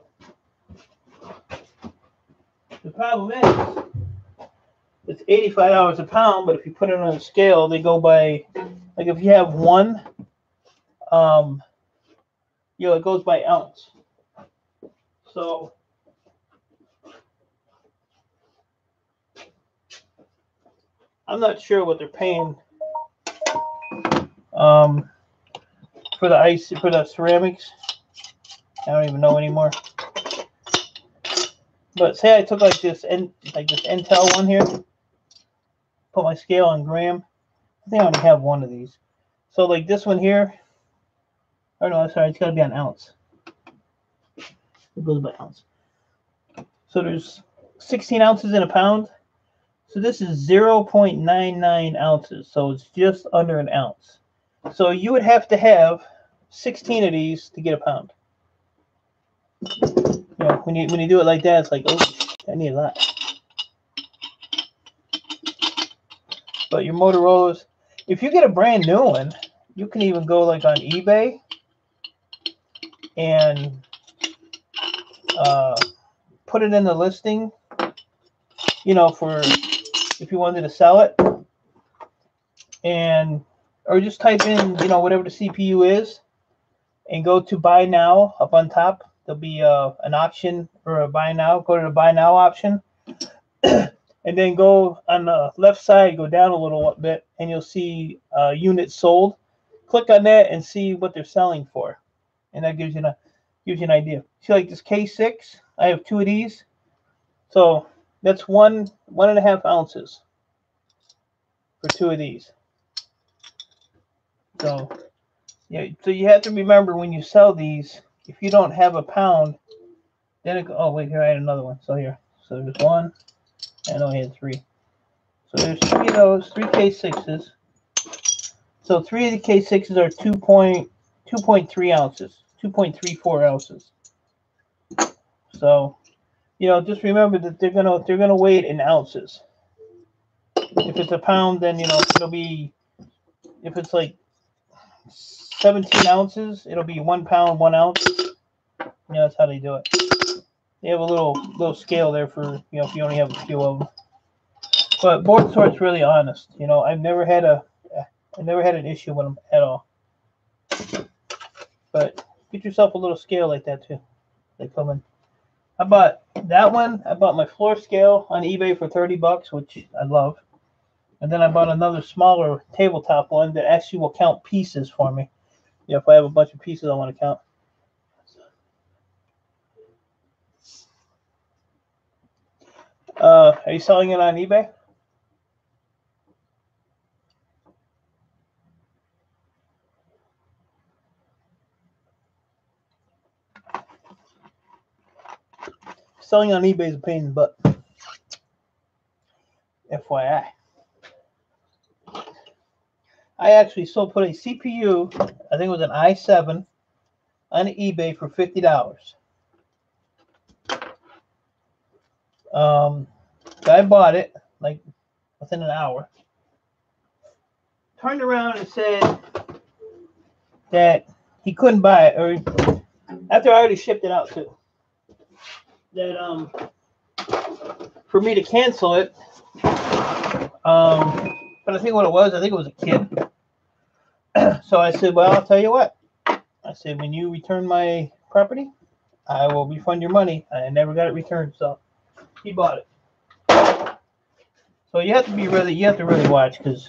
The problem is, it's eighty five dollars a pound, but if you put it on a scale, they go by like if you have one, um, you know, it goes by ounce. So I'm not sure what they're paying um, for the ice for the ceramics. I don't even know anymore. But say I took like this and like this Intel one here, put my scale on gram. I think I only have one of these. So like this one here. Oh no, sorry, it's got to be an ounce. It goes by ounce. So there's 16 ounces in a pound. So this is 0.99 ounces. So it's just under an ounce. So you would have to have 16 of these to get a pound. You know, when you when you do it like that, it's like, oh, I need a lot. But your Motorola's, if you get a brand new one, you can even go like on eBay and uh, put it in the listing, you know, for if you wanted to sell it, and or just type in, you know, whatever the CPU is, and go to buy now up on top. There'll be uh, an option for a buy now. Go to the buy now option, and then go on the left side, go down a little bit, and you'll see uh, units sold. Click on that and see what they're selling for and that gives you an gives you an idea. See, like this K6, I have two of these, so that's one one and a half ounces for two of these. So, yeah, so you have to remember when you sell these, if you don't have a pound, then it, oh wait, here I had another one. So here, so there's one. I know I had three. So there's three of those, three K6s. So three of the K6s are 2.2.3 ounces, 2.34 ounces. So, you know, just remember that they're gonna they're gonna weigh it in ounces. If it's a pound, then you know it'll be. If it's like 17 ounces, it'll be one pound, one ounce. You know, that's how they do it. They have a little little scale there for you know if you only have a few of them. But BoardSort's really honest. You know, I've never had a I never had an issue with them at all. But get yourself a little scale like that too. They come in. I bought that one. I bought my floor scale on eBay for 30 bucks, which I love. And then I bought another smaller tabletop one that actually will count pieces for me. Yeah, if I have a bunch of pieces I want to count. Uh, are you selling it on eBay? Selling on eBay is a pain in the butt. FYI. I actually sold put a CPU, I think it was an i7, on eBay for fifty dollars. Um, guy bought it like within an hour. Turned around and said that he couldn't buy it, or after I already shipped it out too. That um, for me to cancel it, um, but I think what it was, I think it was a kid. so I said, well, I'll tell you what. I said, when you return my property, I will refund your money. I never got it returned, so he bought it. So you have to be really, you have to really watch because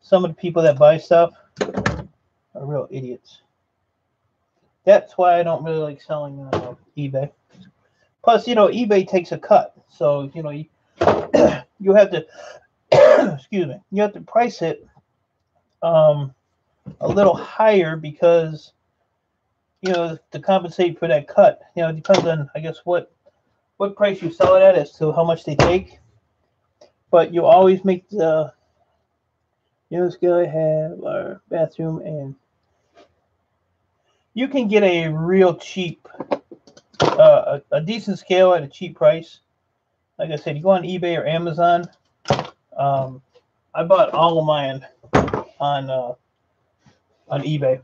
some of the people that buy stuff are real idiots. That's why I don't really like selling on uh, eBay. Plus, you know, eBay takes a cut, so you know you, you have to excuse me, you have to price it um, a little higher because you know to compensate for that cut. You know, it depends on I guess what what price you sell it at as to how much they take. But you always make the you know scale I have our bathroom and you can get a real cheap uh, a, a decent scale at a cheap price. Like I said, you go on eBay or Amazon. Um, I bought all of mine on uh, on eBay.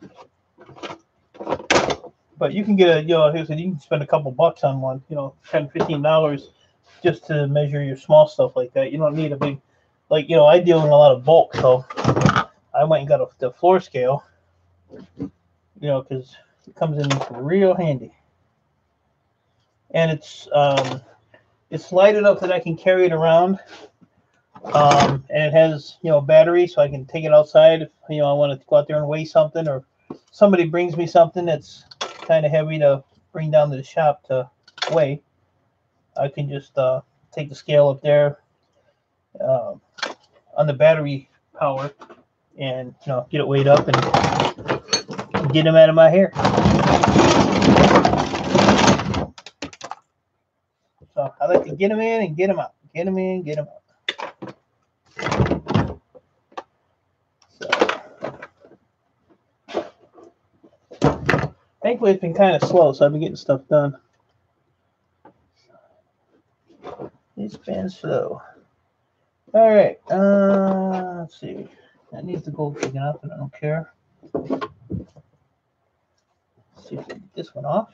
But you can get a, you know, I said, you can spend a couple bucks on one, you know, 10 dollars just to measure your small stuff like that. You don't need a big, like, you know, I deal in a lot of bulk, so I went and got a, the floor scale, you know, because it comes in real handy. And it's um, it's light enough that I can carry it around. Um, and it has, you know, battery, so I can take it outside if, you know, I want to go out there and weigh something, or somebody brings me something that's kind of heavy to bring down to the shop to weigh. I can just uh, take the scale up there uh, on the battery power and, you know, get it weighed up and get them out of my hair. So I like to get them in and get them out. Get them in, get them out. Thankfully, it's been kind of slow, so I've been getting stuff done. It's been slow. All right. Uh, let's see. That needs to go big enough, and I don't care. Let's see if I get this one off.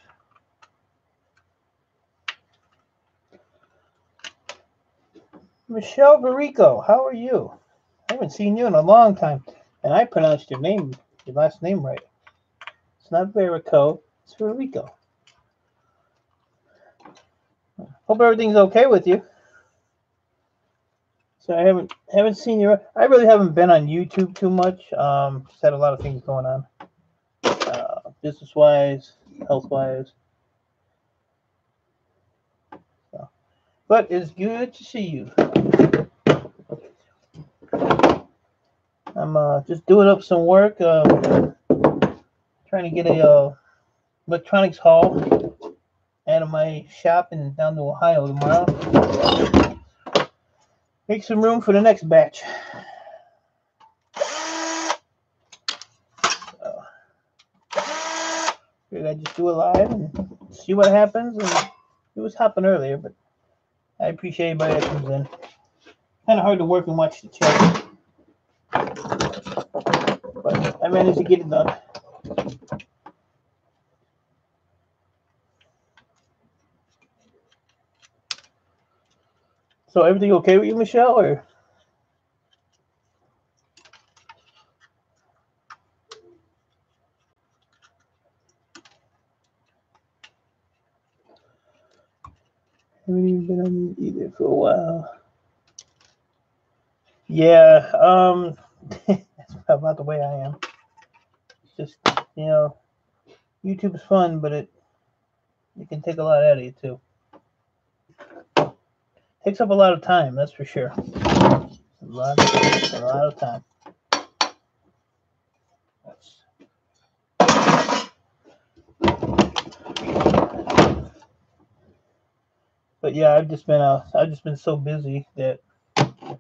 Michelle Varico, how are you? I haven't seen you in a long time, and I pronounced your name, your last name right. It's not Verico, it's Verico. Hope everything's okay with you. So I haven't haven't seen you. I really haven't been on YouTube too much. Um, just had a lot of things going on. Uh, business wise, health wise. So, but it's good to see you. I'm uh, just doing up some work, uh, trying to get a uh, electronics haul out of my shop and down to Ohio tomorrow. Make some room for the next batch. So, I'd just do it live and see what happens. And it was happening earlier, but I appreciate everybody that comes in. Kind of hard to work and watch the chat, but I managed to get it done. So everything okay with you, Michelle, or? Haven't even been on either for a while. Yeah, um, that's about the way I am. Just, you know, YouTube's fun, but it it can take a lot out of you too. Takes up a lot of time, that's for sure. A lot, a lot of time. But yeah, I've just been uh, I've just been so busy that I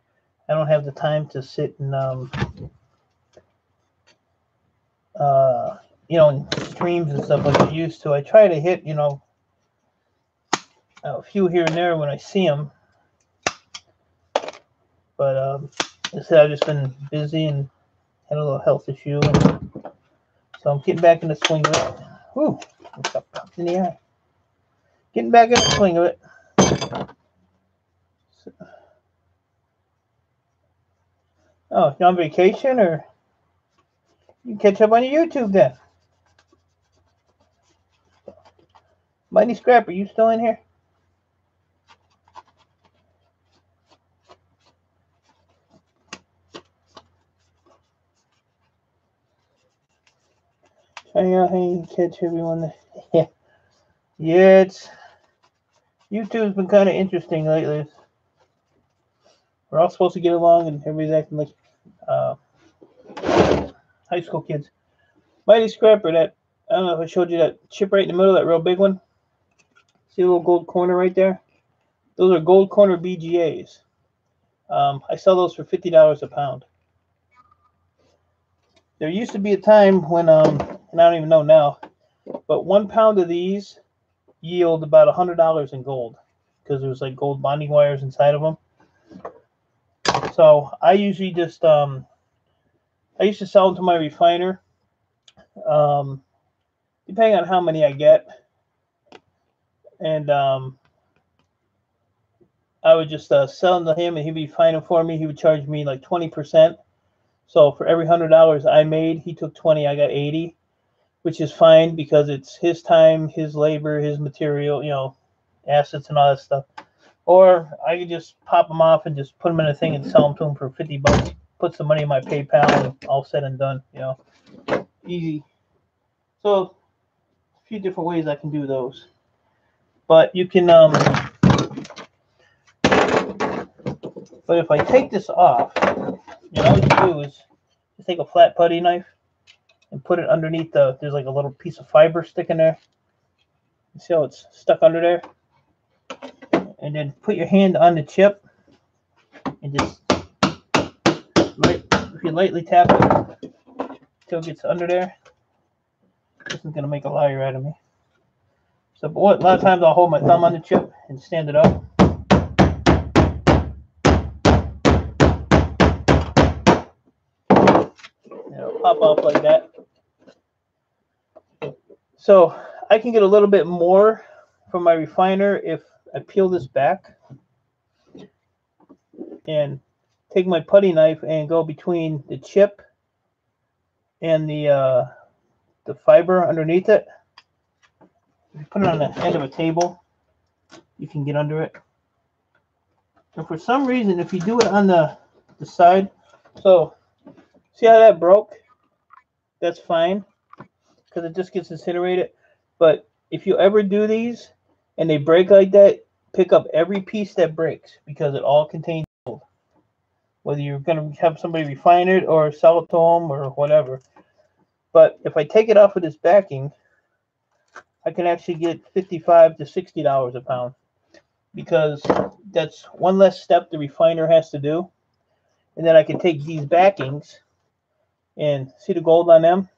don't have the time to sit and um uh you know in streams and stuff like I used to. I try to hit you know a few here and there when I see them, but um, I said I've just been busy and had a little health issue, and so I'm getting back in the swing of it. Popped in the eye. Getting back in the swing of it. So- oh, you on vacation or you catch up on your YouTube then? Mighty Scrap, are you still in here? Trying out how you catch everyone. Yeah, yeah. It's YouTube's been kind of interesting lately. We're all supposed to get along, and everybody's acting like uh, high school kids. Mighty Scrapper, that I don't know if I showed you that chip right in the middle, that real big one. See the little gold corner right there? Those are gold corner BGAs. Um, I sell those for fifty dollars a pound. There used to be a time when, um, and I don't even know now, but one pound of these yield about a hundred dollars in gold because there's like gold bonding wires inside of them. So I usually just, um, I used to sell them to my refiner. Um, depending on how many I get, and um, I would just uh, sell them to him, and he'd be fining for me. He would charge me like twenty percent. So for every hundred dollars I made, he took twenty. I got eighty, which is fine because it's his time, his labor, his material, you know, assets and all that stuff. Or I could just pop them off and just put them in a thing and sell them to him for fifty bucks. Put some money in my PayPal, and all said and done. You know, easy. So a few different ways I can do those. But you can um but if I take this off, know what you do is just take a flat putty knife and put it underneath the there's like a little piece of fiber sticking there. You see how it's stuck under there? And then put your hand on the chip and just light, if you lightly tap it till it gets under there. This is gonna make a liar out of me. So, a lot of times I'll hold my thumb on the chip and stand it up. It'll pop off like that. So I can get a little bit more from my refiner if I peel this back and take my putty knife and go between the chip and the uh, the fiber underneath it. Put it on the end of a table, you can get under it. And for some reason, if you do it on the, the side, so see how that broke? That's fine. because it just gets incinerated. But if you ever do these and they break like that, pick up every piece that breaks because it all contains gold. Whether you're going to have somebody refine it or sell it to them or whatever. But if I take it off of this backing, I can actually get 55 to 60 dollars a pound because that's one less step the refiner has to do. And then I can take these backings and see the gold on them.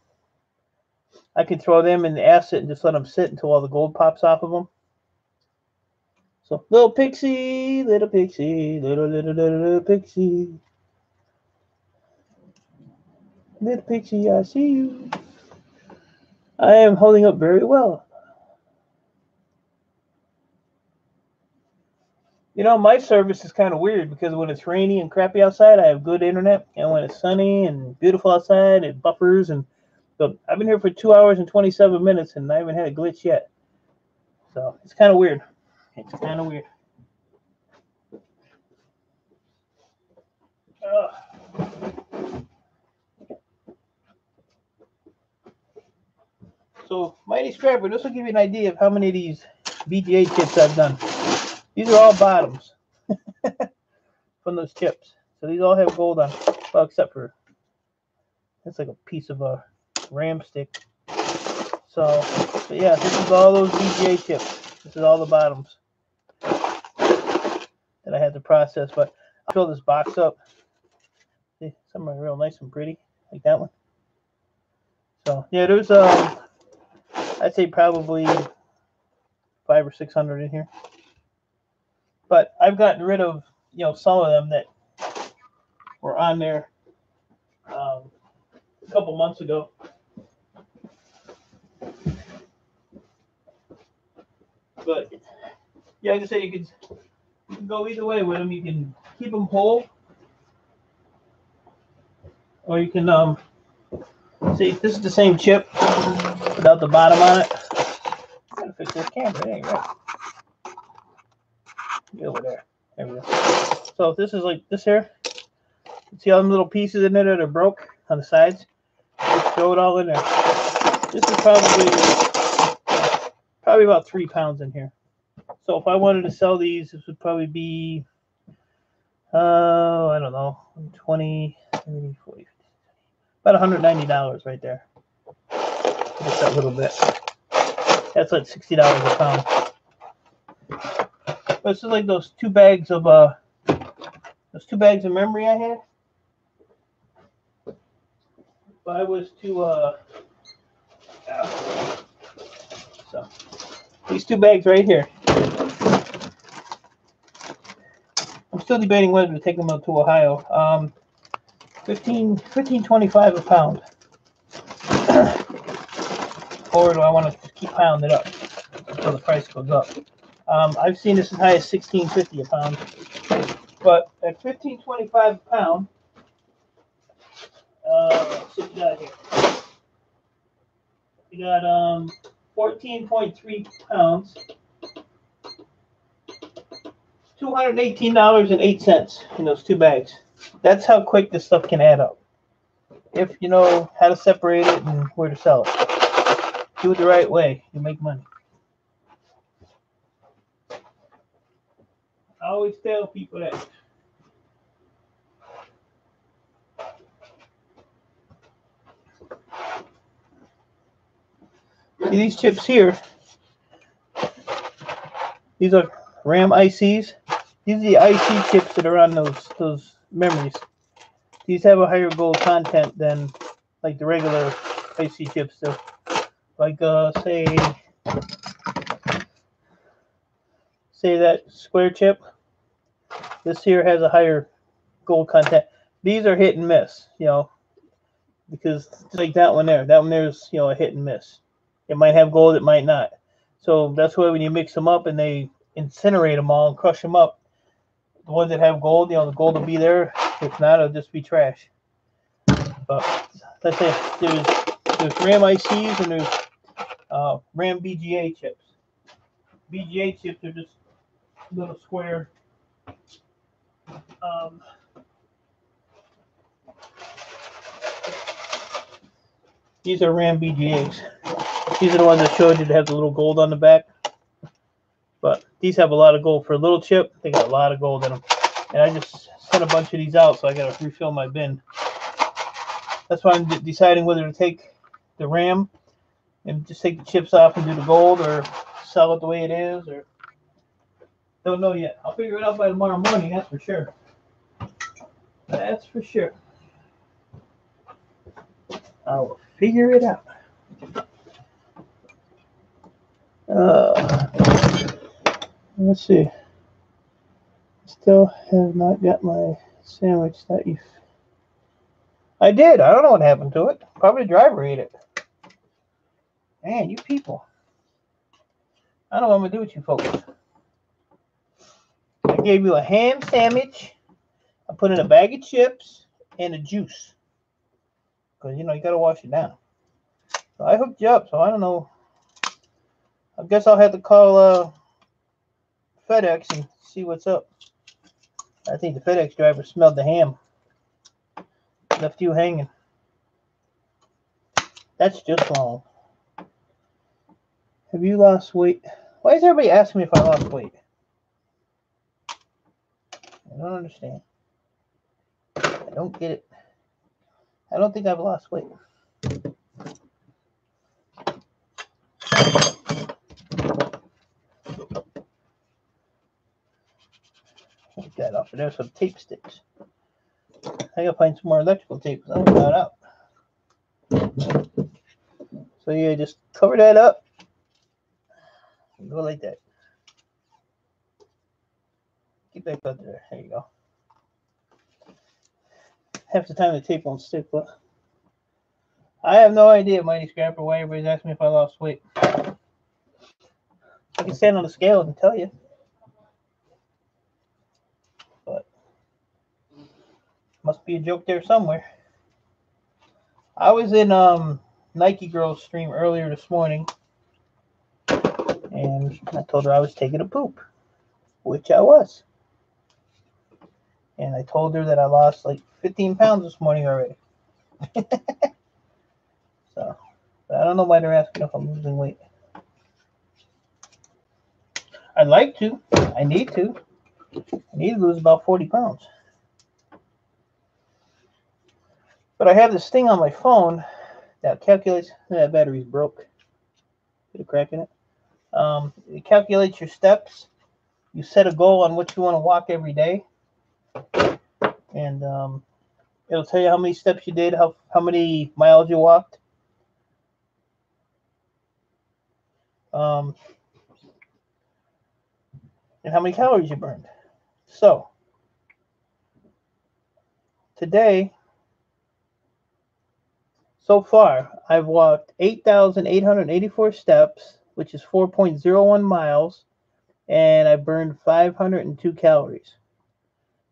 I can throw them in the acid and just let them sit until all the gold pops off of them. So little pixie, little pixie, little little little, little pixie. Little pixie, I see you. I am holding up very well. You know, my service is kind of weird because when it's rainy and crappy outside, I have good internet, and when it's sunny and beautiful outside, it buffers. And so I've been here for two hours and 27 minutes, and I haven't had a glitch yet. So it's kind of weird. It's kind of weird. Ugh. So, Mighty Scrapper, this will give you an idea of how many of these BGA chips I've done. These are all bottoms from those chips. So these all have gold on, well, except for it's like a piece of a ram stick. So, but yeah, this is all those BGA chips. This is all the bottoms that I had to process. But I'll fill this box up. See, some are real nice and pretty, like that one. So yeah, there's um, I'd say probably five or six hundred in here. But I've gotten rid of you know some of them that were on there um, a couple months ago. But yeah, like I say, you can, you can go either way with them. You can keep them whole, or you can um see this is the same chip without the bottom on it. Gotta fix this camera. It ain't right. Over there. There we go. So this is like this here. See all them little pieces in there that are broke on the sides? Just throw it all in there. This is probably probably about three pounds in here. So if I wanted to sell these, this would probably be uh I don't know, 20, 30, 40, about $190 right there. Just that little bit. That's like $60 a pound. This is like those two bags of uh those two bags of memory I had. If I was to uh so these two bags right here. I'm still debating whether to take them up to Ohio. Um 15 1525 a pound. or do I want to keep piling it up until the price goes up? Um, I've seen this as high as 1650 a pound. But at 1525 a pound, uh, what we got here. We got um 14.3 pounds. $218.08 in those two bags. That's how quick this stuff can add up. If you know how to separate it and where to sell it. Do it the right way, you make money. I always tell people that. See these chips here. These are RAM ICs. These are the IC chips that are on those those memories. These have a higher gold content than like the regular IC chips do. Like uh say say that square chip. This here has a higher gold content. These are hit and miss, you know, because like that one there, that one there's you know a hit and miss. It might have gold, it might not. So that's why when you mix them up and they incinerate them all and crush them up, the ones that have gold, you know, the gold will be there. If not, it'll just be trash. But let's say there's there's RAM ICs and there's uh, RAM BGA chips. BGA chips are just little square. Um, These are Ram BGAs. These are the ones I showed you that have the little gold on the back. But these have a lot of gold for a little chip. They got a lot of gold in them. And I just sent a bunch of these out, so I got to refill my bin. That's why I'm de- deciding whether to take the RAM and just take the chips off and do the gold or sell it the way it is or don't know yet. I'll figure it out by tomorrow morning, that's for sure. That's for sure. I will figure it out. Uh, let's see. Still have not got my sandwich that you. I did. I don't know what happened to it. Probably the driver ate it. Man, you people. I don't know what I'm gonna do with you folks. I gave you a ham sandwich. I put in a bag of chips and a juice. Because you know you gotta wash it down. So I hooked you up, so I don't know. I guess I'll have to call uh, FedEx and see what's up. I think the FedEx driver smelled the ham. Left you hanging. That's just wrong. Have you lost weight? Why is everybody asking me if I lost weight? I don't understand. I don't get it. I don't think I've lost weight. Take that off. There's some tape sticks. I gotta find some more electrical tape. I'm not out. So yeah, just cover that up. Go like that. Get back up there. There you go. Half the time the tape won't stick, but I have no idea, Mighty Scrapper, why everybody's asking me if I lost weight. I can stand on the scale and tell you. But must be a joke there somewhere. I was in um Nike Girl's stream earlier this morning and I told her I was taking a poop, which I was. And I told her that I lost like 15 pounds this morning already. so, but I don't know why they're asking if I'm losing weight. I'd like to. I need to. I need to lose about 40 pounds. But I have this thing on my phone that calculates that battery's broke. Get a crack in it. Um, it calculates your steps. You set a goal on what you want to walk every day, and um, it'll tell you how many steps you did, how how many miles you walked. Um, and how many calories you burned. So today, so far, I've walked 8,884 steps which is 4.01 miles, and I burned 502 calories.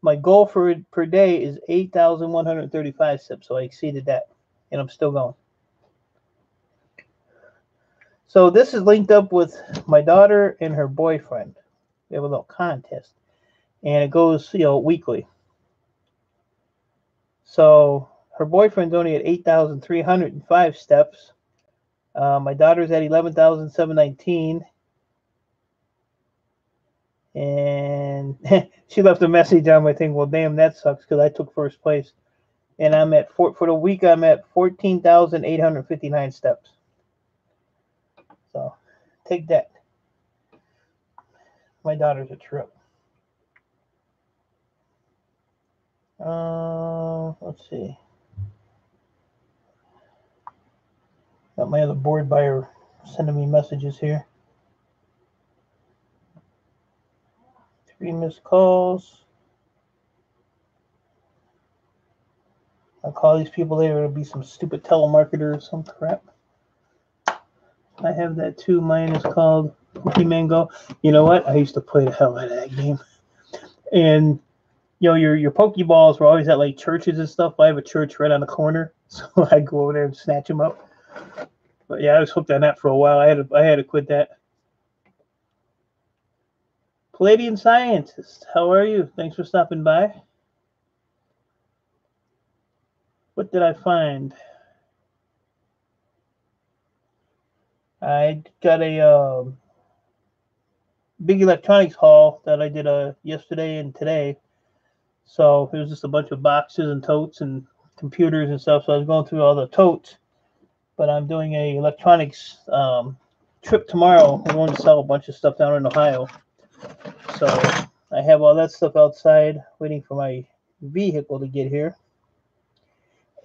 My goal for per day is 8,135 steps, so I exceeded that, and I'm still going. So this is linked up with my daughter and her boyfriend. We have a little contest, and it goes, you know, weekly. So her boyfriend's only at 8,305 steps. Uh, my daughter's at 11,719. And she left a message on my thing. Well, damn, that sucks because I took first place. And I'm at, for, for the week, I'm at 14,859 steps. So take that. My daughter's a trip. Uh, let's see. Got my other board buyer sending me messages here. Three missed calls. I'll call these people later. It'll be some stupid telemarketer or some crap. I have that too. Mine is called Pokemon Go. You know what? I used to play the hell out of that game. And you know, your your Pokeballs were always at like churches and stuff. I have a church right on the corner, so I go over there and snatch them up. But yeah, I was hooked on that for a while. I had to, I had to quit that. Palladian Scientist, how are you? Thanks for stopping by. What did I find? I got a um, big electronics haul that I did uh, yesterday and today. So it was just a bunch of boxes and totes and computers and stuff. So I was going through all the totes, but I'm doing a electronics um, trip tomorrow. We're going to sell a bunch of stuff down in Ohio. So I have all that stuff outside waiting for my vehicle to get here.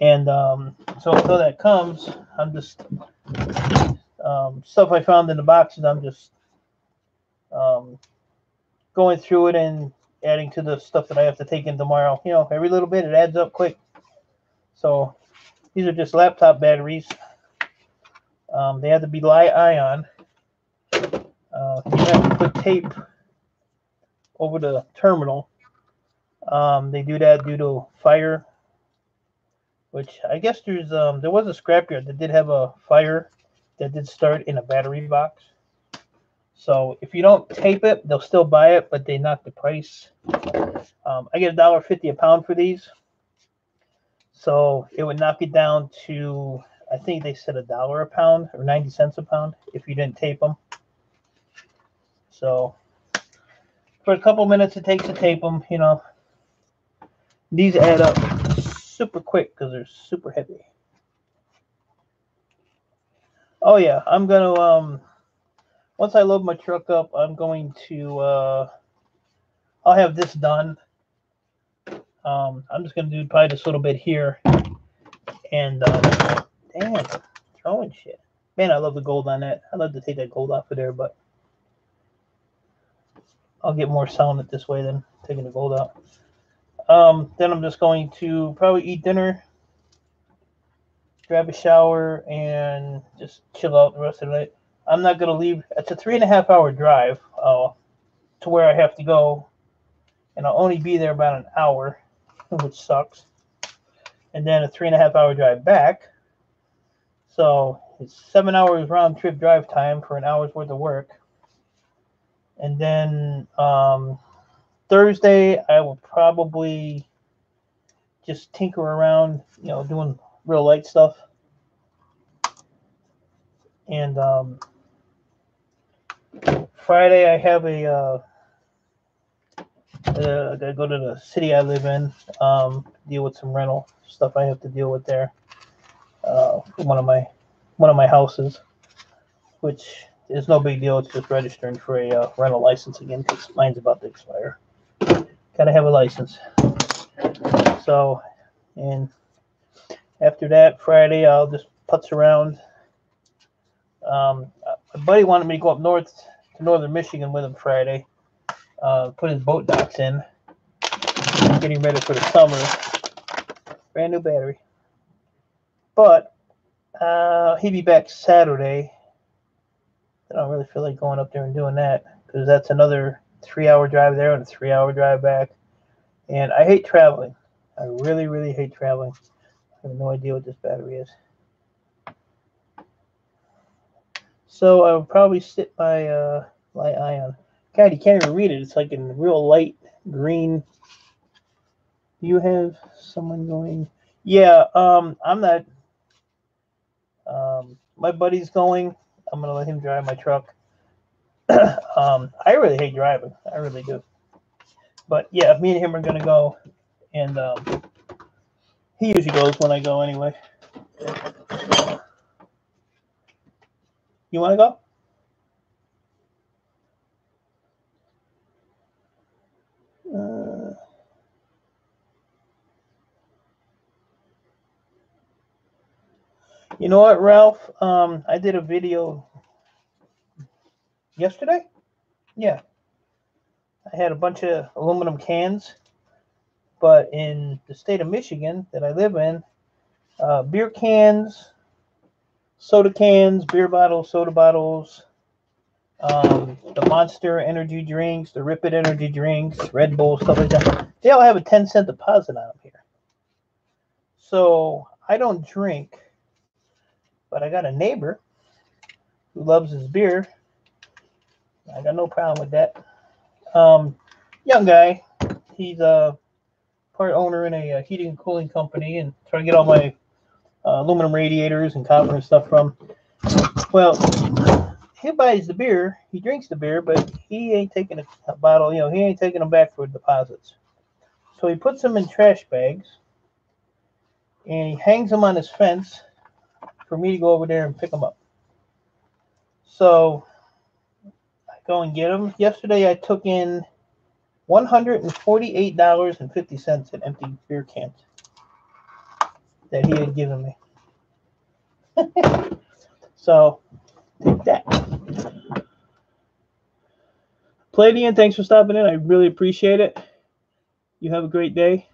And um, so until that comes, I'm just um, stuff I found in the boxes. I'm just um, going through it and adding to the stuff that I have to take in tomorrow. You know, every little bit it adds up quick. So these are just laptop batteries. Um, they have to be li ion. Uh, you have to put tape over the terminal. Um, they do that due to fire, which I guess there's um, there was a scrapyard that did have a fire that did start in a battery box. So if you don't tape it, they'll still buy it, but they knock the price. Um, I get a dollar fifty a pound for these, so it would knock it down to I think they said a dollar a pound or ninety cents a pound if you didn't tape them. So for a couple minutes it takes to tape them, you know. These add up super quick because they're super heavy. Oh yeah, I'm gonna um once I load my truck up, I'm going to uh I'll have this done. Um I'm just gonna do probably just a little bit here. And um damn throwing shit. Man, I love the gold on that. I'd love to take that gold off of there, but I'll get more it this way than taking the gold out. Um, then I'm just going to probably eat dinner, grab a shower, and just chill out the rest of the night. I'm not gonna leave. It's a three and a half hour drive uh, to where I have to go, and I'll only be there about an hour, which sucks. And then a three and a half hour drive back. So it's seven hours round trip drive time for an hour's worth of work. And then um, Thursday, I will probably just tinker around, you know, doing real light stuff. And um, Friday, I have a, uh, uh, I gotta go to the city I live in, um, deal with some rental stuff I have to deal with there. Uh, one of my one of my houses, which is no big deal. It's just registering for a uh, rental license again because mine's about to expire. Gotta have a license. So, and after that, Friday, I'll just putz around. Um, my buddy wanted me to go up north to northern Michigan with him Friday, uh, put his boat docks in, getting ready for the summer. Brand new battery. But uh, he'd be back Saturday. I don't really feel like going up there and doing that because that's another three hour drive there and a three hour drive back. And I hate traveling. I really, really hate traveling. I have no idea what this battery is. So I would probably sit by uh, Li-ion. God, you can't even read it. It's like in real light green. Do you have someone going? Yeah, um, I'm not. Um, my buddy's going. I'm gonna let him drive my truck. um, I really hate driving. I really do. But yeah, me and him are gonna go, and um, he usually goes when I go anyway. You want to go? You know what, Ralph? Um, I did a video yesterday. Yeah, I had a bunch of aluminum cans, but in the state of Michigan that I live in, uh, beer cans, soda cans, beer bottles, soda bottles, um, the Monster energy drinks, the Rip It energy drinks, Red Bull, stuff like that. They all have a 10 cent deposit on them here. So I don't drink, but I got a neighbor who loves his beer. I got no problem with that. Um, young guy. He's a part owner in a, a heating and cooling company and trying to get all my uh, aluminum radiators and copper and stuff from. Well, he buys the beer, he drinks the beer, but he ain't taking a, a bottle, you know, he ain't taking them back for deposits. So he puts them in trash bags and he hangs them on his fence for me to go over there and pick them up. So I go and get them. Yesterday I took in $148.50 in empty beer cans that he had given me. so take that. Palladian, thanks for stopping in. I really appreciate it. You have a great day.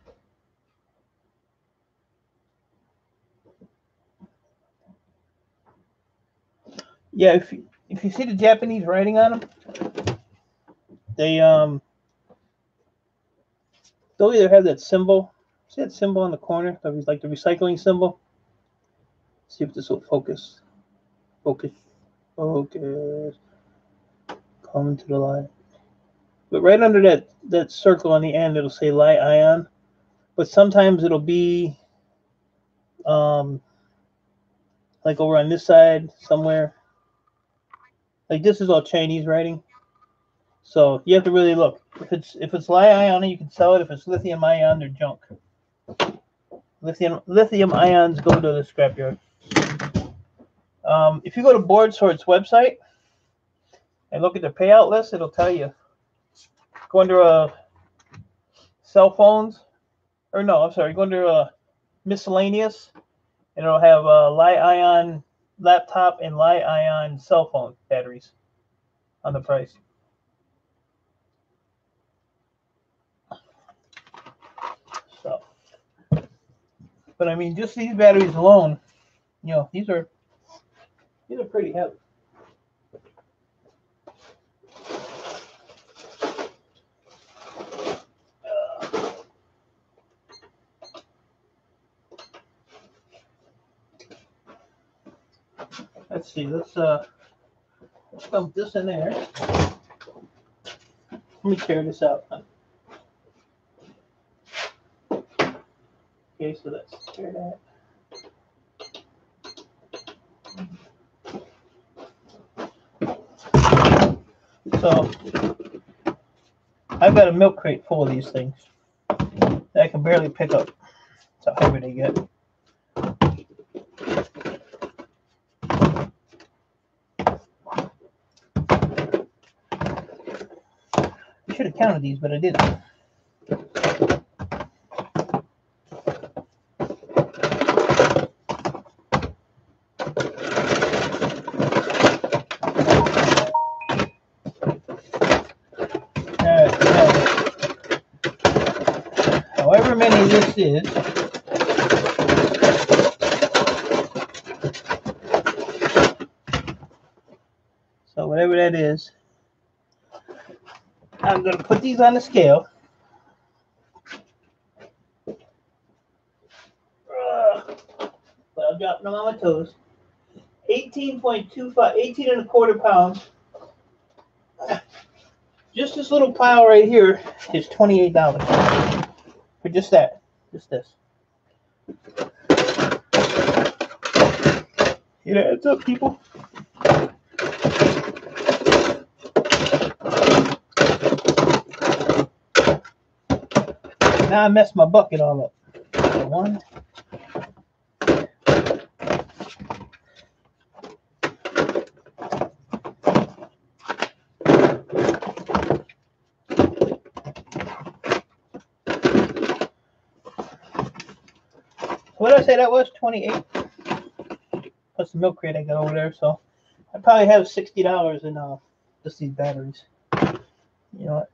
Yeah, if you, if you see the Japanese writing on them, they um they'll either have that symbol. See that symbol on the corner? That is like the recycling symbol. See if this will focus. Focus. Focus. Come to the light. But right under that that circle on the end, it'll say Li-ion. But sometimes it'll be um like over on this side somewhere. Like this is all Chinese writing. So you have to really look. If it's if it's Li-ion, you can sell it. If it's lithium ion, they're junk. Lithium lithium ions go to the scrapyard. Um, if you go to BoardSort's website and look at the payout list, it'll tell you. Go under uh, cell phones, or no, I'm sorry, go under uh, miscellaneous, and it'll have uh, Li-ion laptop and Li-ion cell phone batteries on the price. So, but I mean, just these batteries alone, you know, these are these are pretty heavy. Let's see. Let's uh, let's dump this in there. Let me tear this out. Okay, so let's tear that. So I've got a milk crate full of these things that I can barely pick up. That's how heavy they get. I should have counted these, but I didn't. Alright, however many this is. So whatever that is, I'm gonna put these on the scale. I'm dropping them on my toes. 18.25, 18 and a quarter pounds. Just this little pile right here is $28 for just that, just this. It adds up, people. Now I messed my bucket all up. One. What did I say that was? 28 plus the milk crate I got over there. So I probably have $60 in uh, just these batteries. You know what?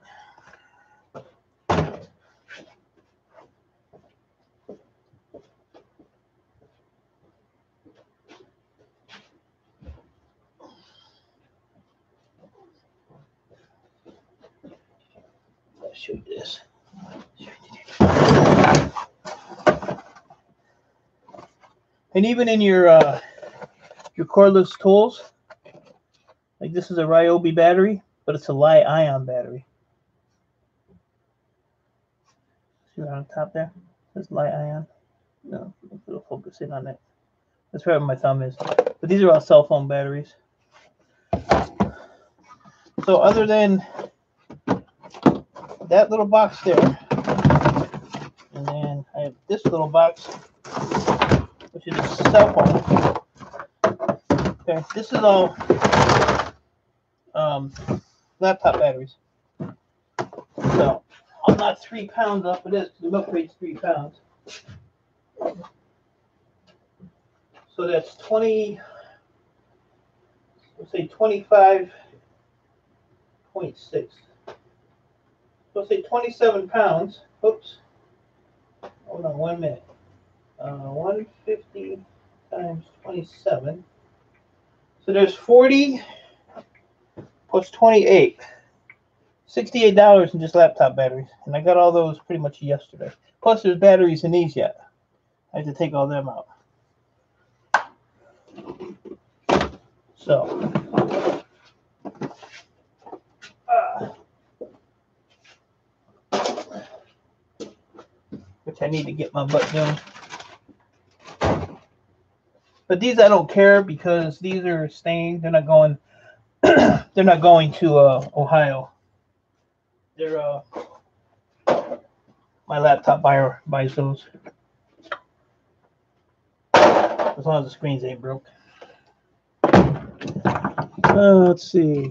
Let's show you this. And even in your uh, your cordless tools, like this is a Ryobi battery, but it's a Li-ion battery. See right on top there? It says Li-ion. No, it'll focus in on it. That's where my thumb is. But these are all cell phone batteries. So other than that little box there, and then I have this little box, which the cell phone. Okay, this is all um, laptop batteries. So I'm not three pounds off of this because the milk crate's three pounds. So that's 20, let's say 25.6. So let's say 27 pounds. Oops. Hold on one minute. Uh, 150 times 27. So there's 40 plus 28. $68 in just laptop batteries. And I got all those pretty much yesterday. Plus there's batteries in these yet. I have to take all them out. So, uh, which I need to get my butt doing. But these I don't care because these are staying. They're not going. they're not going to uh, Ohio. They're uh, my laptop buyer buys those. As long as the screens ain't broke. Uh, let's see.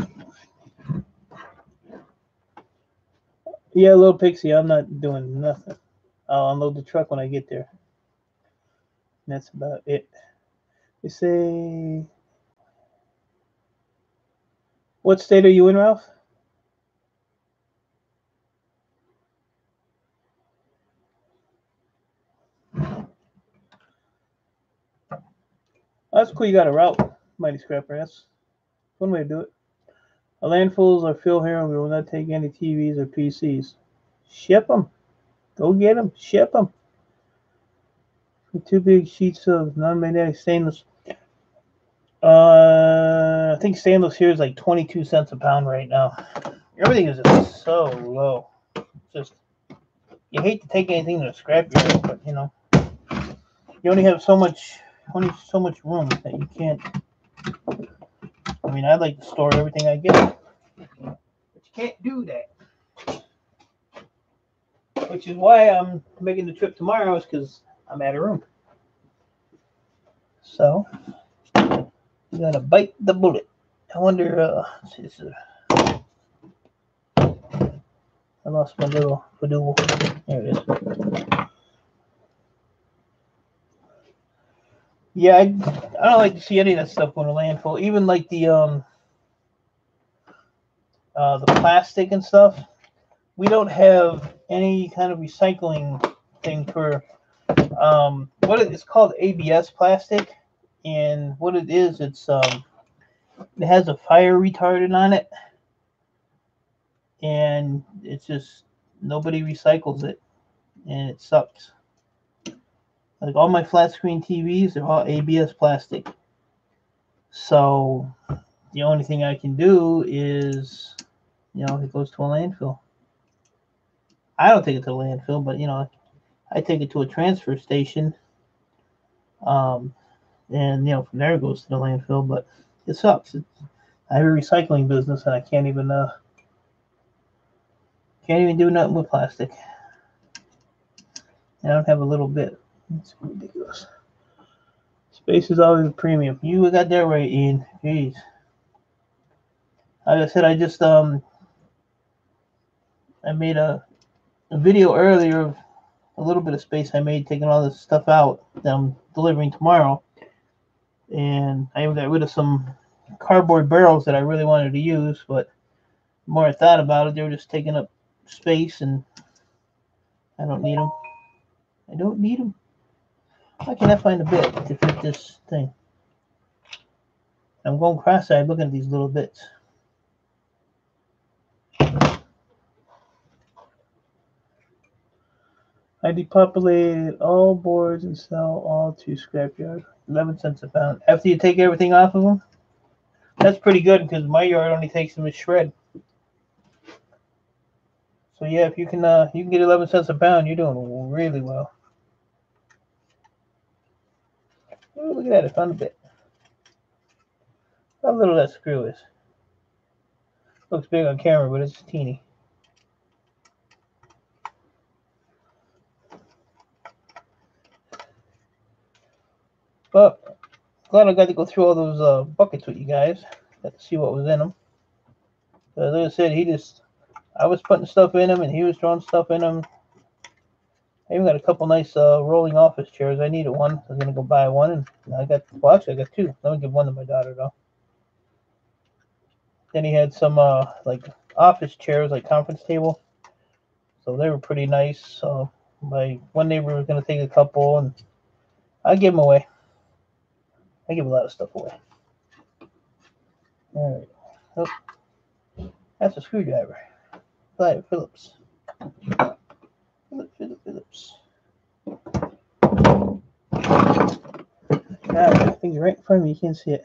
Yeah, little pixie, I'm not doing nothing. I'll unload the truck when I get there. That's about it. They say, what state are you in, Ralph? That's cool. You got a route, Mighty Scrapper. That's one way to do it. Our landfills are filled here, and we will not take any TVs or PCs. Ship them. Go get them. Ship them. Two big sheets of non-magnetic stainless. Uh, I think stainless here is like 22 cents a pound right now. Everything is just so low. Just you hate to take anything to the scrapyard, but you know, you only have so much, only so much room that you can't. I mean, I'd like to store everything I get, but you can't do that. Which is why I'm making the trip tomorrow, is because I'm out of room. So, you gotta bite the bullet. I wonder, uh, is, I lost my little fadoodle. There it is. Yeah, I, I don't like to see any of that stuff going to landfill. Even like the um uh the plastic and stuff. We don't have any kind of recycling thing for um what it, it's called ABS plastic. And what it is, it's um it has a fire retardant on it. And it's just nobody recycles it. And it sucks. Like all my flat screen TVs, they're all ABS plastic. So the only thing I can do is, you know, it goes to a landfill. I don't take it to a landfill, but you know, I take it to a transfer station. Um, and you know, from there it goes to the landfill. But it sucks. It's, I have a recycling business, and I can't even uh, can't even do nothing with plastic. And I don't have a little bit. It's ridiculous. Space is always a premium. You got that right, Ian. Jeez. Like I said, I just um I made a, a video earlier of a little bit of space I made taking all this stuff out that I'm delivering tomorrow. And I even got rid of some cardboard barrels that I really wanted to use, but the more I thought about it, they were just taking up space and I don't need them. I don't need them. How can I find a bit to fit this thing? I'm going cross-eyed looking at these little bits. I depopulated all boards and sell all to scrapyard. 11 cents a pound. After you take everything off of them, that's pretty good because my yard only takes them a shred. So yeah, if you can uh, you can get 11 cents a pound, you're doing really well. Ooh, look at that, I found a bit. How little that screw is. Looks big on camera, but it's teeny. But glad I got to go through all those uh, buckets with you guys. Got to see what was in them. As I said, he just, I was putting stuff in them and he was throwing stuff in them. I even got a couple nice uh, rolling office chairs. I needed one. I was gonna go buy one, and I got well, actually, I got two. Let me give one to my daughter though. Then he had some uh, like office chairs, like conference table. So they were pretty nice. So my one neighbor was gonna take a couple, and I gave them away. I give a lot of stuff away. All right. Oh, that's a screwdriver. Five Phillips. Philip, Philip, Phillips. God, I think right in front of me. You can't see it.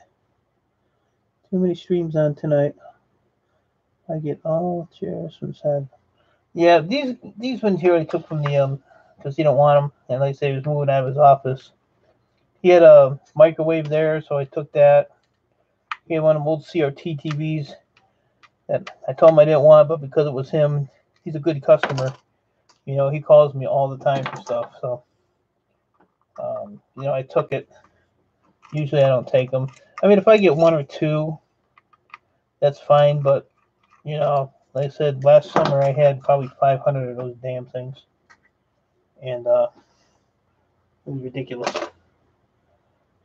Too many streams on tonight. I get all chairs from side. Yeah, these these ones here I took from the um because he don't want them, and like I say, he was moving out of his office. He had a microwave there, so I took that. He had one of them old CRT TVs that I told him I didn't want, but because it was him, he's a good customer. You know, he calls me all the time for stuff, so um, you know, I took it. Usually, I don't take them. I mean, if I get one or two, that's fine. But you know, like I said, last summer I had probably 500 of those damn things, and uh, it was ridiculous.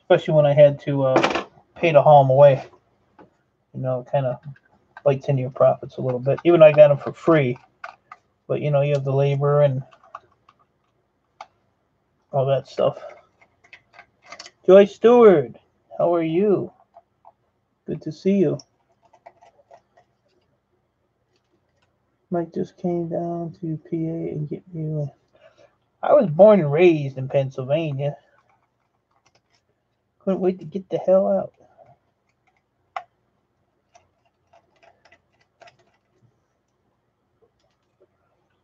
Especially when I had to uh, pay to haul them away. You know, kind of bites into your profits a little bit. Even though I got them for free, but you know, you have the labor and all that stuff. Joy Stewart, how are you? Good to see you. Mike just came down to PA and get you. I was born and raised in Pennsylvania. Couldn't wait to get the hell out.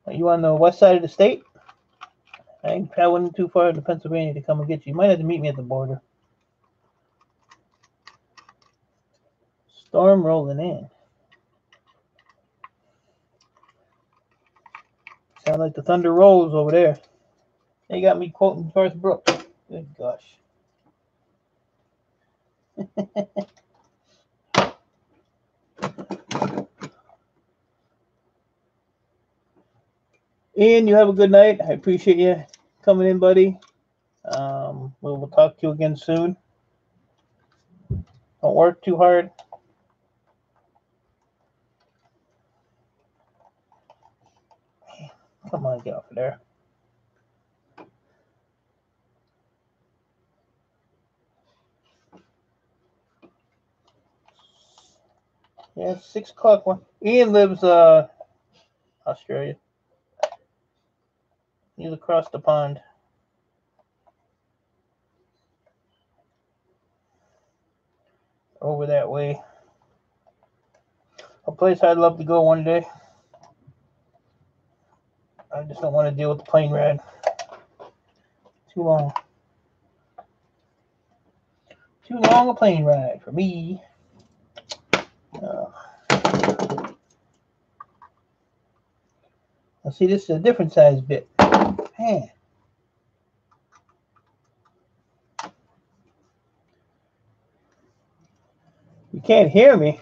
Are you on the west side of the state? I ain't traveling too far to Pennsylvania to come and get you. You might have to meet me at the border. Storm rolling in. Sound like the thunder rolls over there. They got me quoting Garth Brooks. Good gosh. Ian, you have a good night. I appreciate you coming in, buddy. Um, we will talk to you again soon. Don't work too hard. Come on, get off of there. Yeah, six o'clock one. Ian lives uh Australia. He's across the pond. Over that way. A place I'd love to go one day. I just don't want to deal with the plane ride. Too long. Too long a plane ride for me. Uh, now see, this is a different size bit. Man. You can't hear me.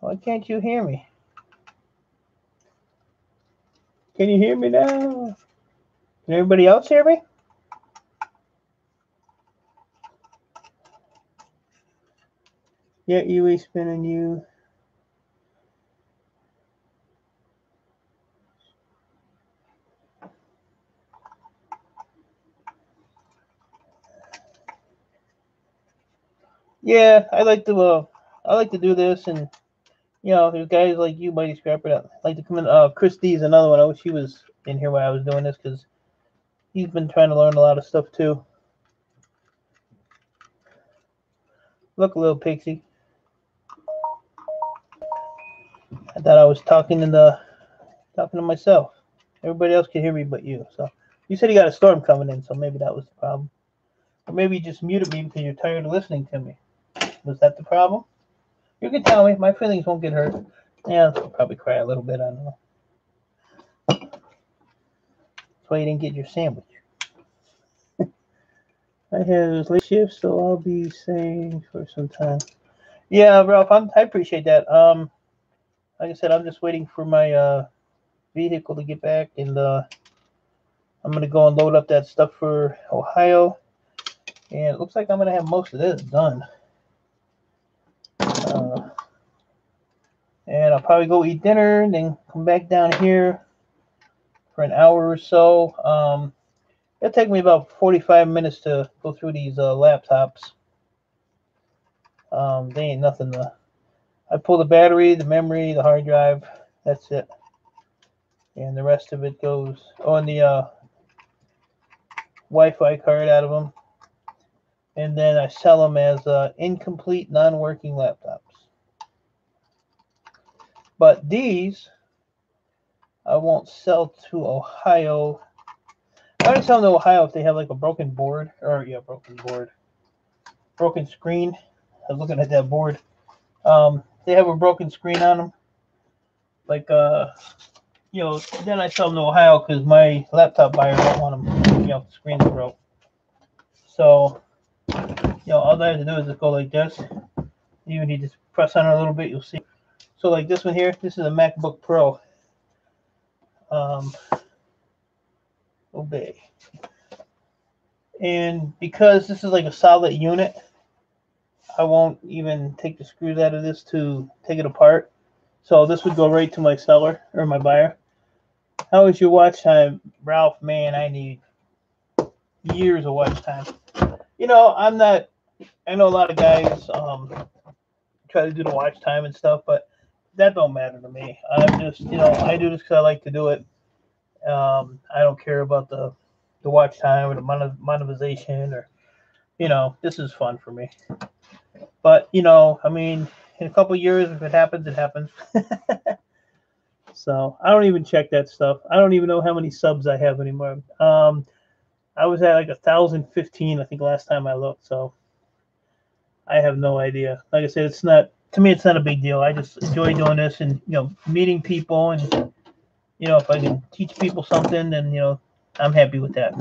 Why can't you hear me? Can you hear me now? Can everybody else hear me? Yeah, UE spinning you. Yeah, I like to uh I like to do this and you know, there's guys like you, Mighty Scrapper, that like to come in. Uh, Chris D is another one. I wish he was in here while I was doing this because he's been trying to learn a lot of stuff too. Look, a little pixie. I thought I was talking in the talking to myself. Everybody else can hear me but you. So You said you got a storm coming in, so maybe that was the problem. Or maybe you just muted me because you're tired of listening to me. Was that the problem? You can tell me. My feelings won't get hurt. Yeah, I'll probably cry a little bit. I don't know. That's why you didn't get your sandwich. I have late shift, so I'll be staying for some time. Yeah, Ralph, I'm, I appreciate that. Um, like I said, I'm just waiting for my uh vehicle to get back, and uh, I'm gonna go and load up that stuff for Ohio. And it looks like I'm gonna have most of this done. Uh, and I'll probably go eat dinner and then come back down here for an hour or so. Um, it'll take me about 45 minutes to go through these uh, laptops. Um, they ain't nothing to. I pull the battery, the memory, the hard drive. That's it. And the rest of it goes on the uh, Wi-Fi card out of them, and then I sell them as uh, incomplete, non-working laptops. But these I won't sell to Ohio. I only sell them to Ohio if they have like a broken board or yeah, broken board, broken screen. I was looking at that board. Um, they have a broken screen on them. Like uh, you know, then I sell them to Ohio because my laptop buyer don't want them, you know, the screen's broke. So, you know, all I have to do is just go like this. You just press on a little bit, you'll see. So like this one here, this is a MacBook Pro. Um, obey. And because this is like a solid unit, I won't even take the screws out of this to take it apart. So this would go right to my seller or my buyer. How is your watch time, Ralph? Man, I need years of watch time. You know, I'm not. I know a lot of guys um, try to do the watch time and stuff, but that don't matter to me. I'm just, you know, I do this because I like to do it. Um, I don't care about the the watch time or the monet- monetization or, you know, this is fun for me. But you know, I mean, in a couple years, if it happens, it happens. so I don't even check that stuff. I don't even know how many subs I have anymore. Um, I was at like a thousand fifteen, I think, last time I looked. So I have no idea. Like I said, it's not to me. It's not a big deal. I just enjoy doing this and you know meeting people and you know if I can teach people something, then you know I'm happy with that.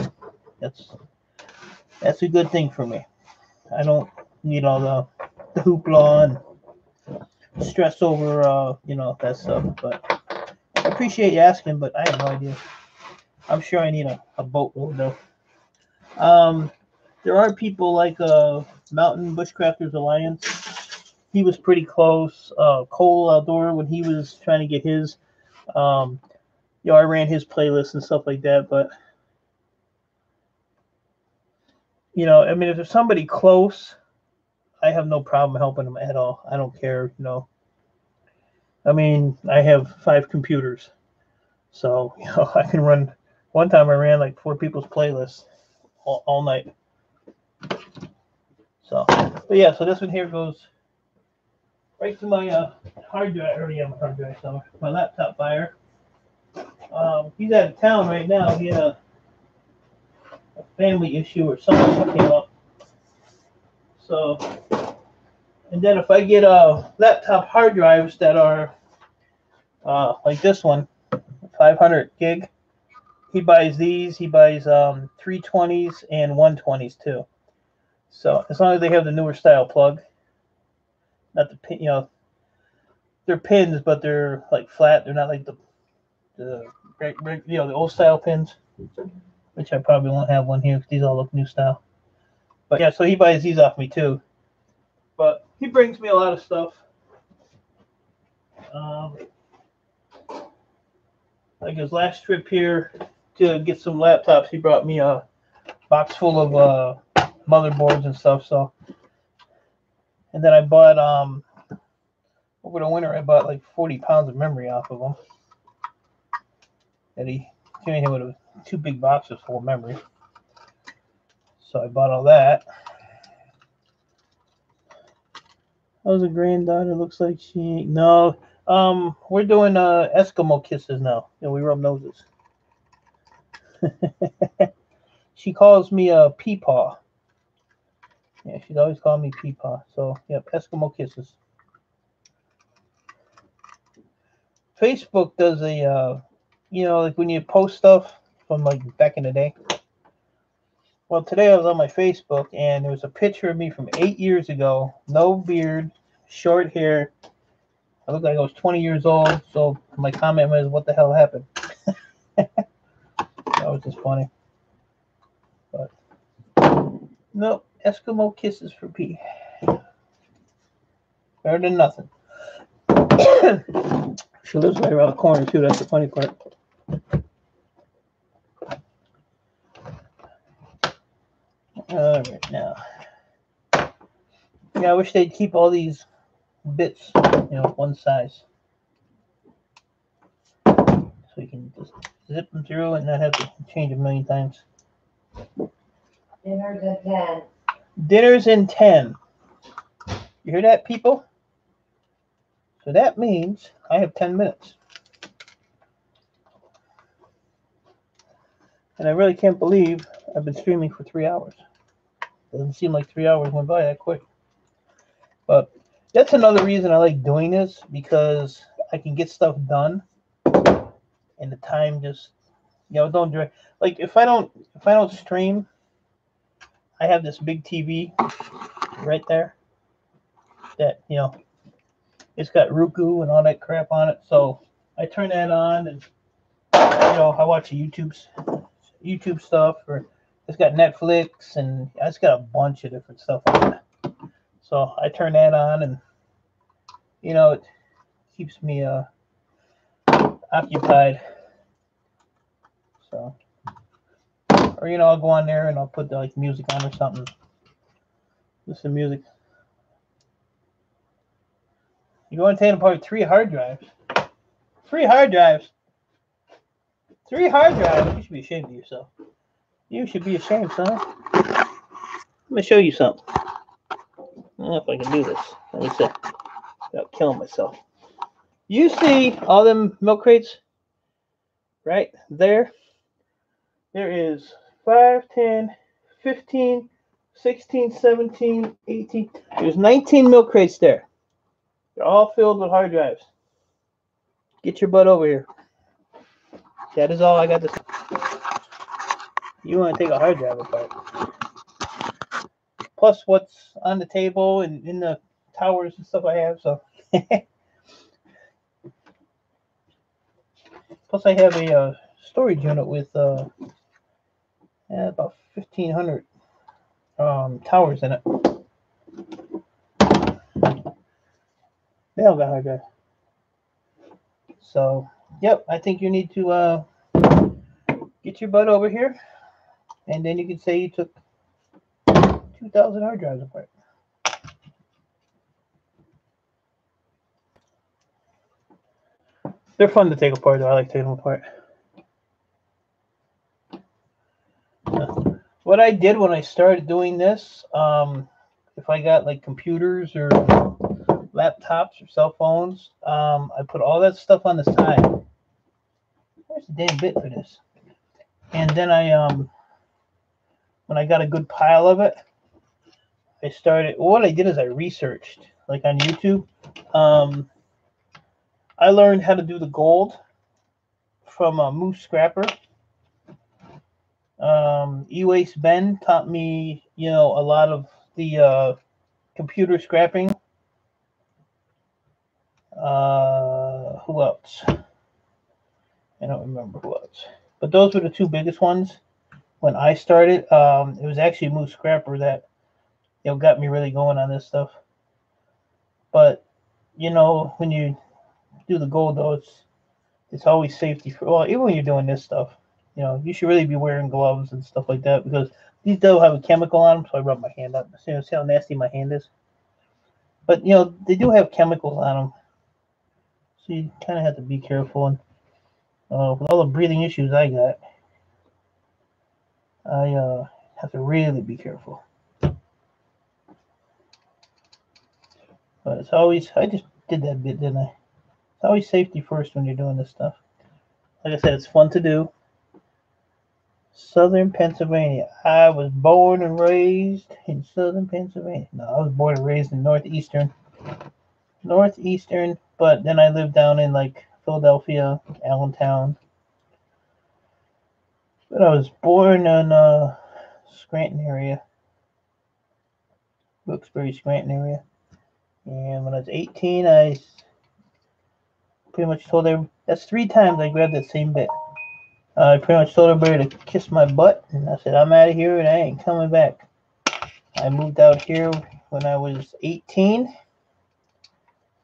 That's that's a good thing for me. I don't need all the, the hoopla and stress over uh you know that stuff. But I appreciate you asking, but I have no idea. I'm sure I need a, a boatload though. Um, there are people like uh Mountain Bushcrafters Alliance. He was pretty close. Uh, Cole Outdoor when he was trying to get his. Um, you know, I ran his playlist and stuff like that, but you know, I mean, if there's somebody close, I have no problem helping them at all. I don't care, you know. I mean, I have five computers, so you know, I can run. One time, I ran like four people's playlists all, all night. So, but yeah, so this one here goes right to my uh, hard drive. Already have my hard drive, so my laptop buyer. Um, he's out of town right now. He had a family issue or something came up. So, and then if I get uh, laptop hard drives that are uh, like this one, 500 gig, he buys these. He buys um, 320s and 120s too. So as long as they have the newer style plug, not the pin, you know, they're pins, but they're like flat. They're not like the the you know, the old style pins, which I probably won't have one here because these all look new style. But yeah, so he buys these off me too. But he brings me a lot of stuff. Um, like his last trip here to get some laptops, he brought me a box full of uh, motherboards and stuff. So, and then I bought um over the winter, I bought like 40 pounds of memory off of him And he came in here with a, two big boxes full of memory. So I bought all that. How's a granddaughter? Looks like she ain't. No, um, we're doing uh Eskimo kisses now. and we rub noses. she calls me a peepaw. Yeah, she's always called me peepaw. So, yep, Eskimo kisses. Facebook does a, uh, you know, like when you post stuff from like back in the day. Well, today I was on my Facebook and there was a picture of me from eight years ago. No beard, short hair. I looked like I was 20 years old. So my comment was, "What the hell happened?" that was just funny. But nope, Eskimo kisses for P. Better than nothing. she lives right around the corner too. That's the funny part. Oh, all right, now. Yeah, I wish they'd keep all these bits, you know, one size. So you can just zip them through and not have to change a million times. Dinner's at ten. Dinner's in 10. You hear that, people? So that means I have 10 minutes. And I really can't believe I've been streaming for three hours. Doesn't seem like three hours went by that quick. But that's another reason I like doing this because I can get stuff done and the time just you know don't direct like if I don't if I don't stream I have this big TV right there that, you know, it's got Roku and all that crap on it. So I turn that on and, you know, I watch YouTube's YouTube stuff or it's got Netflix and it's got a bunch of different stuff on it. So I turn that on and, you know, it keeps me uh, occupied. So or you know, I'll go on there and I'll put the, like music on or something. Listen to music. You go and take apart three hard drives. Three hard drives. Three hard drives. You should be ashamed of yourself. You should be ashamed, son. Let me show you something. I don't know if I can do this. Let me see. Without killing myself. You see all them milk crates right there? There is 5, 10, 15, 16, 17, 18. There's 19 milk crates there. They're all filled with hard drives. Get your butt over here. That is all I got to say. You want to take a hard drive apart. Plus what's on the table and in the towers and stuff I have, so. Plus I have a uh, storage unit with uh, yeah, about 1,500 um, towers in it. They all got hard drive. So, yep, I think you need to uh, get your butt over here, and then you can say you took 2,000 hard drives apart. They're fun to take apart, though. I like taking them apart. what I did when I started doing this, um, if I got like computers or laptops or cell phones, um, I put all that stuff on the side. Where's the damn bit for this? And then I, um, when I got a good pile of it, I started. What I did is I researched, like on YouTube. Um, I learned how to do the gold from a Moose Scrapper um, E-Waste Ben taught me, you know, a lot of the uh, computer scrapping. Uh, who else? I don't remember who else. But those were the two biggest ones when I started. Um, it was actually Moose Scrapper that, you know, got me really going on this stuff. But, you know, when you do the gold, though, it's, it's always safety for, well, even when you're doing this stuff you know, you should really be wearing gloves and stuff like that because these do have a chemical on them. So I rub my hand up. See, see how nasty my hand is? But, you know, they do have chemicals on them. So you kind of have to be careful. And uh, with all the breathing issues I got, I uh, have to really be careful. But it's always, I just did that bit, didn't I? It's always safety first when you're doing this stuff. Like I said, it's fun to do Southern Pennsylvania. I was born and raised in Southern Pennsylvania. No, I was born and raised in Northeastern. Northeastern, but then I lived down in like Philadelphia, Allentown. But I was born in uh, Scranton area, Wilkes-Barre, Scranton area. And when I was 18, I pretty much told her that's three times I grabbed that same bit. I pretty much told everybody to kiss my butt, and I said, I'm out of here and I ain't coming back. I moved out here when I was 18.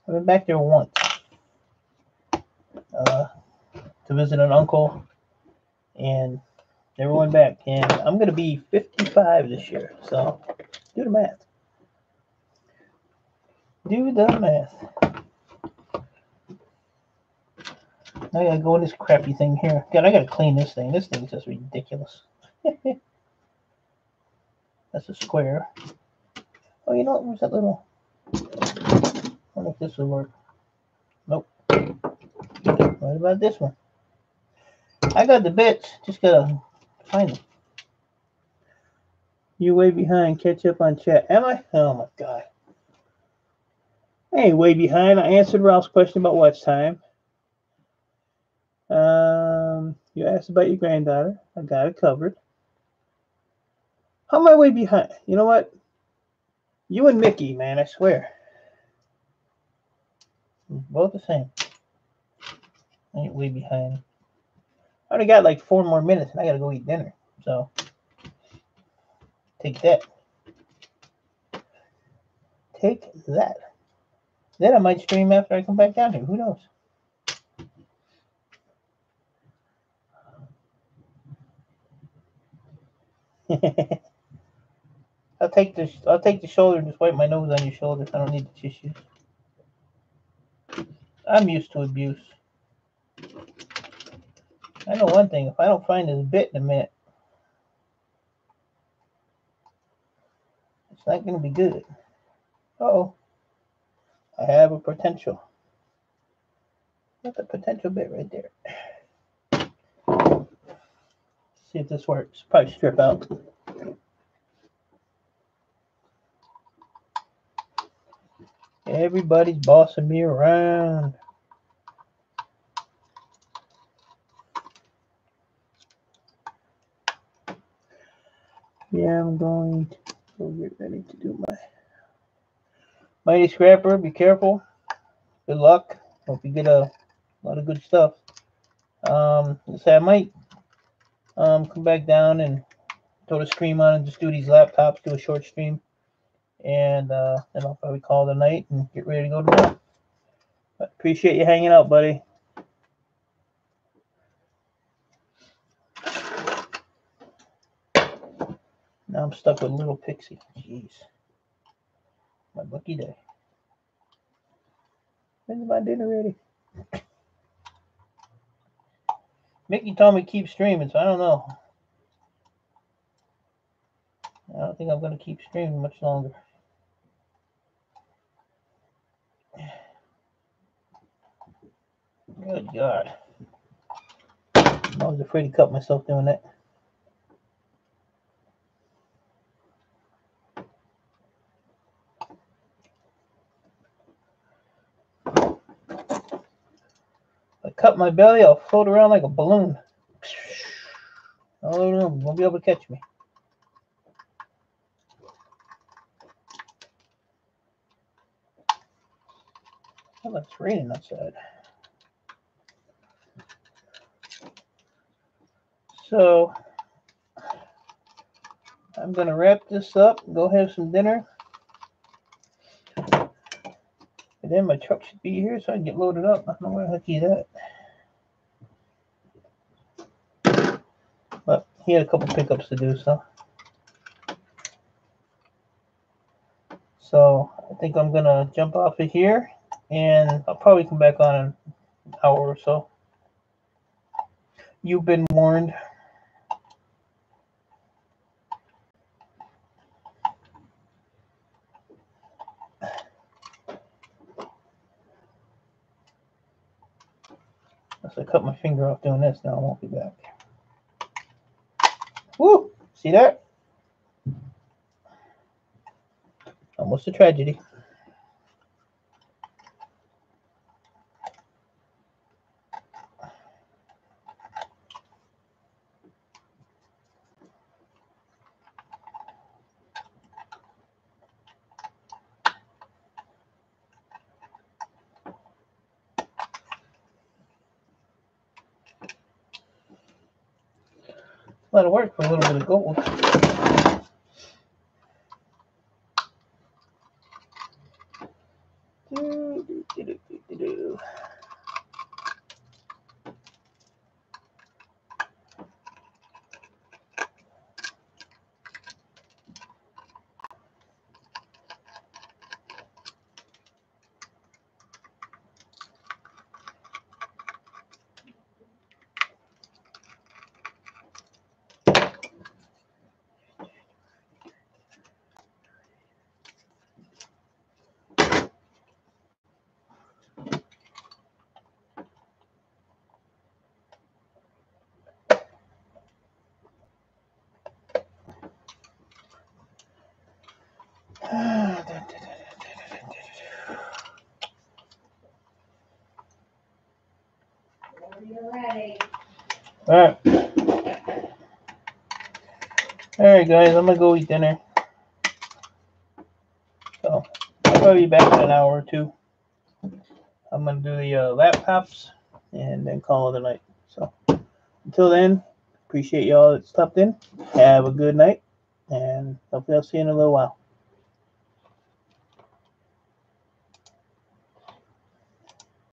I went back there once uh, to visit an uncle, and never went back. And I'm going to be 55 this year, so do the math. Do the math. I gotta go in this crappy thing here. God, I gotta clean this thing. This thing's just ridiculous. That's a square. Oh, you know what? Where's that little? I wonder if this will work. Nope. What about this one? I got the bits. Just gotta them. You way behind. Catch up on chat. Am I? Oh my god. Hey, way behind. I answered Ralph's question about watch time. Um, you asked about your granddaughter. I got it covered. How am I way behind? You know what? You and Mickey, man, I swear. Both the same. I ain't way behind. I already got like four more minutes and I gotta go eat dinner. So take that. Take that. Then I might stream after I come back down here. Who knows? I'll take the I'll take the shoulder and just wipe my nose on your shoulder. I don't need the tissues. I'm used to abuse. I know one thing. If I don't find this bit in a minute, it's not going to be good. Oh, I have a potential. That's a potential bit right there. See if this works. Probably strip out. Everybody's bossing me around. I'm going to get ready to do my mighty scrapper. Be careful. Good luck. Hope you get a lot of good stuff. Um, say I might um come back down and throw the stream on and just do these laptops, do a short stream, and uh, then I'll probably call a night and get ready to go to bed. Appreciate you hanging out, buddy. I'm stuck with little Pixie. Jeez. My lucky day. When's my dinner ready? Mickey told me keep streaming, so I don't know. I don't think I'm gonna keep streaming much longer. Good God. I was afraid to cut myself doing that. Cut my belly, I'll float around like a balloon. The room, won't be able to catch me. Oh, it's raining outside. So I'm gonna wrap this up, go have some dinner. And then my truck should be here so I can get loaded up. I don't know where the heck he's at. But he had a couple pickups to do, so. So I think I'm gonna jump off of here and I'll probably come back on in an hour or so. You've been warned. Unless I cut my finger off doing this, now I won't be back. Woo! See that? Almost a tragedy. Work for a little bit of gold. Do, do, do, do, do, do, do. Whenever you're ready. All right. All right, guys, I'm gonna go eat dinner. So I'll probably be back in an hour or two. I'm gonna do the uh, laptops and then call it a night. So until then, appreciate y'all that stopped in. Have a good night, and hopefully I'll see you in a little while.